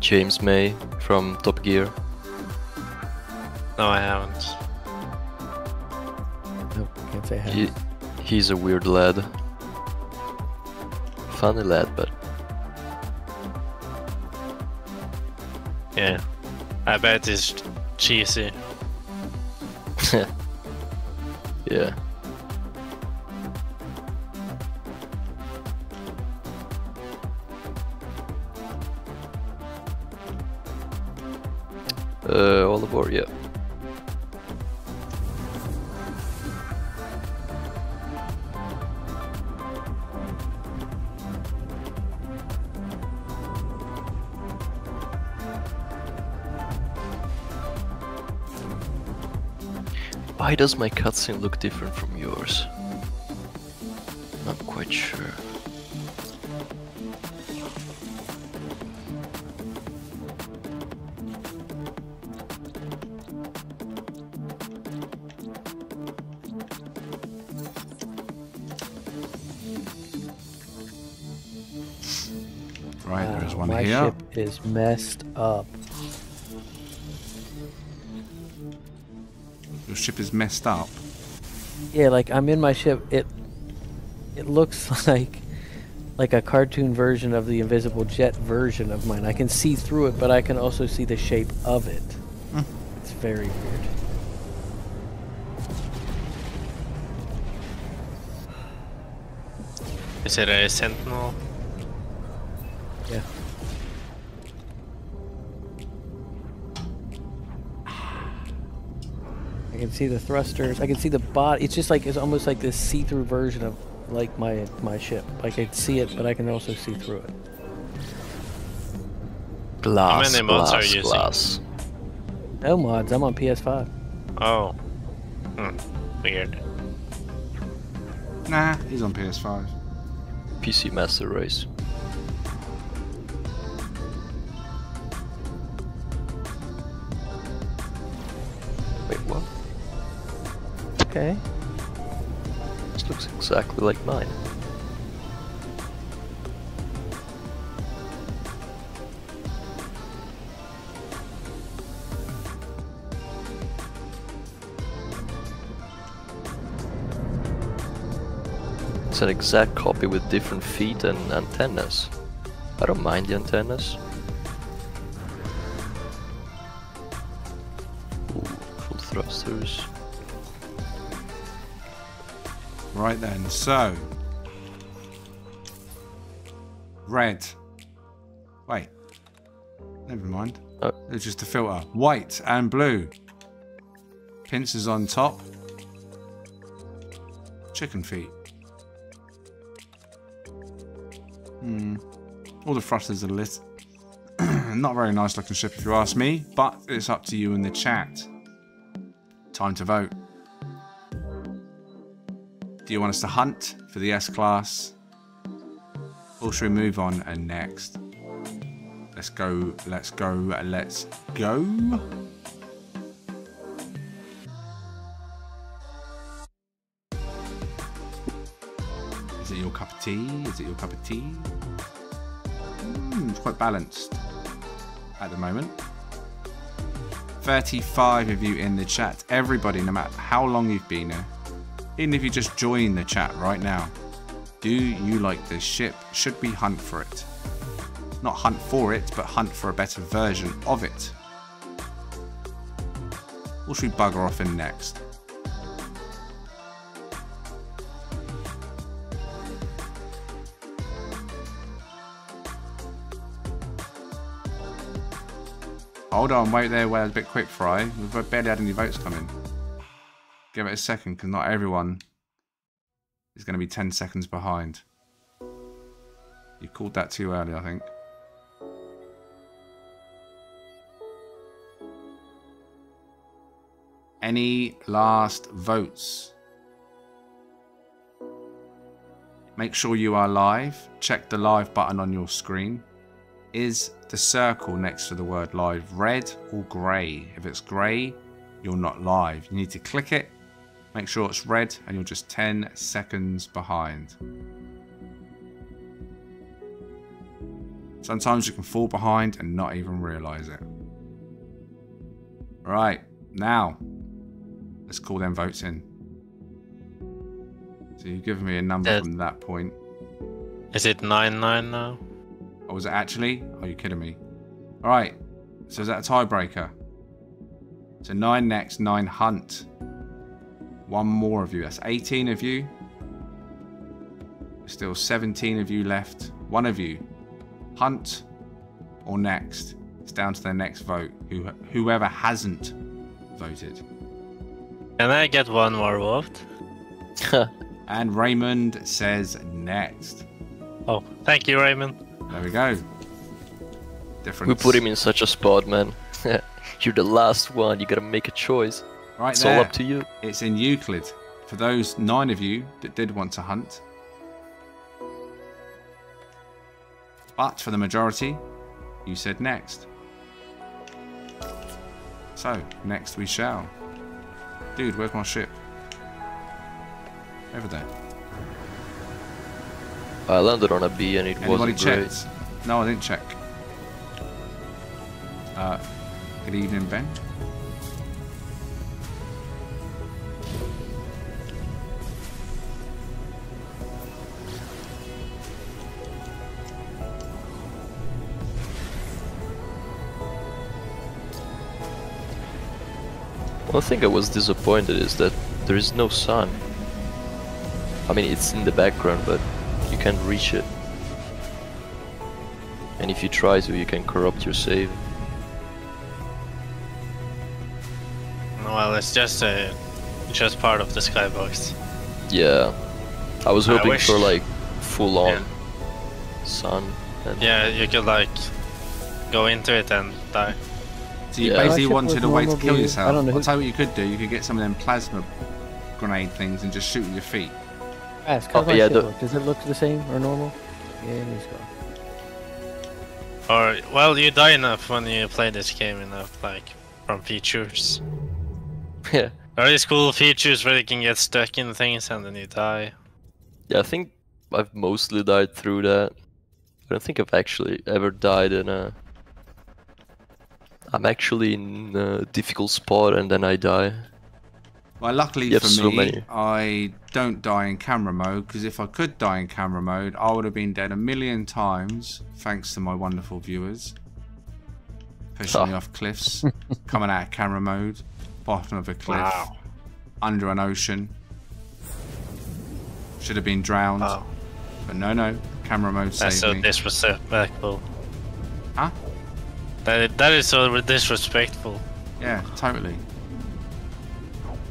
James May from Top Gear. No, I haven't. Nope, can't say I have. He, he's a weird lad. Funny lad, but Yeah. I bet he's cheesy. yeah. Uh, all aboard, yeah. Why does my cutscene look different from yours? Not quite sure. Right, there's Wow, one my here. ship is messed up. Ship is messed up. Yeah, like I'm in my ship. It it looks like like a cartoon version of the Invisible Jet version of mine. I can see through it, but I can also see the shape of it. Hmm. It's very weird. Is it a sentinel? See the thrusters. I can see the bot. It's just like it's almost like this see-through version of like my my ship. Like I can see it, but I can also see through it. Glass, many mods are glass, using? No mods. I'm on PS5. Oh. Hmm. Weird. Nah, he's on PS5. PC Master Race. Okay. This looks exactly like mine. It's an exact copy with different feet and antennas. I don't mind the antennas. Right then, so. Red. Wait. Never mind. Oh. It's just a filter. White and blue. Pincers on top. Chicken feet. Hmm. All the thrusters are lit. Not very nice looking ship if you ask me, but it's up to you in the chat. Time to vote. Do you want us to hunt for the S class? Or should we move on and next? Let's go, let's go, let's go. Is it your cup of tea? Is it your cup of tea? Mm, it's quite balanced at the moment. 35 of you in the chat. Everybody, no matter how long you've been here, even if you just join the chat right now, do you like this ship? Should we hunt for it? Not hunt for it, but hunt for a better version of it. Or should we bugger off in next? Hold on, wait there, wait a bit quick, Fry. We've barely had any votes come in. Give it a second, because not everyone is going to be 10 seconds behind. You called that too early, I think. Any last votes? Make sure you are live. Check the live button on your screen. Is the circle next to the word live red or grey? If it's grey, you're not live. You need to click it, make sure it's red, and you're just 10 seconds behind. Sometimes you can fall behind and not even realize it. Right, now, let's call them votes in. So you've given me a number Uh, from that point. Is it 9 9 now? Oh, was it actually? Are you kidding me? All right. So is that a tiebreaker? So nine next, nine hunt. One more of you. That's 18 of you. Still 17 of you left. One of you. Hunt or next. It's down to the next vote. Who, whoever hasn't voted. Can I get one more vote? And Raymond says next. Oh, thank you, Raymond. There we go. Different. we put him in such a spot, man. You're the last one. You gotta make a choice. Right It's there. all up to you. It's in Euclid. For those nine of you that did want to hunt. But for the majority, you said next. So, next we shall. Dude, where's my ship? Over there. I landed on a B and it Anybody wasn't great. checked? No, I didn't check. Uh, good evening, Ben. One thing I was disappointed is that there is no sun. I mean, it's in the background, but you can't reach it. And if you try to, you can corrupt your save. Well, it's just a, just part of the skybox. Yeah. I was I hoping wish- for like full on Yeah. sun. And Yeah, you could like go into it and die. So you Yeah. basically wanted a way to kill view. yourself. I don't know I'll tell you what you could do. You could get some of them plasma grenade things and just shoot with your feet. Ah, Ask, how's Oh, yeah, the- Does it look the same or normal? Yeah, it needs to go. Or well, you die enough when you play this game enough, like from features. yeah. There are these cool features where you can get stuck in things and then you die. Yeah, I think I've mostly died through that. I don't think I've actually ever died in a. I'm actually in a difficult spot and then I die. Well, luckily You for so me, many. I don't die in camera mode because if I could die in camera mode, I would have been dead a million times thanks to my wonderful viewers. Pushing me Ah. off cliffs, coming out of camera mode, bottom of a cliff, Wow. under an ocean. Should have been drowned, Wow, but no, no, camera mode that's saved so me. disrespectful. Huh? That that is so disrespectful. Yeah, totally.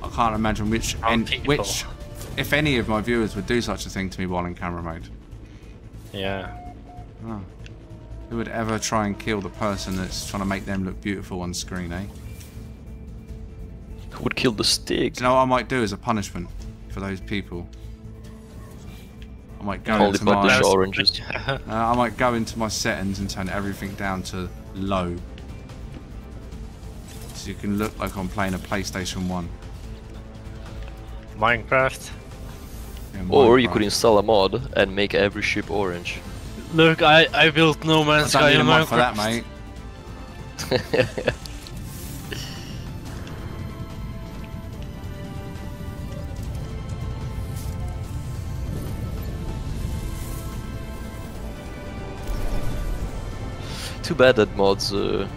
I can't imagine which and which, if any of my viewers would do such a thing to me while in camera mode. Yeah. Oh. Who would ever try and kill the person that's trying to make them look beautiful on screen, eh? Who would kill the Stig? Do you know what I might do as a punishment for those people? I might go Only into my oranges. uh, I might go into my settings and turn everything down to low. So you can look like I'm playing a PlayStation 1. Minecraft. in Or you could install a mod and make every ship orange. Look, I I built No Man's Sky in mod for that, Minecraft. mate. Too bad that mods uh,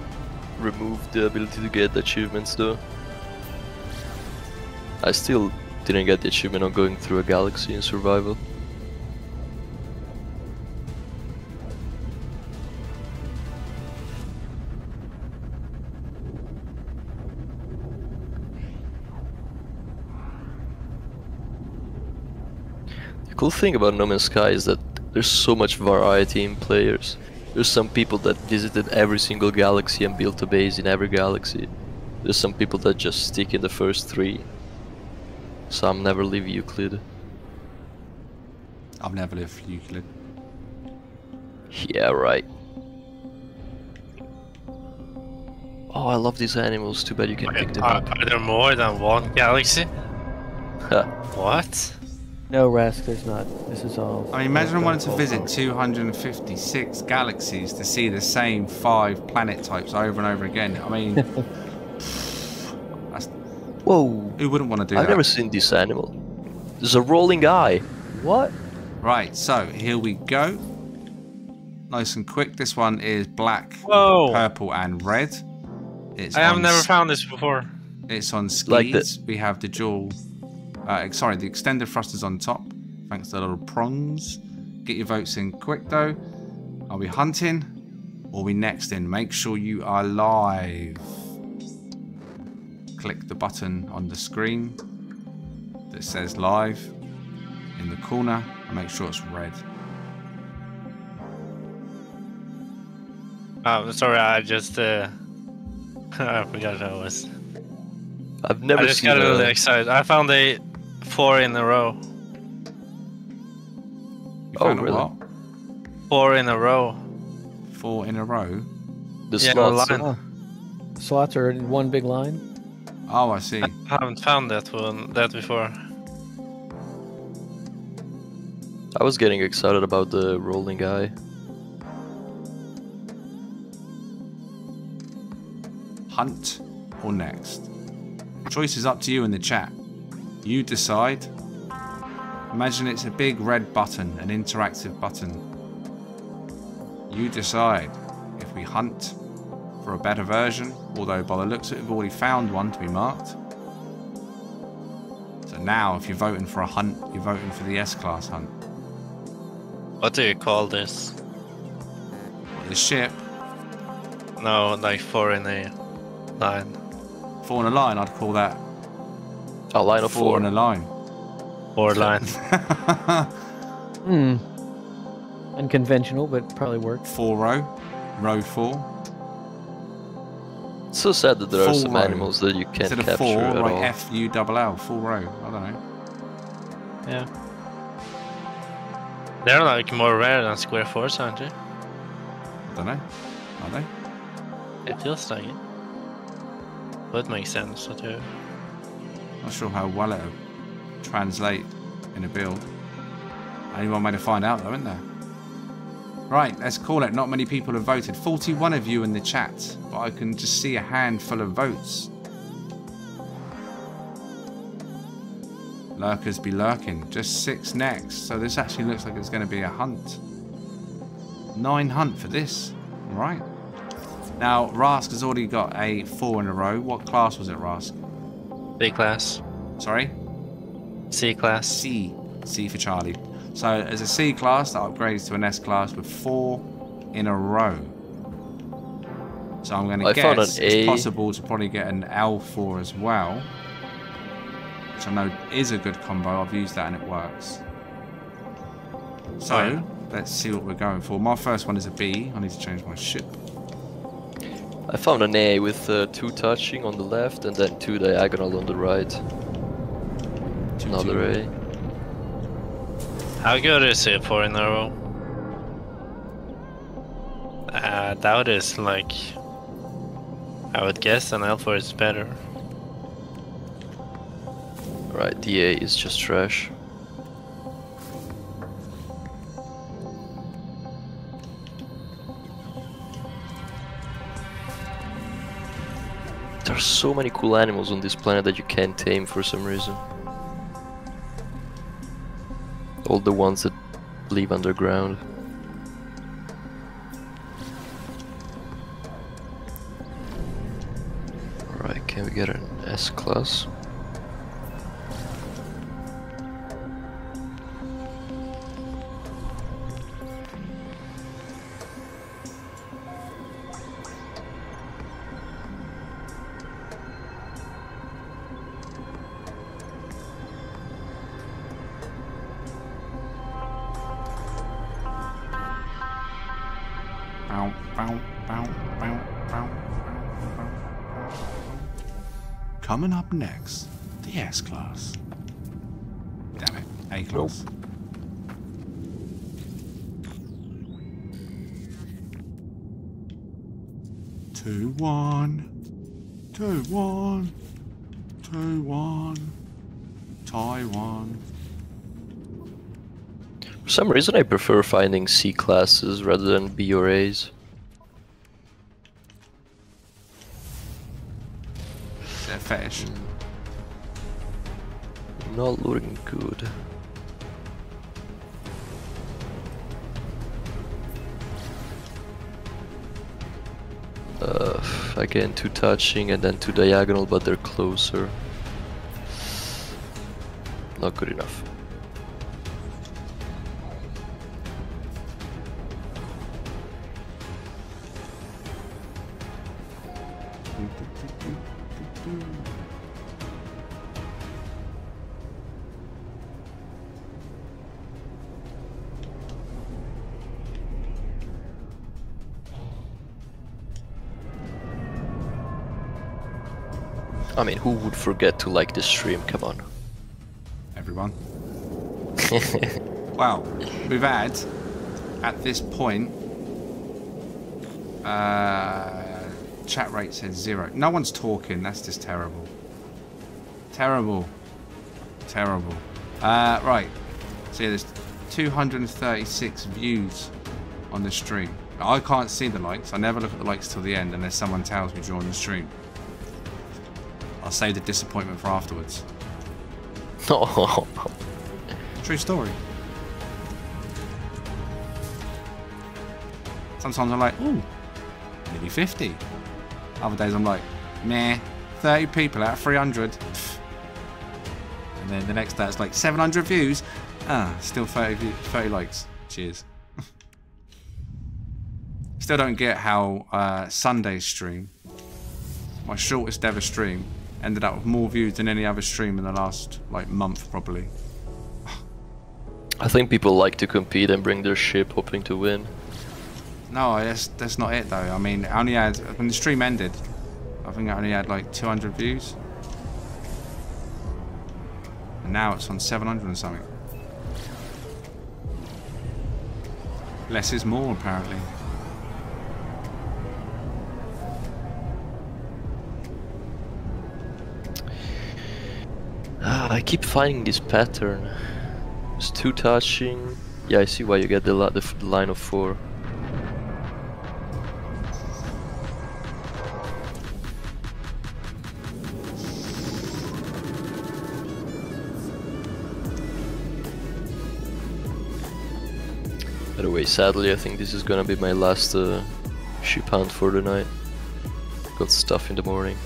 removed the ability to get achievements though. I still didn't get the achievement on going through a galaxy in survival. The cool thing about No Man's Sky is that there's so much variety in players. There's some people that visited every single galaxy and built a base in every galaxy. There's some people that just stick in the first three. Some never leave Euclid. I've never left Euclid. Yeah, right. Oh, I love these animals. Too bad you can't pick them Are, up. are there more than one galaxy? What? No, Rask, there's not. This is all. I mean, imagine wanting to visit 256 galaxies to see the same five planet types over and over again. I mean, that's, Whoa! who wouldn't want to do that? I've never seen this animal. There's a rolling eye. What? Right, so here we go. Nice and quick. This one is black, Whoa! purple, and red. It's I have never found this before. It's on skis. Like the- We have the dual. Uh, sorry, the extended thrusters on top. Thanks to the little prongs. Get your votes in quick though. Are we hunting? Or are we next in? Make sure you are live. Click the button on the screen that says live in the corner and make sure it's red. Oh, sorry, I just uh, I forgot what it was. I've never I just seen got really a, excited. I found a four in a row. You Oh, found a really? what? Four in a row. Four in a row. the Yeah, slots. line. Oh. Slots are in one big line? Oh, I see. I haven't found that one that before. I was getting excited about the rolling guy. hunt or next. Choice is up to you in the chat. You decide. Imagine it's a big red button, an interactive button. You decide if we hunt for a better version, although by the looks of it, we've already found one to be marked. So now, if you're voting for a hunt, you're voting for the S-Class hunt. What do you call this? The ship, No, like four in a line. four in a line, I'd call that A line of four four. in a line. Four line. Hmm. Unconventional, but probably works. four row, row four. It's so sad that there are Full some row. animals that you can't Instead of capture four, at write all. F U double L, full row. I don't know. yeah. They're like more rare than square fours, aren't they? I don't know. Are they? It feels like it. Would make sense to do. Not sure how well it'll translate in a build. Only one way to find out, though, isn't there? Right, let's call it. Not many people have voted. 41 of you in the chat, but I can just see a handful of votes. Lurkers be lurking. Just six next. So this actually looks like it's going to be a hunt. Nine hunt for this. Right. Now, Rask has already got a four in a row. What class was it, Rask? B class. Sorry? C class. C. C for Charlie. So as a C class, that upgrades to an S class with four in a row. So I'm going to I guess it's A. possible to probably get an L4 as well. Which I know is a good combo. I've used that and it works. So, Oh, let's see what we're going for. My first one is a B. I need to change my ship. I found an A with uh, two touching on the left and then two diagonal on the right. Two, Another two. A. How good is it for in a row? I doubt it's like. I would guess an L4 is better. Right, the A is just trash. There are so many cool animals on this planet that you can't tame for some reason. All the ones that live underground. Alright, can we get an S up next, the S class. Damn it, A class. Two one, two one, two one, Taiwan. For some reason, I prefer finding C classes rather than B or A's. Fetish? Not looking good. Uh, again, two touching and then two diagonal, but they're closer. Not good enough. I mean, who would forget to like this stream? Come on. Everyone. Well, we've had at this point uh, chat rate says zero. No one's talking. That's just terrible. Terrible. Terrible. Uh, right. So yeah, there's 236 views on the stream. I can't see the likes. I never look at the likes till the end unless someone tells me during the stream. I'll save the disappointment for afterwards. True story. Sometimes I'm like, ooh, nearly 50. Other days I'm like, meh, 30 people out of 300. Pff. And then the next day it's like 700 views. Ah, still 30, 30 likes. Cheers. Still don't get how uh, Sunday's stream, my shortest ever stream, ended up with more views than any other stream in the last like month probably. I think people like to compete and bring their ship hoping to win. No, that's that's not it though. I mean, I only had when the stream ended. I think I only had like 200 views, and now it's on 700 and something. Less is more, apparently. Ah, I keep finding this pattern. It's too touching. Yeah, I see why you get the, the line of four. By the way, sadly, I think this is gonna be my last uh, ship hunt for the night. Got stuff in the morning.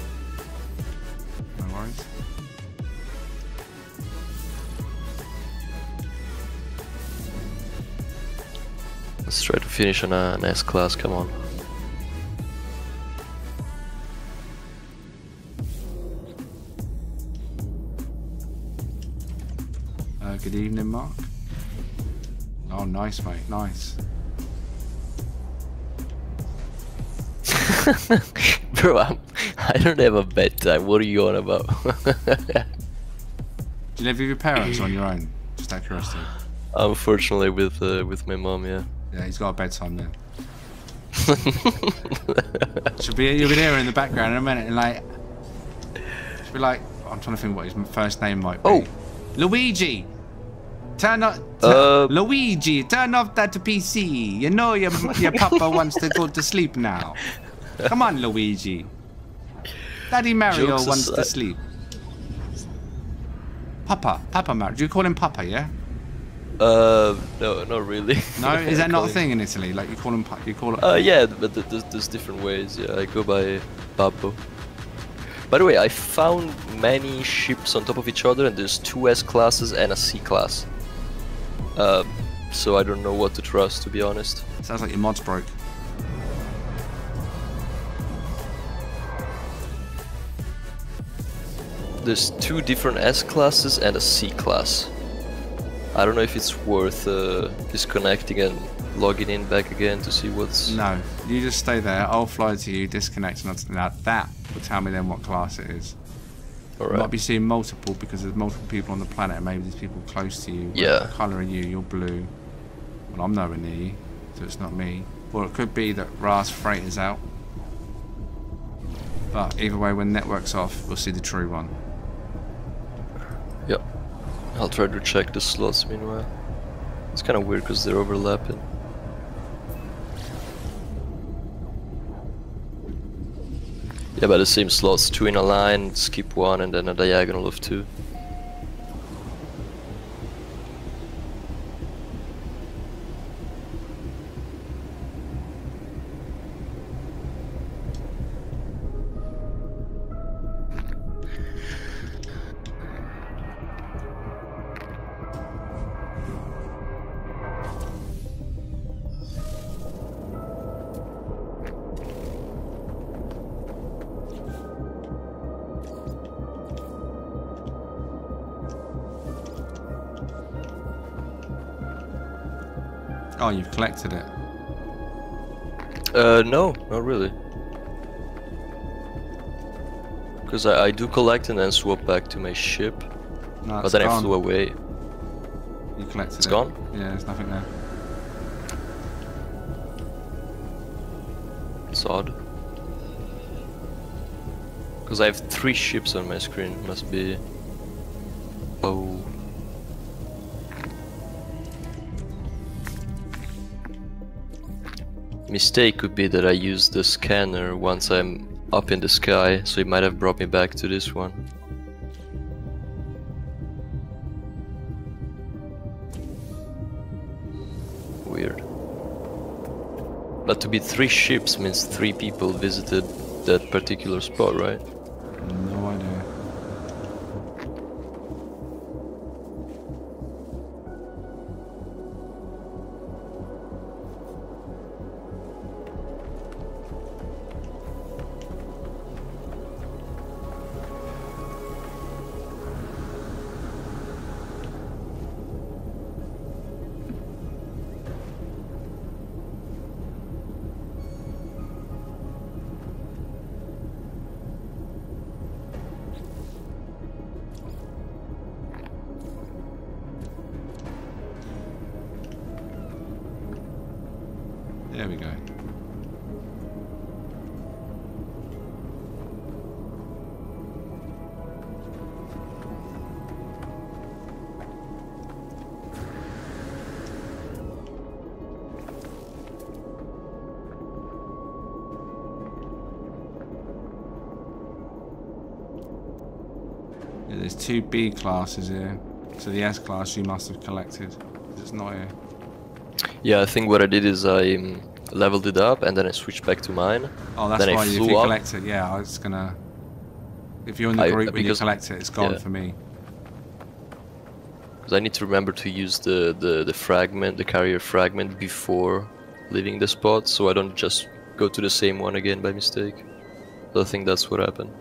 Let's try to finish on a, S class, come on. Uh, good evening, Mark. Oh, nice, mate. Nice. Bro, I'm, I don't have a bedtime, what are you on about? Do you live with your parents or on your own? Just out of curiosity. Unfortunately with uh, with my mom, yeah. Yeah, he's got a bedtime then. Should be you'll be there in the background in a minute and like should be like I'm trying to think what his first name might be. Oh. Luigi! Turn off Uh, Luigi, turn off that PC. You know your your papa wants to go to sleep now. Come on, Luigi. Daddy Mario wants to sleep. Papa, Papa Mario. Do you call him Papa, yeah? Uh, no, not really. No, is that not a thing in Italy? Like you call him, you call it. Uh, yeah, but th- there's, there's different ways. Yeah, I go by Babbo. By the way, I found many ships on top of each other, and there's two S classes and a C class. Uh, so I don't know what to trust, to be honest. Sounds like your mods broke. There's two different S classes and a C class. I don't know if it's worth uh, disconnecting and logging in back again to see what's. No, you just stay there. I'll fly to you, disconnect, and now that will tell me then what class it is. Alright. might be seeing multiple because there's multiple people on the planet. and Maybe there's people close to you. Yeah. What colour are you? You're blue. Well, I'm nowhere near you, so it's not me. Or it could be that Ras Freight is out. But either way, when network's off, we'll see the true one. I'll try to check the slots meanwhile. It's kind of weird because they're overlapping. Yeah, but the same slots, two in a line, skip one, and then a diagonal of two. Collected it. Uh, no, not really. Because I, I do collect and then swap back to my ship, No, but it's then I flew away. You collected It's it. gone? Yeah, there's nothing there. It's odd. Because I have three ships on my screen, must be... Oh... Mistake could be that I used the scanner once I'm up in the sky, so it might have brought me back to this one. Weird. But to be three ships means three people visited that particular spot, right? Yeah, there's two B classes here. So the S class you must have collected. It's not here. Yeah, I think what I did is I um, leveled it up and then I switched back to mine. Oh, that's Then I why if you up. collect it, yeah, I was gonna. If you're in the I- group when you collect it, it's gone yeah. for me. Because I need to remember to use the, the, the fragment, the carrier fragment, before leaving the spot, so I don't just go to the same one again by mistake. So I think that's what happened.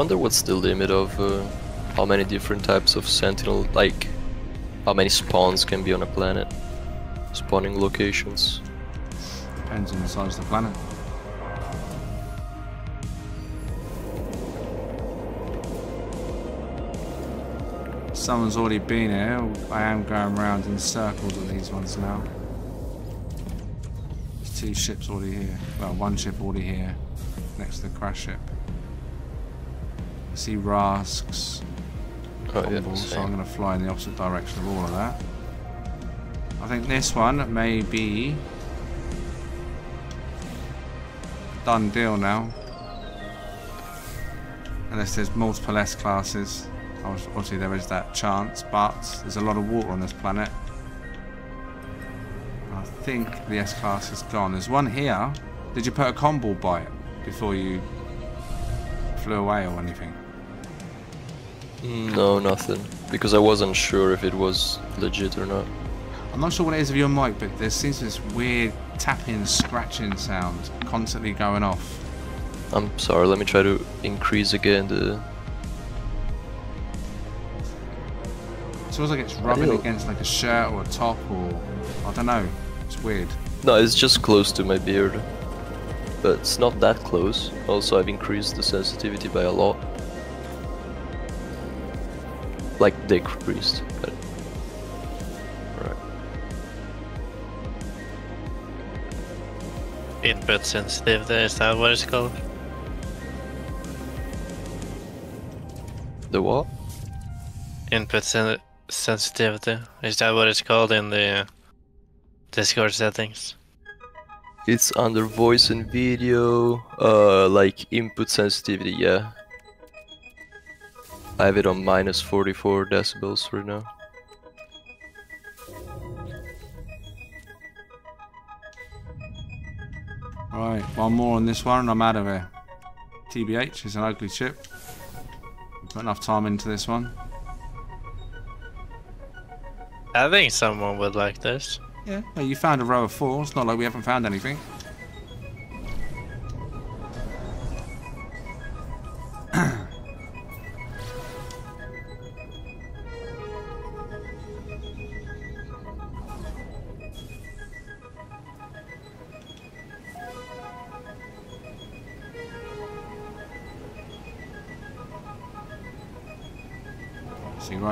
Wonder what's the limit of uh, how many different types of sentinel, like how many spawns can be on a planet? Spawning locations. Depends on the size of the planet. Someone's already been here. I am going around in circles on these ones now. There's two ships already here. Well, one ship already here, next to the crash ship. See Rasks. Oh, yeah, so. I'm going to fly in the opposite direction of all of that. I think this one may be done deal now. Unless there's multiple S classes. Obviously there is that chance, but there's a lot of water on this planet. I think the S class is gone. There's one here. Did you put a combo by it before you flew away or anything? Mm, No, nothing. Because I wasn't sure if it was legit or not. I'm not sure what it is of your mic, but there seems to be this weird tapping, scratching sound constantly going off. I'm sorry, let me try to increase again the... It feels like it's rubbing against like a shirt or a top or I don't know. It's weird. No, it's just close to my beard. But it's not that close. Also, I've increased the sensitivity by a lot. Like decreased. But... Alright. Input sensitivity, is that what it's called? The what? Input sen sensitivity, is that what it's called in the Discord settings? It's under voice and video, uh, like input sensitivity, yeah. I have it on minus 44 decibels right now. Right, one more on this one and I'm out of here. TBH is an ugly chip. Put enough time into this one. I think someone would like this. Yeah, well, you found a row of four. It's not like we haven't found anything.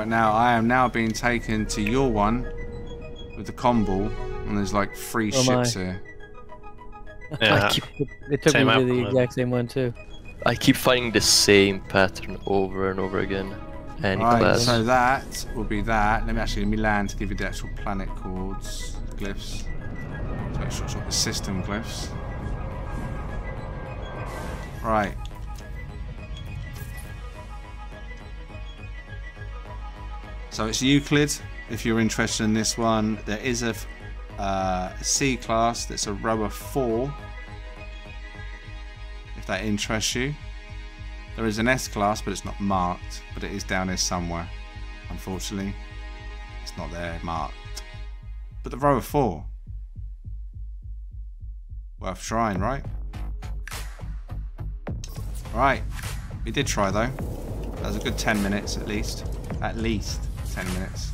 Now, I am now being taken to your one with the comball, and there's like three Oh my. ships here. Yeah. I keep, It, it took Same me to the exact same one too. I keep finding the same pattern over and over again. Any Right, class. so that will be that. Let me actually let me land to give you the actual planet codes, glyphs. So it's sort of the system glyphs. Right. So it's Euclid. If you're interested in this one, there is a, uh, C class that's a rower four. If that interests you. There is an S class, but it's not marked. But it is down there somewhere. Unfortunately, it's not there marked. But the row of four, worth trying, right? Right, we did try though. That was a good 10 minutes at least. At least 10 minutes.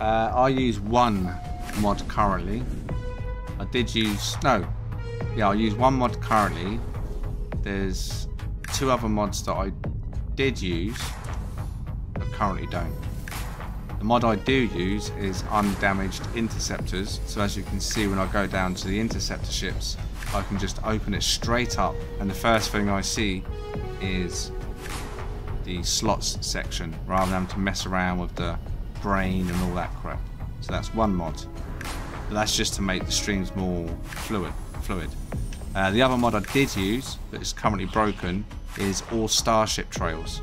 Uh, I use one mod currently. I did use no, yeah, I use one mod currently. There's two other mods that I did use, but currently don't. The mod I do use is undamaged interceptors. So as you can see, when I go down to the interceptor ships, I can just open it straight up, and the first thing I see is the slots section, rather than to mess around with the brain and all that crap. So that's one mod. That's just to make the streams more fluid. Fluid. Uh, the other mod I did use, that is currently broken, is all starship trails.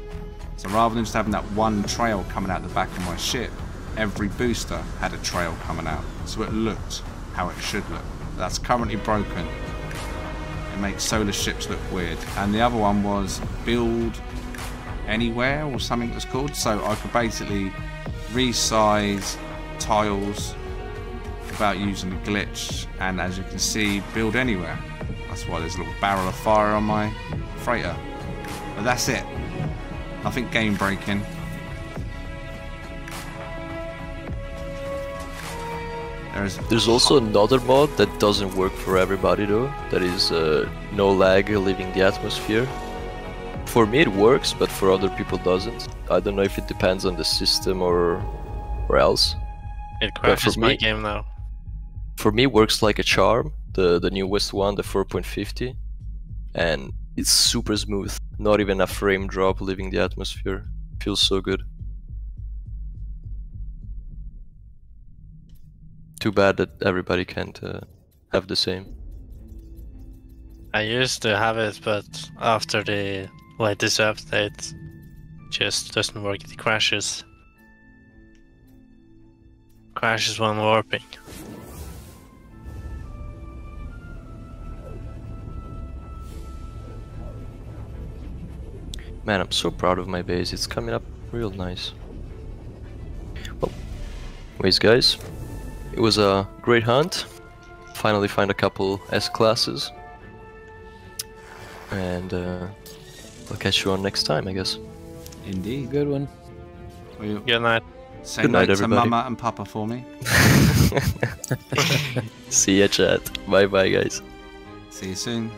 So rather than just having that one trail coming out the back of my ship, every booster had a trail coming out. So it looked how it should look. That's currently broken. It makes solar ships look weird. And the other one was build anywhere or something was called. So I could basically resize tiles without using a glitch. And as you can see, build anywhere. That's why there's a little barrel of fire on my freighter. But that's it. Nothing game breaking. There's There's also another mod that doesn't work for everybody though. That is uh, no lag leaving the atmosphere. For me it works, but for other people doesn't. I don't know if it depends on the system or or else. It for crashes my me- game now. For me works like a charm. The the newest one, the 4.50, and it's super smooth. Not even a frame drop leaving the atmosphere. Feels so good. Too bad that everybody can't uh, have the same. I used to have it, but after the latest update, just doesn't work. It crashes. Crashes when warping. Man, I'm so proud of my base. It's coming up real nice. Well, anyways, guys, it was a great hunt. Finally, find a couple S classes, and uh, I'll catch you on next time, I guess. indeed. Good one. Will you Good night. say Good night, night to everybody. Mama and Papa for me? See ya, chat. Bye, bye, guys. See you soon.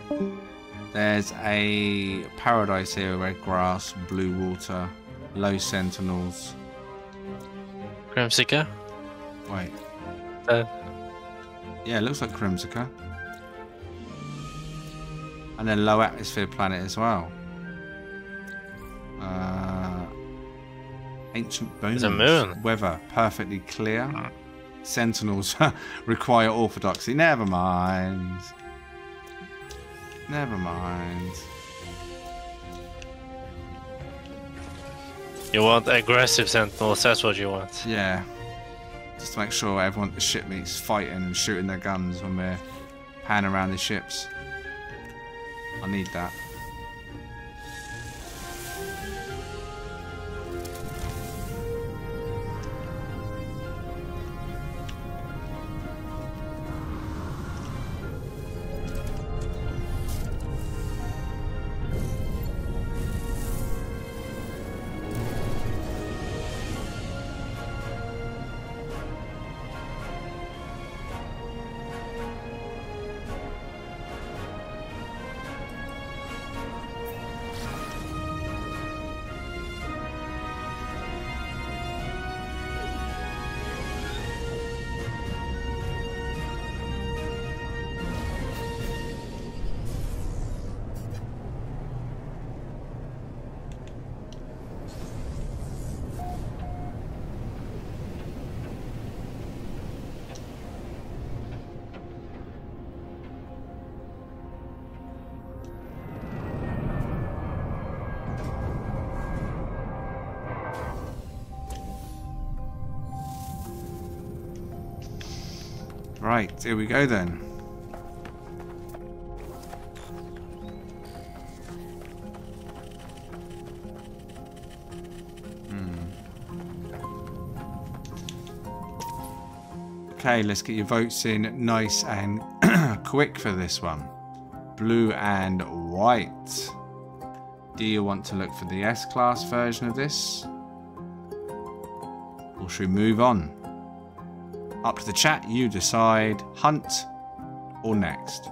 There's a paradise here, red grass, blue water, low sentinels. Crimsica? Wait. Uh, Yeah, it looks like Crimsica. And then low atmosphere planet as well. Uh, ancient bones. There's a moon. Weather perfectly clear. Sentinels require orthodoxy. Never mind. Never mind. you want aggressive sentinels, that's what you want. Yeah. Just to make sure everyone at the ship meets fighting and shooting their guns when we're panning around the ships. I need that. Right, here we go then. Hmm. Okay, let's get your votes in nice and quick for this one. Blue and white. Do you want to look for the S-Class version of this? Or should we move on? Up to the chat, you decide hunt or next.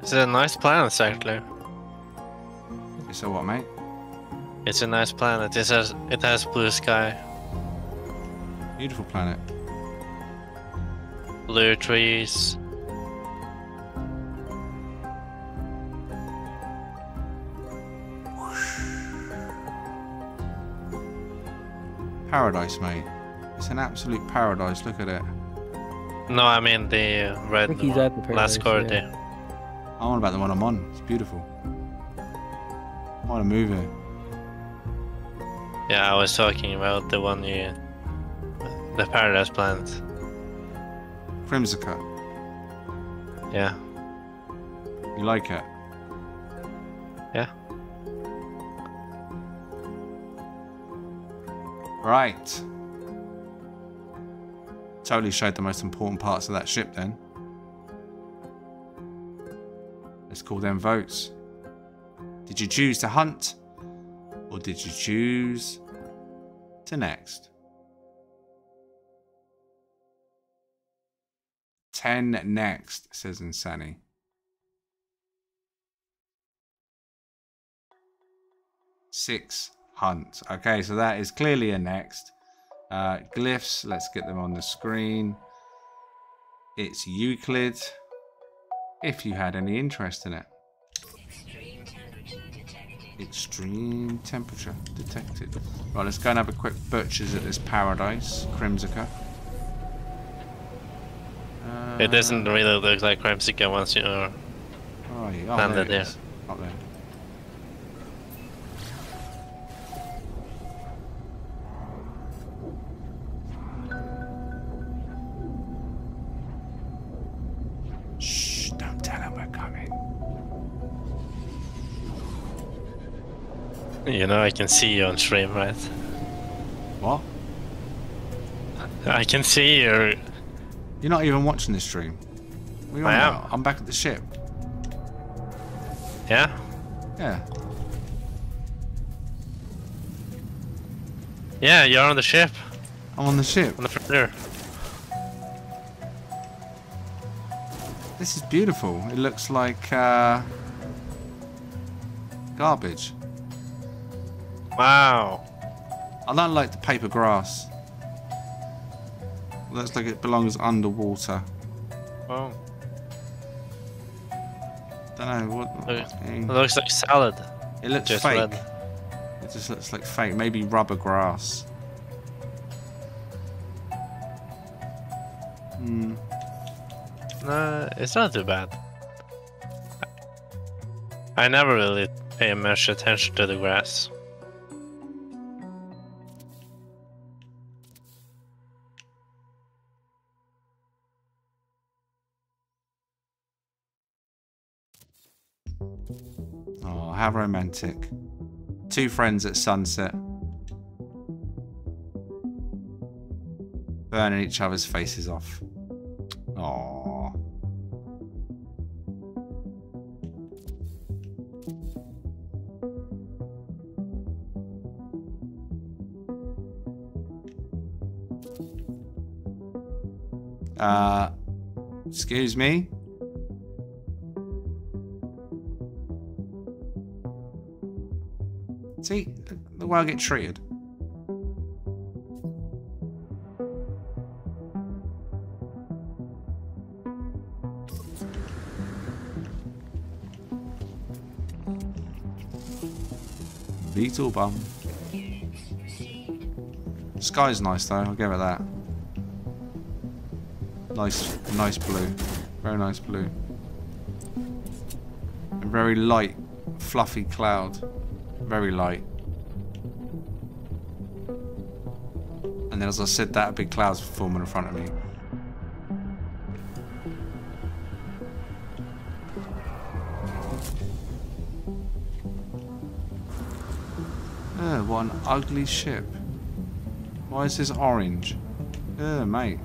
It's a nice planet, actually. So what, mate? It's a nice planet. It has it has blue sky, Beautiful planet. blue trees. Paradise, mate. It's an absolute paradise. Look at it. No, I mean the uh, red think he's at the last card yeah. there. I want about the one I'm on. It's beautiful. I want to move it. Yeah, I was talking about the one you, the paradise planet. Crimsica. Yeah, You like it? yeah. Right. Totally showed the most important parts of that ship then. Let's call them votes. Did you choose to hunt? Or did you choose to next? 10 next, says Insani. Six hunt. Okay, so that is clearly a next. Uh, glyphs, let's get them on the screen. It's Euclid, if you had any interest in it. Extreme temperature detected. Right, let's go and have a quick butchers at this paradise, Crimsica. Uh, It doesn't really look like Crimsica once you're. Oh, yeah. oh, landed there Up there. You know, I can see you on stream, right? What? I can see you. You're not even watching this stream. What are you on I am. I'm back at the ship. Yeah? Yeah. Yeah, you're on the ship. I'm on the ship. On the freighter. This is beautiful. It looks like uh, garbage. Wow. I don't like the paper grass. Looks like it belongs underwater. Oh. Don't know what. Okay. eh, It looks like salad. It looks Just fake. red. It just looks like fake. Maybe rubber grass. Hmm. No, it's not too bad. I never really pay much attention to the grass. How romantic. Two friends at sunset. Burning each other's faces off. Oh. Uh, excuse me? See, look how I get treated. Beetle bum. Sky's nice though, I'll give it that. Nice, nice blue. Very nice blue. A very light, fluffy cloud. Very light. And then as I said that, big clouds forming in front of me. Oh, what an ugly ship. Why is this orange? Oh, mate.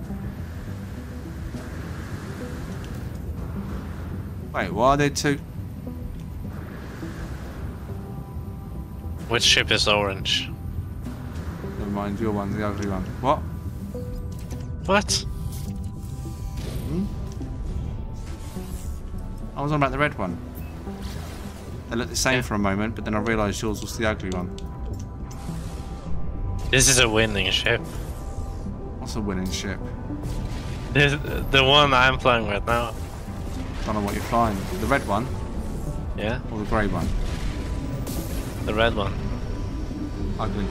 Wait, why are there two? Which ship is orange? Never mind, your one, the ugly one. What? What? Hmm? I was on about the red one. They looked the same Yeah. for a moment, but then I realised yours was the ugly one. This is a winning ship. What's a winning ship? This, the one I'm flying right now. I Don't know what you're flying. The red one Yeah, or the grey one? the red one. Ugly.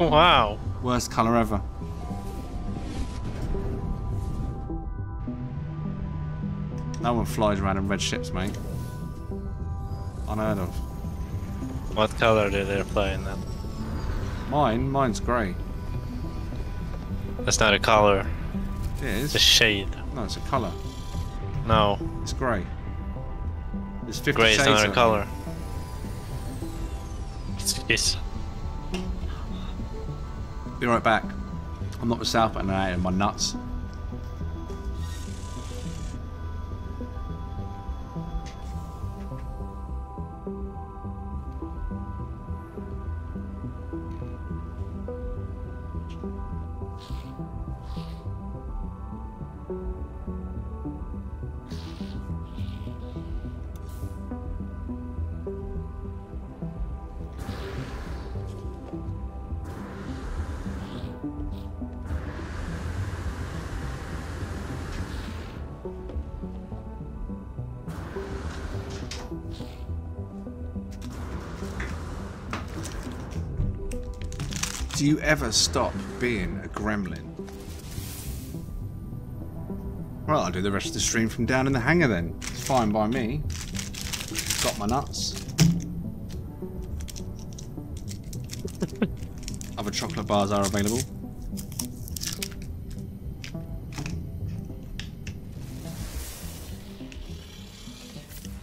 Oh. Wow. Worst colour ever. No one flies around in red ships, mate. Unheard of. What color did they fly in then? Mine, mine's grey. That's not a color. It It's a shade. No, it's a colour. No, It's grey. There's 50 gray is shades not of a it. color. It's Be right back. I'm not the South, but I am my nuts. Ever stop being a gremlin? Well, I'll do the rest of the stream from down in the hangar then. It's fine by me. Got my nuts. Other chocolate bars are available.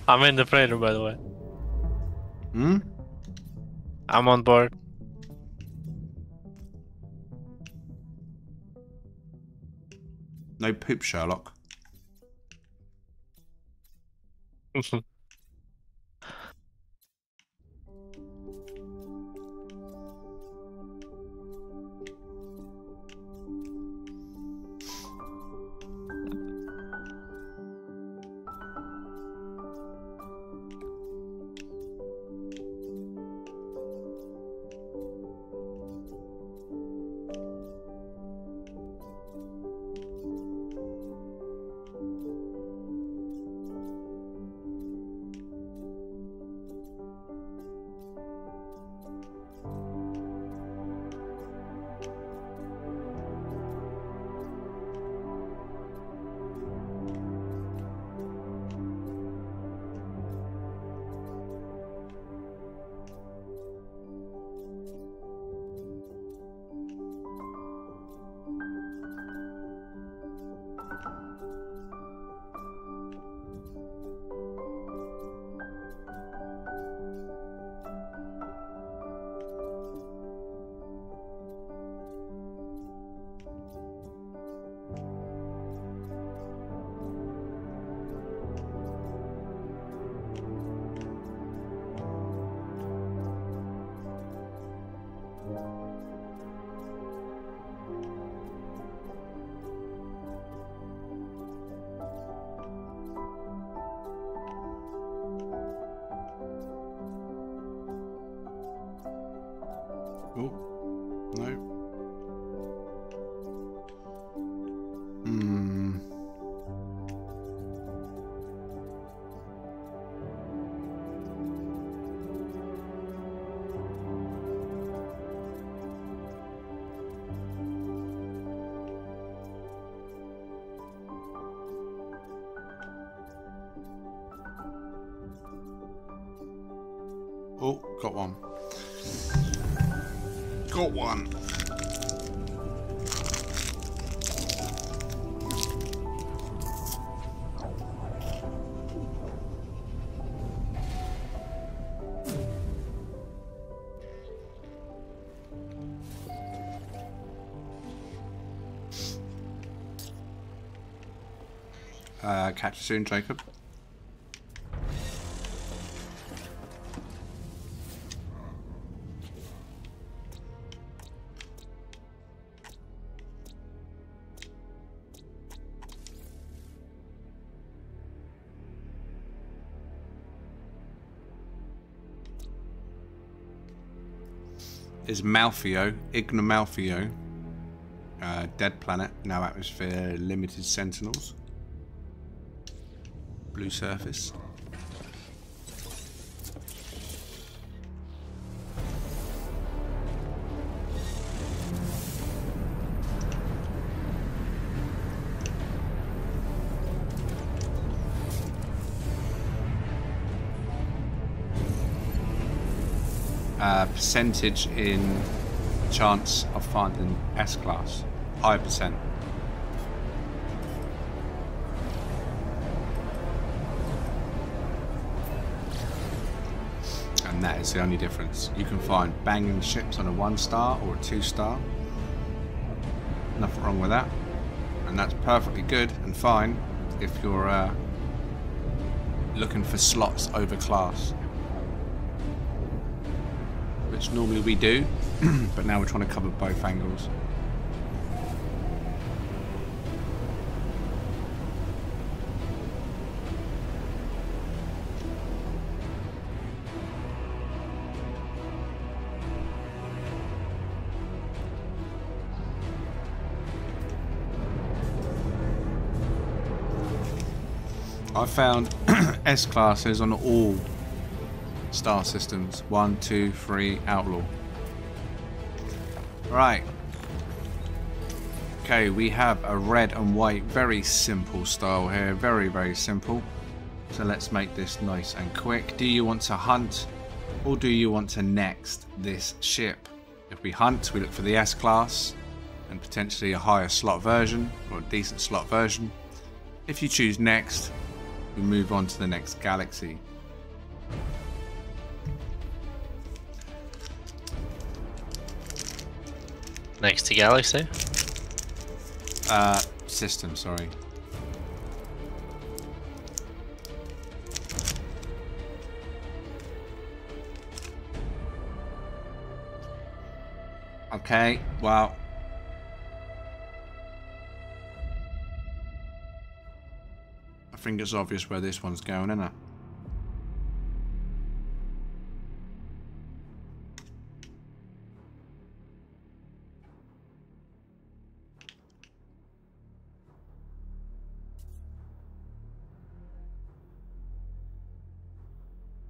I'm in the freighter, by the way. Hmm? I'm on board. No poop, Sherlock. soon, Jacob. is Malfio, Igna Malfio, uh, dead planet, no atmosphere, limited sentinels, blue surface. uh, percentage in chance of finding S class. High percent. And that is the only difference. You can find banging ships on a one star or a two star. Nothing wrong with that. And that's perfectly good and fine if you're uh, looking for slots over class which normally we do, but now we're trying to cover both angles. I found S classes on all star systems. One, two, three, outlaw. Right. Okay, we have a red and white, very simple style here. Very, very simple. So let's make this nice and quick. Do you want to hunt or do you want to next this ship? If we hunt, we look for the S-Class and potentially a higher slot version or a decent slot version. If you choose next, we move on to the next galaxy. Next to Galaxy. Uh, system, sorry. Okay, well. Think it's obvious where this one's going, isn't it?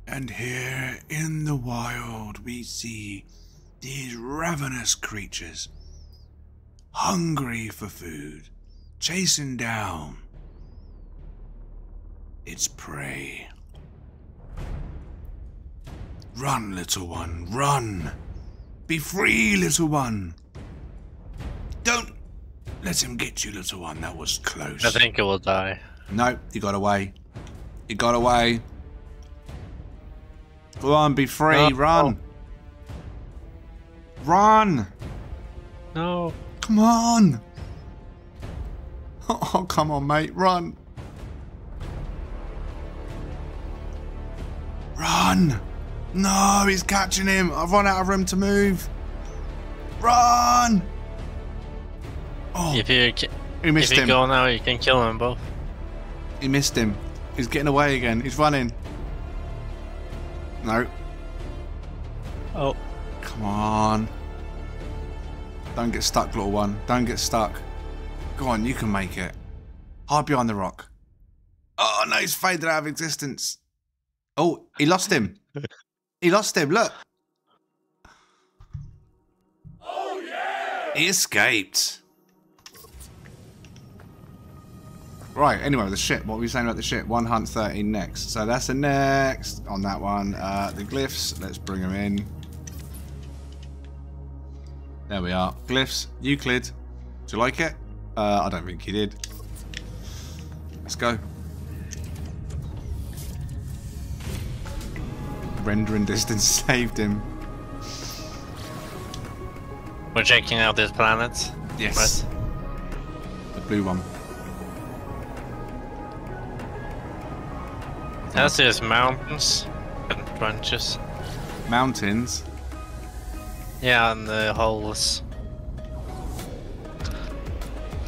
And here in the wild we see these ravenous creatures, hungry for food, chasing down its prey. Run, little one, run! Be free, little one! Don't let him get you, little one. That was close. I think it will die. No, he got away. He got away. Go on, be free, No. run. Run! No. Come on! Oh, come on, mate, run! Run! No, he's catching him. I've run out of room to move. Run! Oh, If you ca- he if missed you him. go now, you can kill them both. He missed him. He's getting away again. He's running. No. Oh. Come on. Don't get stuck, little one. Don't get stuck. Go on, you can make it. Hide behind the rock. Oh no, he's faded out of existence. Oh, he lost him. he lost him, look. Oh yeah! He escaped. Right, anyway, the ship. What were we saying about the ship? One hunt 13 next. So that's the next on that one. Uh, the glyphs, let's bring them in. There we are. Glyphs, Euclid. Do you like it? Uh, I don't think he did. Let's go. Rendering distance saved him. We're checking out this planet. Yes. The blue one. That's just mountains and branches. Mountains. Yeah, and the holes.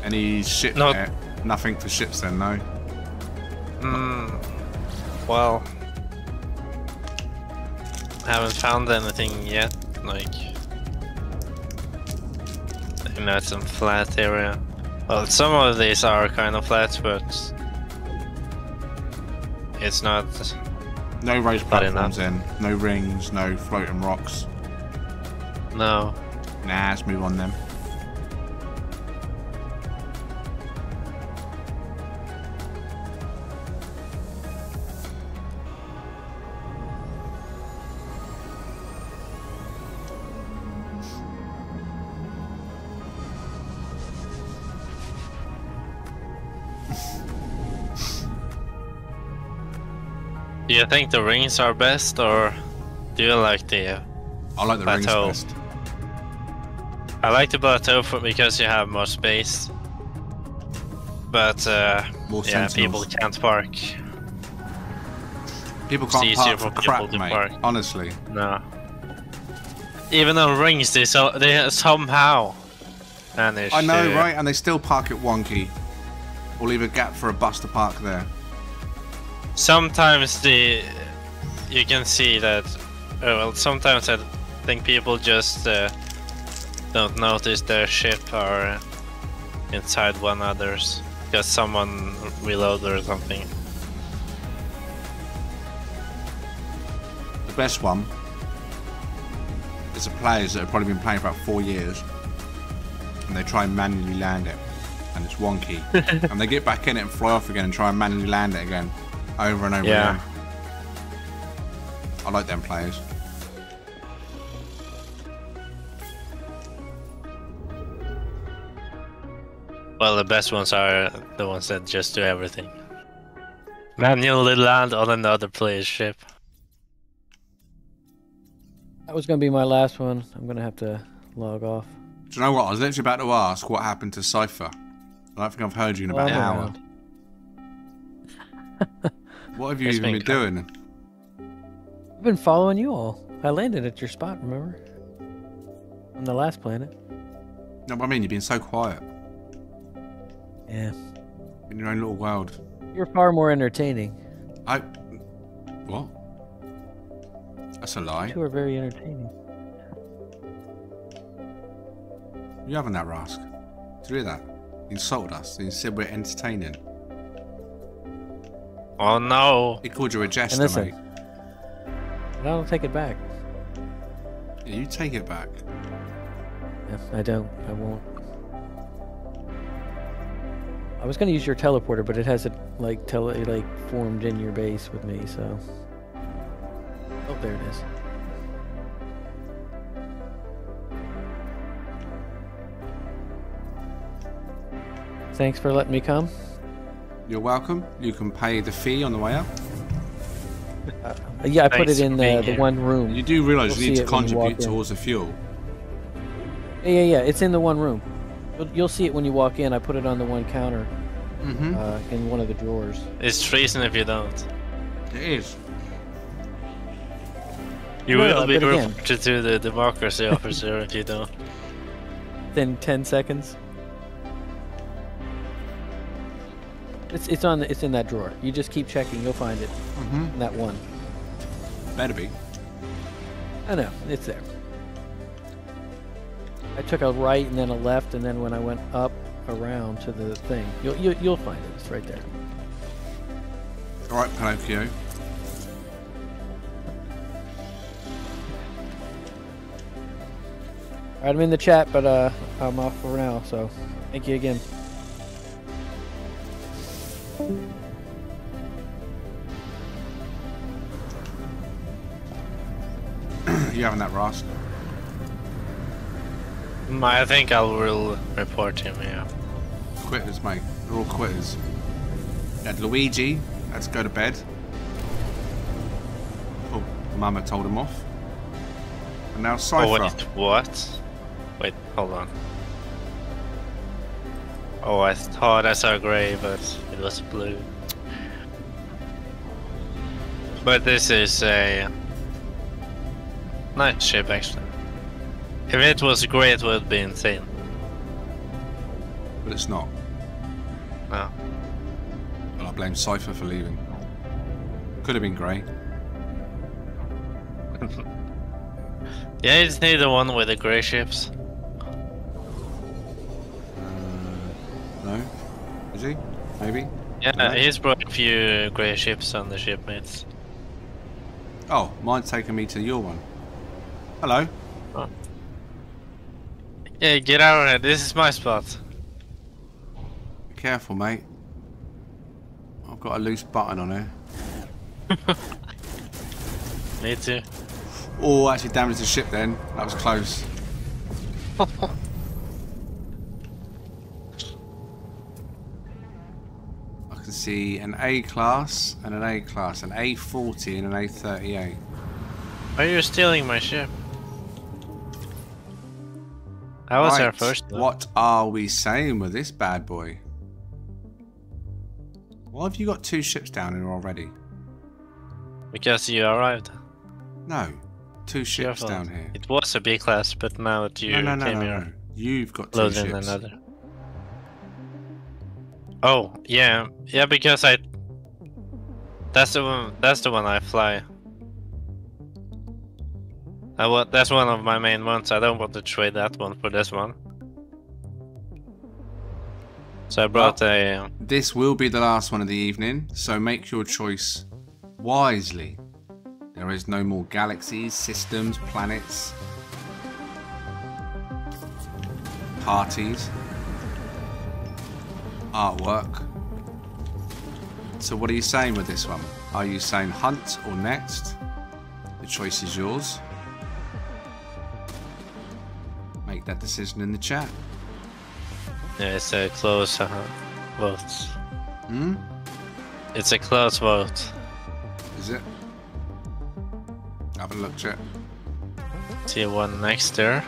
Any ship No. there? Nothing for ships then, no. Hmm. Well, haven't found anything yet. Like, you know, it's some flat area. Well, some of these are kind of flat, but it's not. No raised platforms in. No rings, no floating rocks. No. Nah, let's move on then. You think the rings are best, or do you like the? I like the Plateau. rings best. I like the plateau for, because you have more space. But uh, More yeah, people can't park. People it's can't easier park for crap, people to mate. park. Honestly. No. Even on rings, they so they somehow manage. I know, to- right? And they still park it wonky. Or leave a gap for a bus to park there. Sometimes the you can see that. Oh well, sometimes I think people just uh, don't notice their ship are inside one others because someone reloaded or something. The best one is the players that have probably been playing for about four years. and they try and manually land it, and it's wonky, and they get back in it and fly off again and try and manually land it again, over and over Yeah. again. I like them players. Well, the best ones are the ones that just do everything. Manually land on another player's ship. That was gonna be my last one. I'm gonna have to log off. Do you know what? I was literally about to ask what happened to Cypher. I don't think I've heard you in about Well, an hour. around. What have you It's even been been doing? I've been following you all. I landed at your spot, remember? On the last planet. No, but I mean, you've been so quiet Yeah. in your own little world. You're far more entertaining. I. What? That's a lie. You two are very entertaining. You having that, Rask? Did you hear that? He insulted us. He said we're entertaining. Oh no! He called you a jester, listen. mate. But I don't take it back. Yeah, you take it back. Yeah, I don't. I won't. I was gonna use your teleporter, but it has it like tele like formed in your base with me, so. Oh, there it is. Thanks for letting me come. You're welcome. You can pay the fee on the way up. Uh, yeah, I put Thanks it in the, the one room. You do realise You'll you need to it when contribute in. towards the fuel. Yeah, yeah, yeah. It's in the one room. You'll, you'll see it when you walk in. I put it on the one counter Mm-hmm. uh, in one of the drawers. It's treason if you don't. It is. You No, will no, be but again- reported to the democracy officer if you don't. Then ten seconds. It's it's on the, it's in that drawer. You just keep checking. You'll find it. Mm-hmm. That one. Better be. I know it's there. I took a right and then a left, and then when I went up around to the thing, you'll you'll, you'll find it. It's right there. All right, Pinocchio. All right, I'm in the chat, but uh, I'm off for now. So, thank you again. you having that? Mm, I think I will report him, yeah. Quitters, mate. They're all quitters. You Luigi. let's go to bed. Oh, Mama told him off. And now Oh, Cypher. wait, what? Wait, hold on. Oh, I thought I saw grey, but it was blue. But this is a nice ship, actually. If it was grey, it would be insane. but it's not. No. Well, I blame Cypher for leaving. Could have been grey. Yeah, it's neither one with the grey ships. Maybe? Yeah, Right. he's brought a few grey ships on the shipmates. Oh, mine's taking me to your one. Hello. Oh. Yeah, get out of here. This is my spot. Be careful, mate. I've got a loose button on here. Me too. Oh, actually damaged the ship then. That was close. I can see an A class and an A class, an A40 and an A38. Are you stealing my ship? I was Right, first. though. What are we saying with this bad boy? Why have you got two ships down here already? Because you arrived. No, two ships down here. It was a B class, but now that you no, no, no, came no, here, no. You've got two ships. another. Oh yeah, yeah. Because I. That's the one. That's the one I fly. I want. That's one of my main ones. I don't want to trade that one for this one. So I brought a. Um, this will be the last one of the evening, so make your choice wisely. There is no more galaxies, systems, planets. parties, artwork. So what are you saying with this one? Are you saying hunt or next? The choice is yours. Make that decision in the chat. Yeah, it's a close uh, vote. Hmm? It's a close vote. Is it? Have a look, chat. See one next there.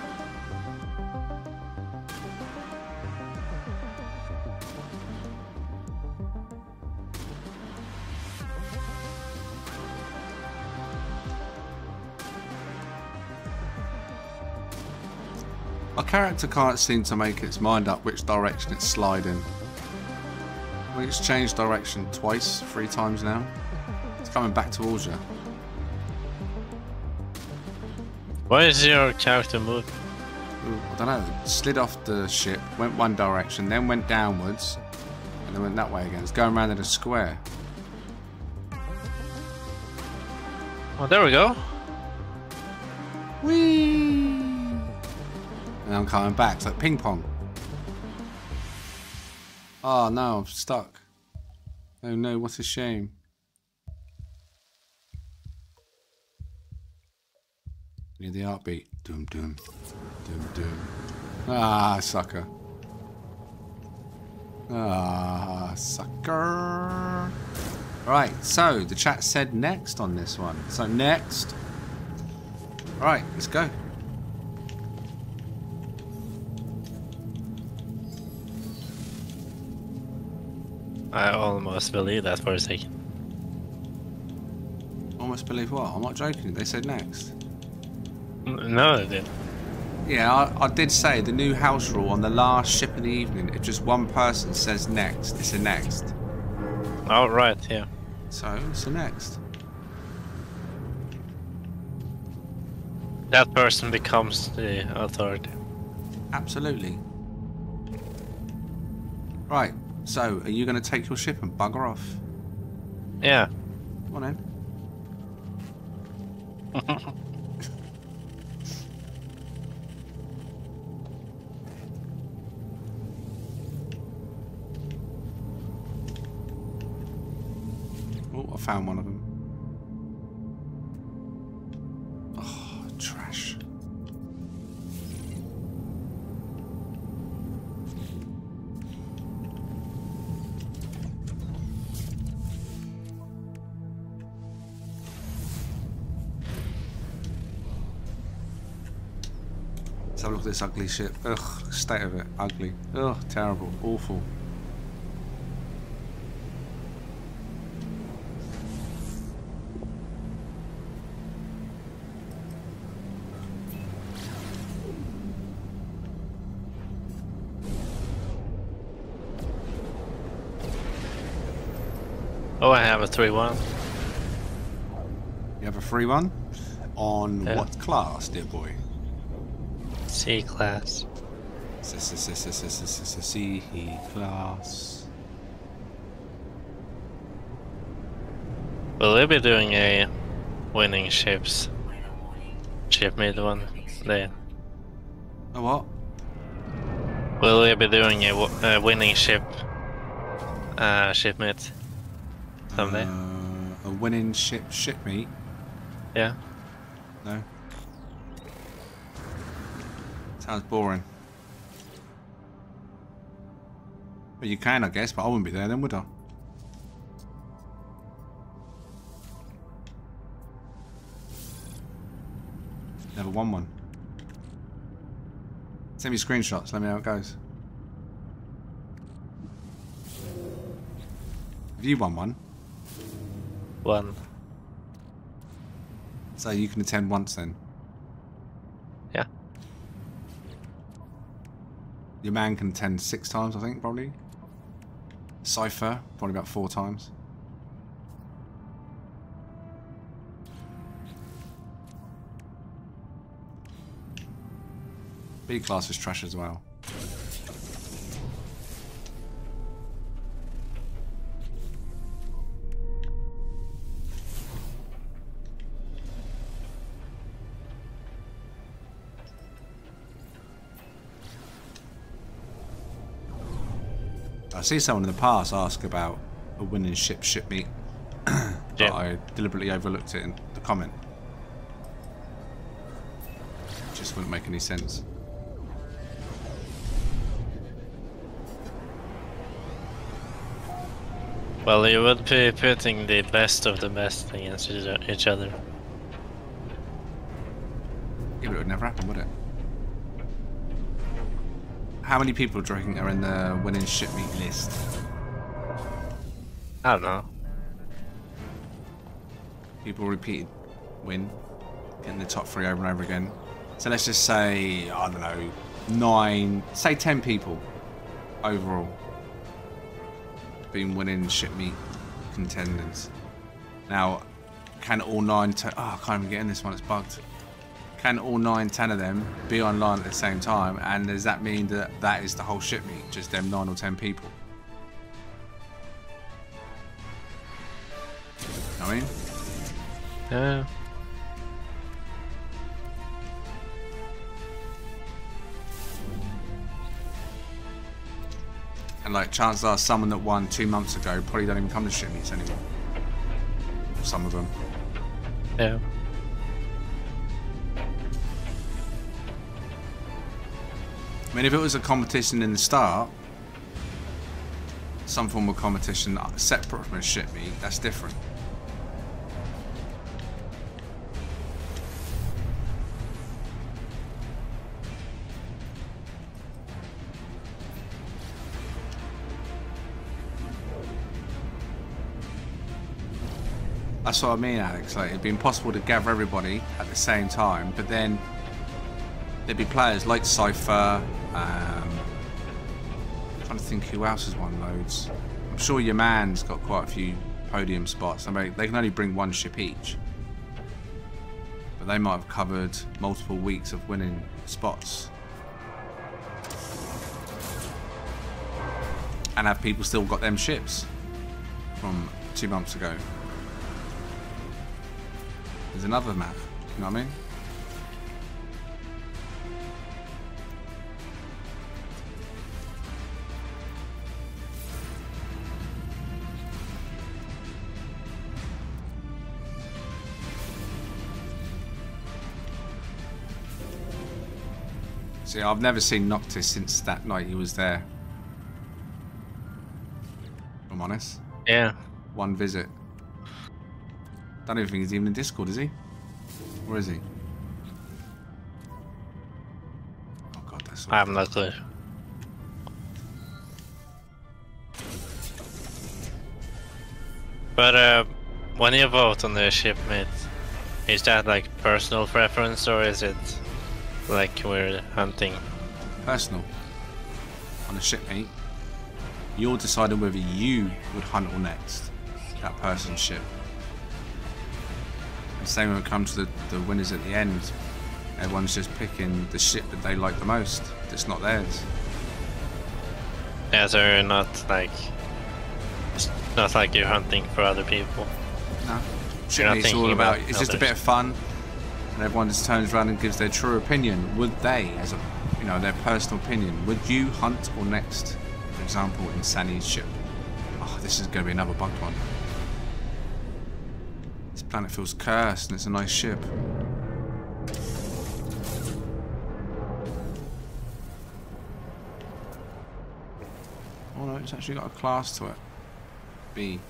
Character can't seem to make its mind up which direction it's sliding. It's changed direction twice, three times now. It's coming back towards you. Why is your character moving? I don't know. Slid off the ship, went one direction, then went downwards, and then went that way again. It's going around in a square. Oh, there we go. Whee! And I'm coming back. It's like ping pong. Oh no, I'm stuck. Oh no, what a shame. Near the heartbeat. Doom doom. Doom doom. Ah, sucker. Ah, sucker. Right, so the chat said next on this one. So next. Right, let's go. I almost believe that for a second. Almost believe what? I'm not joking. They said next. No, they did. Yeah, I, I did say the new house rule on the last ship of the evening. If just one person says next, it's a next. Oh, right, yeah. So it's a next. That person becomes the authority. Absolutely. Right. So, are you going to take your ship and bugger off? Yeah. Come on then. Oh, I found one of them. This ugly shit. Ugh, state of it. Ugly. Ugh, terrible. Awful. Oh, I have a 3 1. You have a free one? On Yeah. what class, dear boy? C class. C C C C C C C C C E class. Will they be doing a winning ships? Ship made one day. Oh what? Will they be doing a, w- a winning ship? Uh, shipmate someday? Uh, a winning ship ship meet? yeah. No. Sounds boring. Well, you can, I guess, but I wouldn't be there then, would I? Never won one. Send me screenshots, let me know how it goes. Have you won one? One. So you can attend once then. Your man can attend six times, I think, probably. Cypher, probably about four times. B class is trash as well. I see someone in the past ask about a winning ship ship meet, but Yeah. I deliberately overlooked it in the comment. Just wouldn't make any sense. Well, you would be putting the best of the best against each each other. Yeah, but it would never happen, would it? How many people do you reckon are in the winning ship meet list? I don't know. People repeated win, getting the top three over and over again. So let's just say, I don't know, nine, say ten people overall been winning ship meet contenders. Now, can all nine, te- oh, ah, I can't even get in this one, it's bugged. Can all nine, ten of them be online at the same time? And does that mean that that is the whole ship meet, just them nine or ten people? I mean, Yeah. And like chances are someone that won two months ago probably don't even come to ship meets anymore. Some of them. Yeah. I mean if it was a competition in the start, some form of competition separate from a ship meet, that's different. That's what I mean, Alex. Like it'd be impossible to gather everybody at the same time, but then there'd be players like Cypher. Um, trying to think who else has won loads. I'm sure your man's got quite a few podium spots. I mean, they can only bring one ship each, but they might have covered multiple weeks of winning spots. And have people still got them ships from two months ago? There's another map. You know what I mean? See, I've never seen Noctis since that night he was there. If I'm honest. Yeah. One visit. Don't even think he's even in Discord, is he? Where is he? Oh god, that's I have no clue. But uh, when you vote on the shipmate, is that like personal preference or is it like we're hunting? personal. On a shipmate, you're deciding whether you would hunt or next that person's ship. And same when it comes to the, the winners at the end. Everyone's just picking the ship that they like the most. It's not theirs. Yeah, so you're not like it's not like you're hunting for other people. No. Shipmate's all about, about it's just a bit of fun. And everyone just turns around and gives their true opinion. Would they, as a you know, their personal opinion, would you hunt or next? For example, in Sunny's ship. Oh, this is gonna be another bugged one. This planet feels cursed and it's a nice ship. Oh no, it's actually got a class to it. B.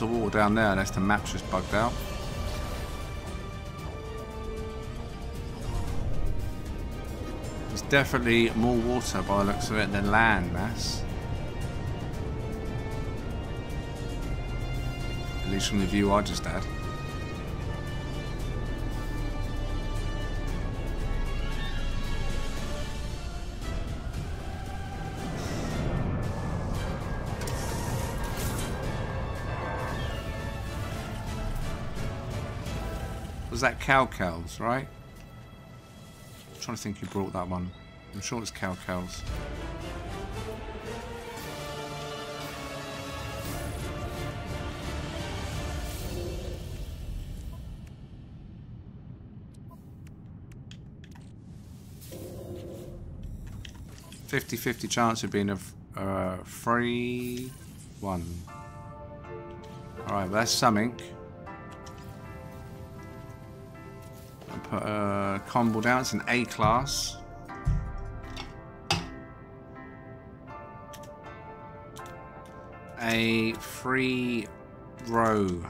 lots of water down there unless the map's just bugged out. There's definitely more water by the looks of it than land mass. At least from the view I just had. Was that cow cows, right? I'm trying to think who brought that one. I'm sure it's cow cows. Fifty-fifty chance of being a uh, free one. Alright, well that's something. Uh, combo down. It's an A class. A free row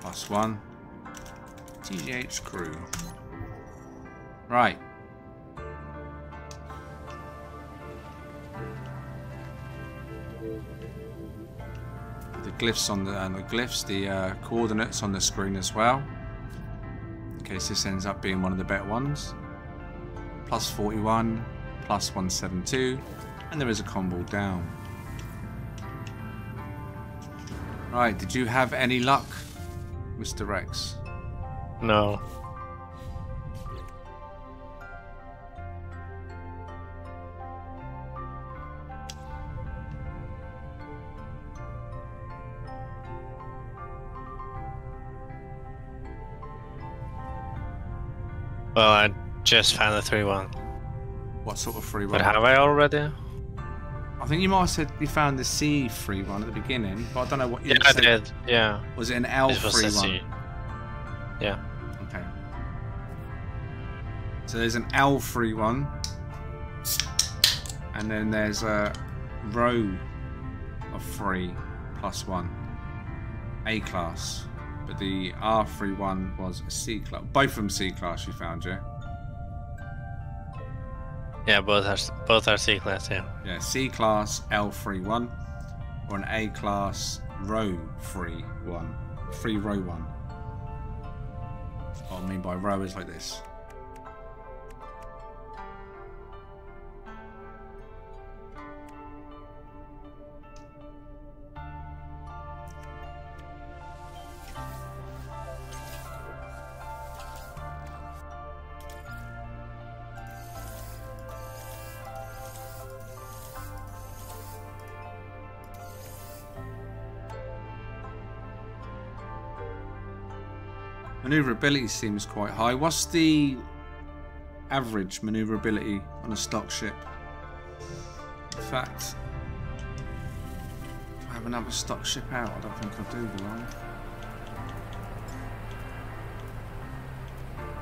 plus one. TGH crew. Right. The glyphs on the and the glyphs, the uh, coordinates on the screen as well case this ends up being one of the better ones. Plus 41, plus 172, and there is a combo down. Right, did you have any luck, Mr. Rex? No. Just found the 3 1. What sort of But one? have I already? I think you might have said you found the C three one at the beginning, but I don't know what you Yeah, I said. did. Yeah. Was it an L It was free the one? Yeah. Okay. So there's an L three one, and then there's a row of three plus one, A class. But the R free one was a C class. Both of them C class. You found, yeah. Yeah, both are both are C class. Yeah. Yeah, C class L three one, or an A class row free one, free row one. What I mean by row is like this. Maneuverability seems quite high. What's the average maneuverability on a stock ship? In fact, do I have another stock ship out? I don't think I do, do I?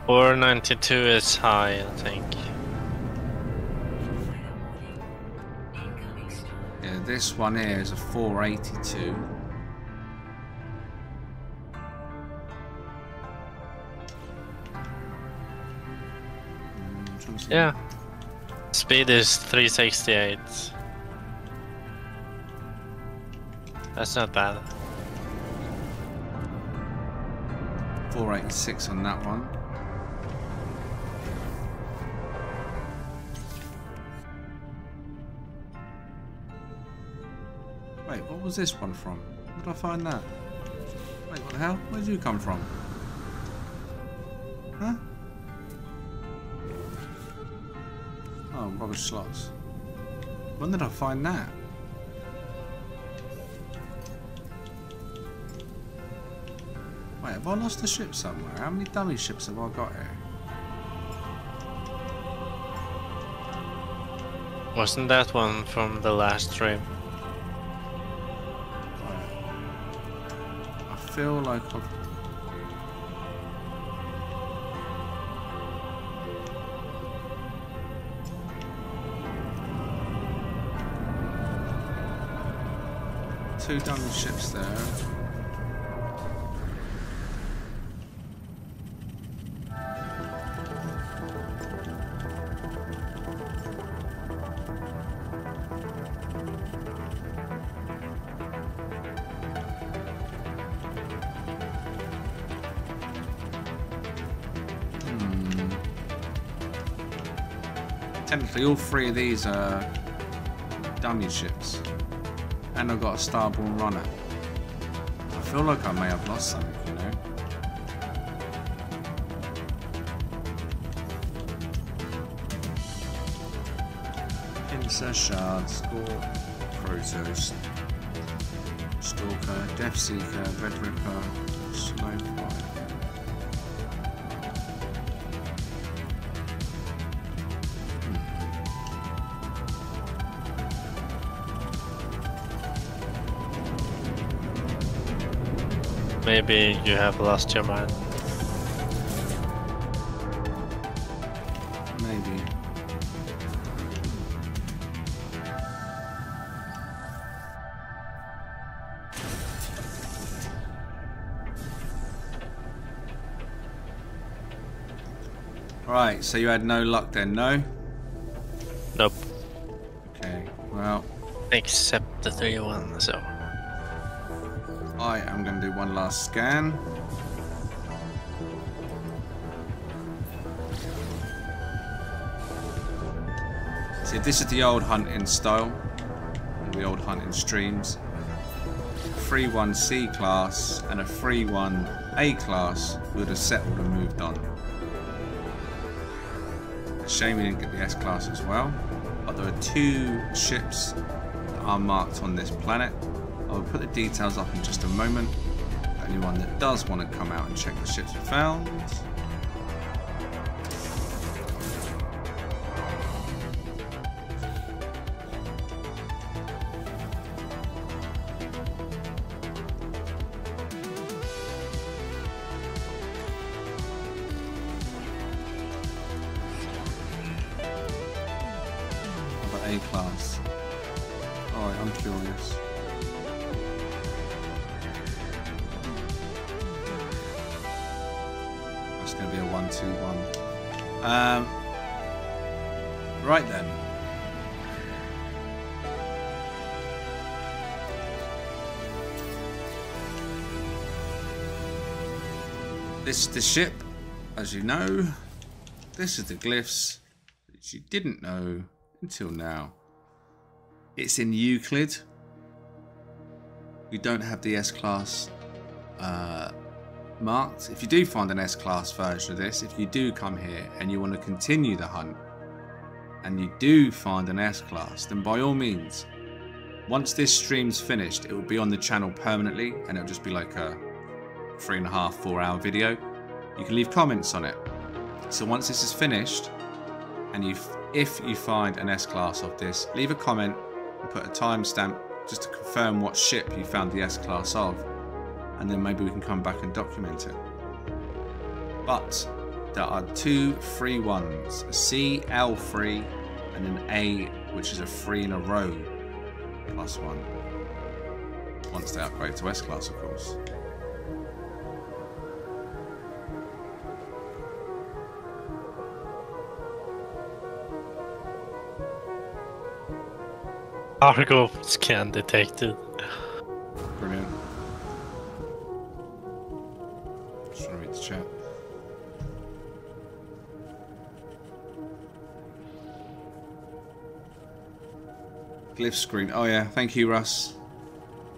492 is high, I think. Yeah, this one here is a 482. Yeah. Speed is 368. That's not bad. 486 on that one. Wait, what was this one from? Where did I find that? Wait, what the hell? Where did you come from? Huh? Rubbish slots. When did I find that? Wait, have I lost a ship somewhere? How many dummy ships have I got here? Wasn't that one from the last stream? I feel like I've... two dummy ships there. Hmm. Technically, all three of these are dummy ships. And I've got a starborn runner. I feel like I may have lost something, you know? Pincer, Shard, Score, Protos, Stalker, Death Seeker, Red Ripper, Maybe you have lost your mind. Maybe. Right, so you had no luck then, no? Nope. Okay, well, Except the 3-1, so. I am going to do one last scan. See, this is the old hunting style, the old hunting streams. 3-1 C class and a 3-1 A class would have settled and moved on. Shame we didn't get the S class as well. But there are two ships that are marked on this planet. I will put the details up in just a moment. Anyone that does want to come out and check the ships we found. This is the ship, as you know. This is the glyphs that you didn't know until now. It's in Euclid. We don't have the S-Class uh, marked. If you do find an S-Class version of this, if you do come here and you want to continue the hunt, and you do find an S-Class, then by all means, once this stream's finished, it will be on the channel permanently, and it'll just be like a three and a half, four hour video. You can leave comments on it. So once this is finished, and you, if you find an S-Class of this, leave a comment and put a timestamp just to confirm what ship you found the S-Class of, and then maybe we can come back and document it. But there are two free ones, a C L3 and an A, which is a three in a row, plus one. Once they upgrade to S-Class, of course. Cargo scan detected. Brilliant. Just want to read the chat. Glyph screen. Oh yeah, thank you, Russ.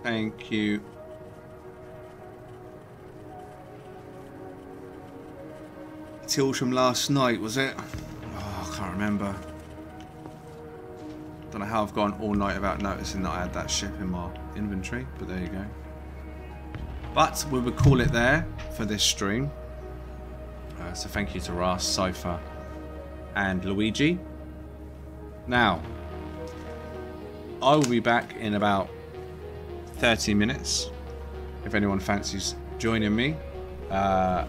Thank you. Tills from last night, was it? Oh, I can't remember. Don't know how I've gone all night without noticing that I had that ship in my inventory, but there you go. But we would call it there for this stream. Uh, so thank you to Ras, Cypher, and Luigi. Now, I will be back in about 30 minutes. If anyone fancies joining me, uh,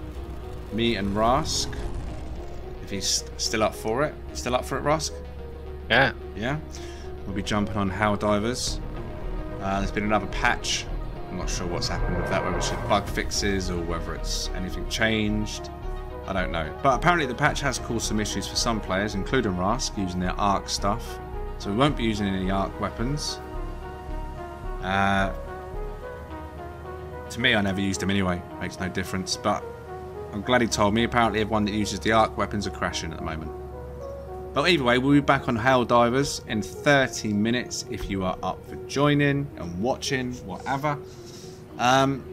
me and Rask, if he's still up for it. Still up for it, Rask? Yeah. Yeah. We'll be jumping on Helldivers. Uh, there's been another patch. I'm not sure what's happened with that, whether it's bug fixes or whether it's anything changed. I don't know. But apparently the patch has caused some issues for some players, including Rask, using their arc stuff. So we won't be using any arc weapons. Uh, to me, I never used them anyway. Makes no difference. But I'm glad he told me. Apparently everyone that uses the arc weapons are crashing at the moment. But either way, we'll be back on Helldivers in 30 minutes if you are up for joining and watching, whatever. Um,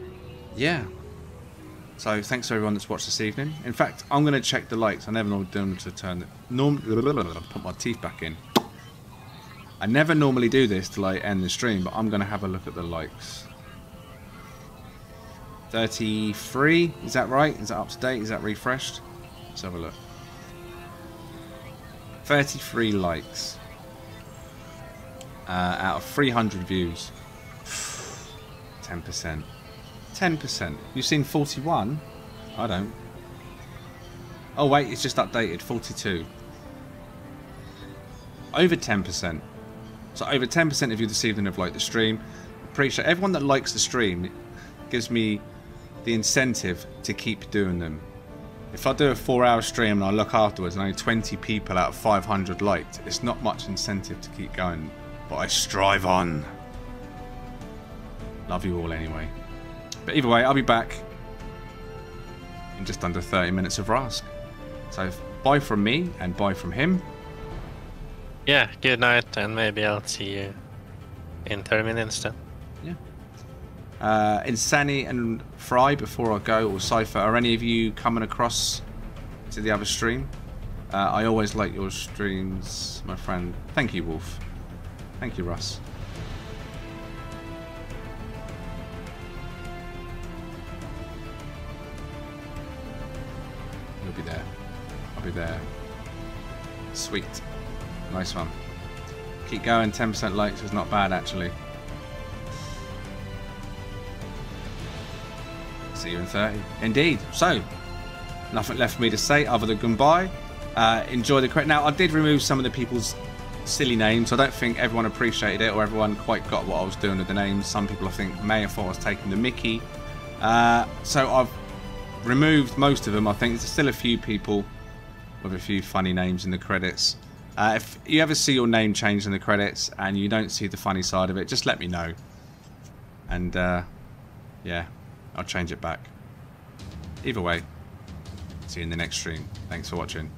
yeah. So thanks to everyone that's watched this evening. In fact, I'm going to check the likes. I never normally do them to turn the... Norm, put my teeth back in. I never normally do this till I end the stream, but I'm going to have a look at the likes. 33, is that right? Is that up to date? Is that refreshed? Let's have a look. 33 likes. Uh, out of 300 views. 10%. 10%. You've seen 41? I don't. Oh wait, it's just updated. 42. Over 10%. So over 10% of you this evening have liked the stream. Appreciate everyone that likes the stream. gives me the incentive to keep doing them. If I do a four hour stream and I look afterwards and only 20 people out of 500 liked, it's not much incentive to keep going. But I strive on. Love you all anyway. But either way, I'll be back in just under 30 minutes of Rask. So bye from me and bye from him. Yeah, good night, and maybe I'll see you in 30 minutes then. Uh, Insani and Fry, before I go, or Cypher, are any of you coming across to the other stream? Uh, I always like your streams, my friend. Thank you, Wolf. Thank you, Russ. You'll be there. I'll be there. Sweet. Nice one. Keep going, 10% likes is not bad actually. In 30. Indeed. So, nothing left for me to say other than goodbye. Uh, enjoy the credit. Now, I did remove some of the people's silly names. I don't think everyone appreciated it or everyone quite got what I was doing with the names. Some people, I think, may have thought I was taking the mickey. Uh, so I've removed most of them. I think there's still a few people with a few funny names in the credits. Uh, if you ever see your name changed in the credits and you don't see the funny side of it, just let me know. And, uh, yeah, I'll change it back. Either way, see you in the next stream. Thanks for watching.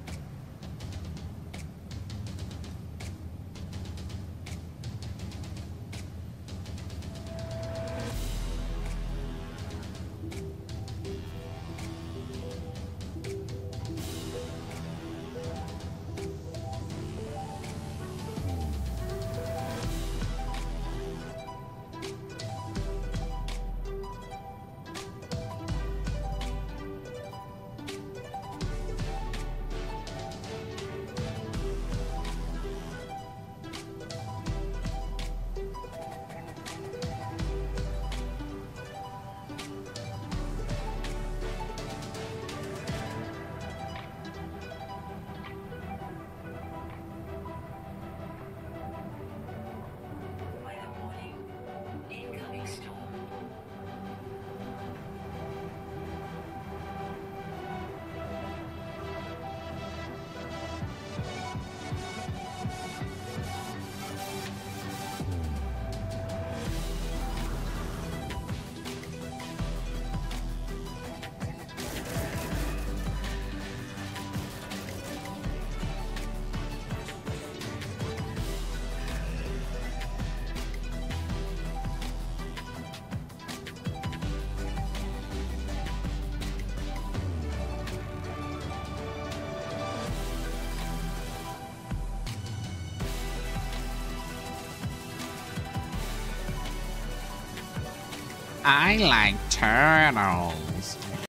Like.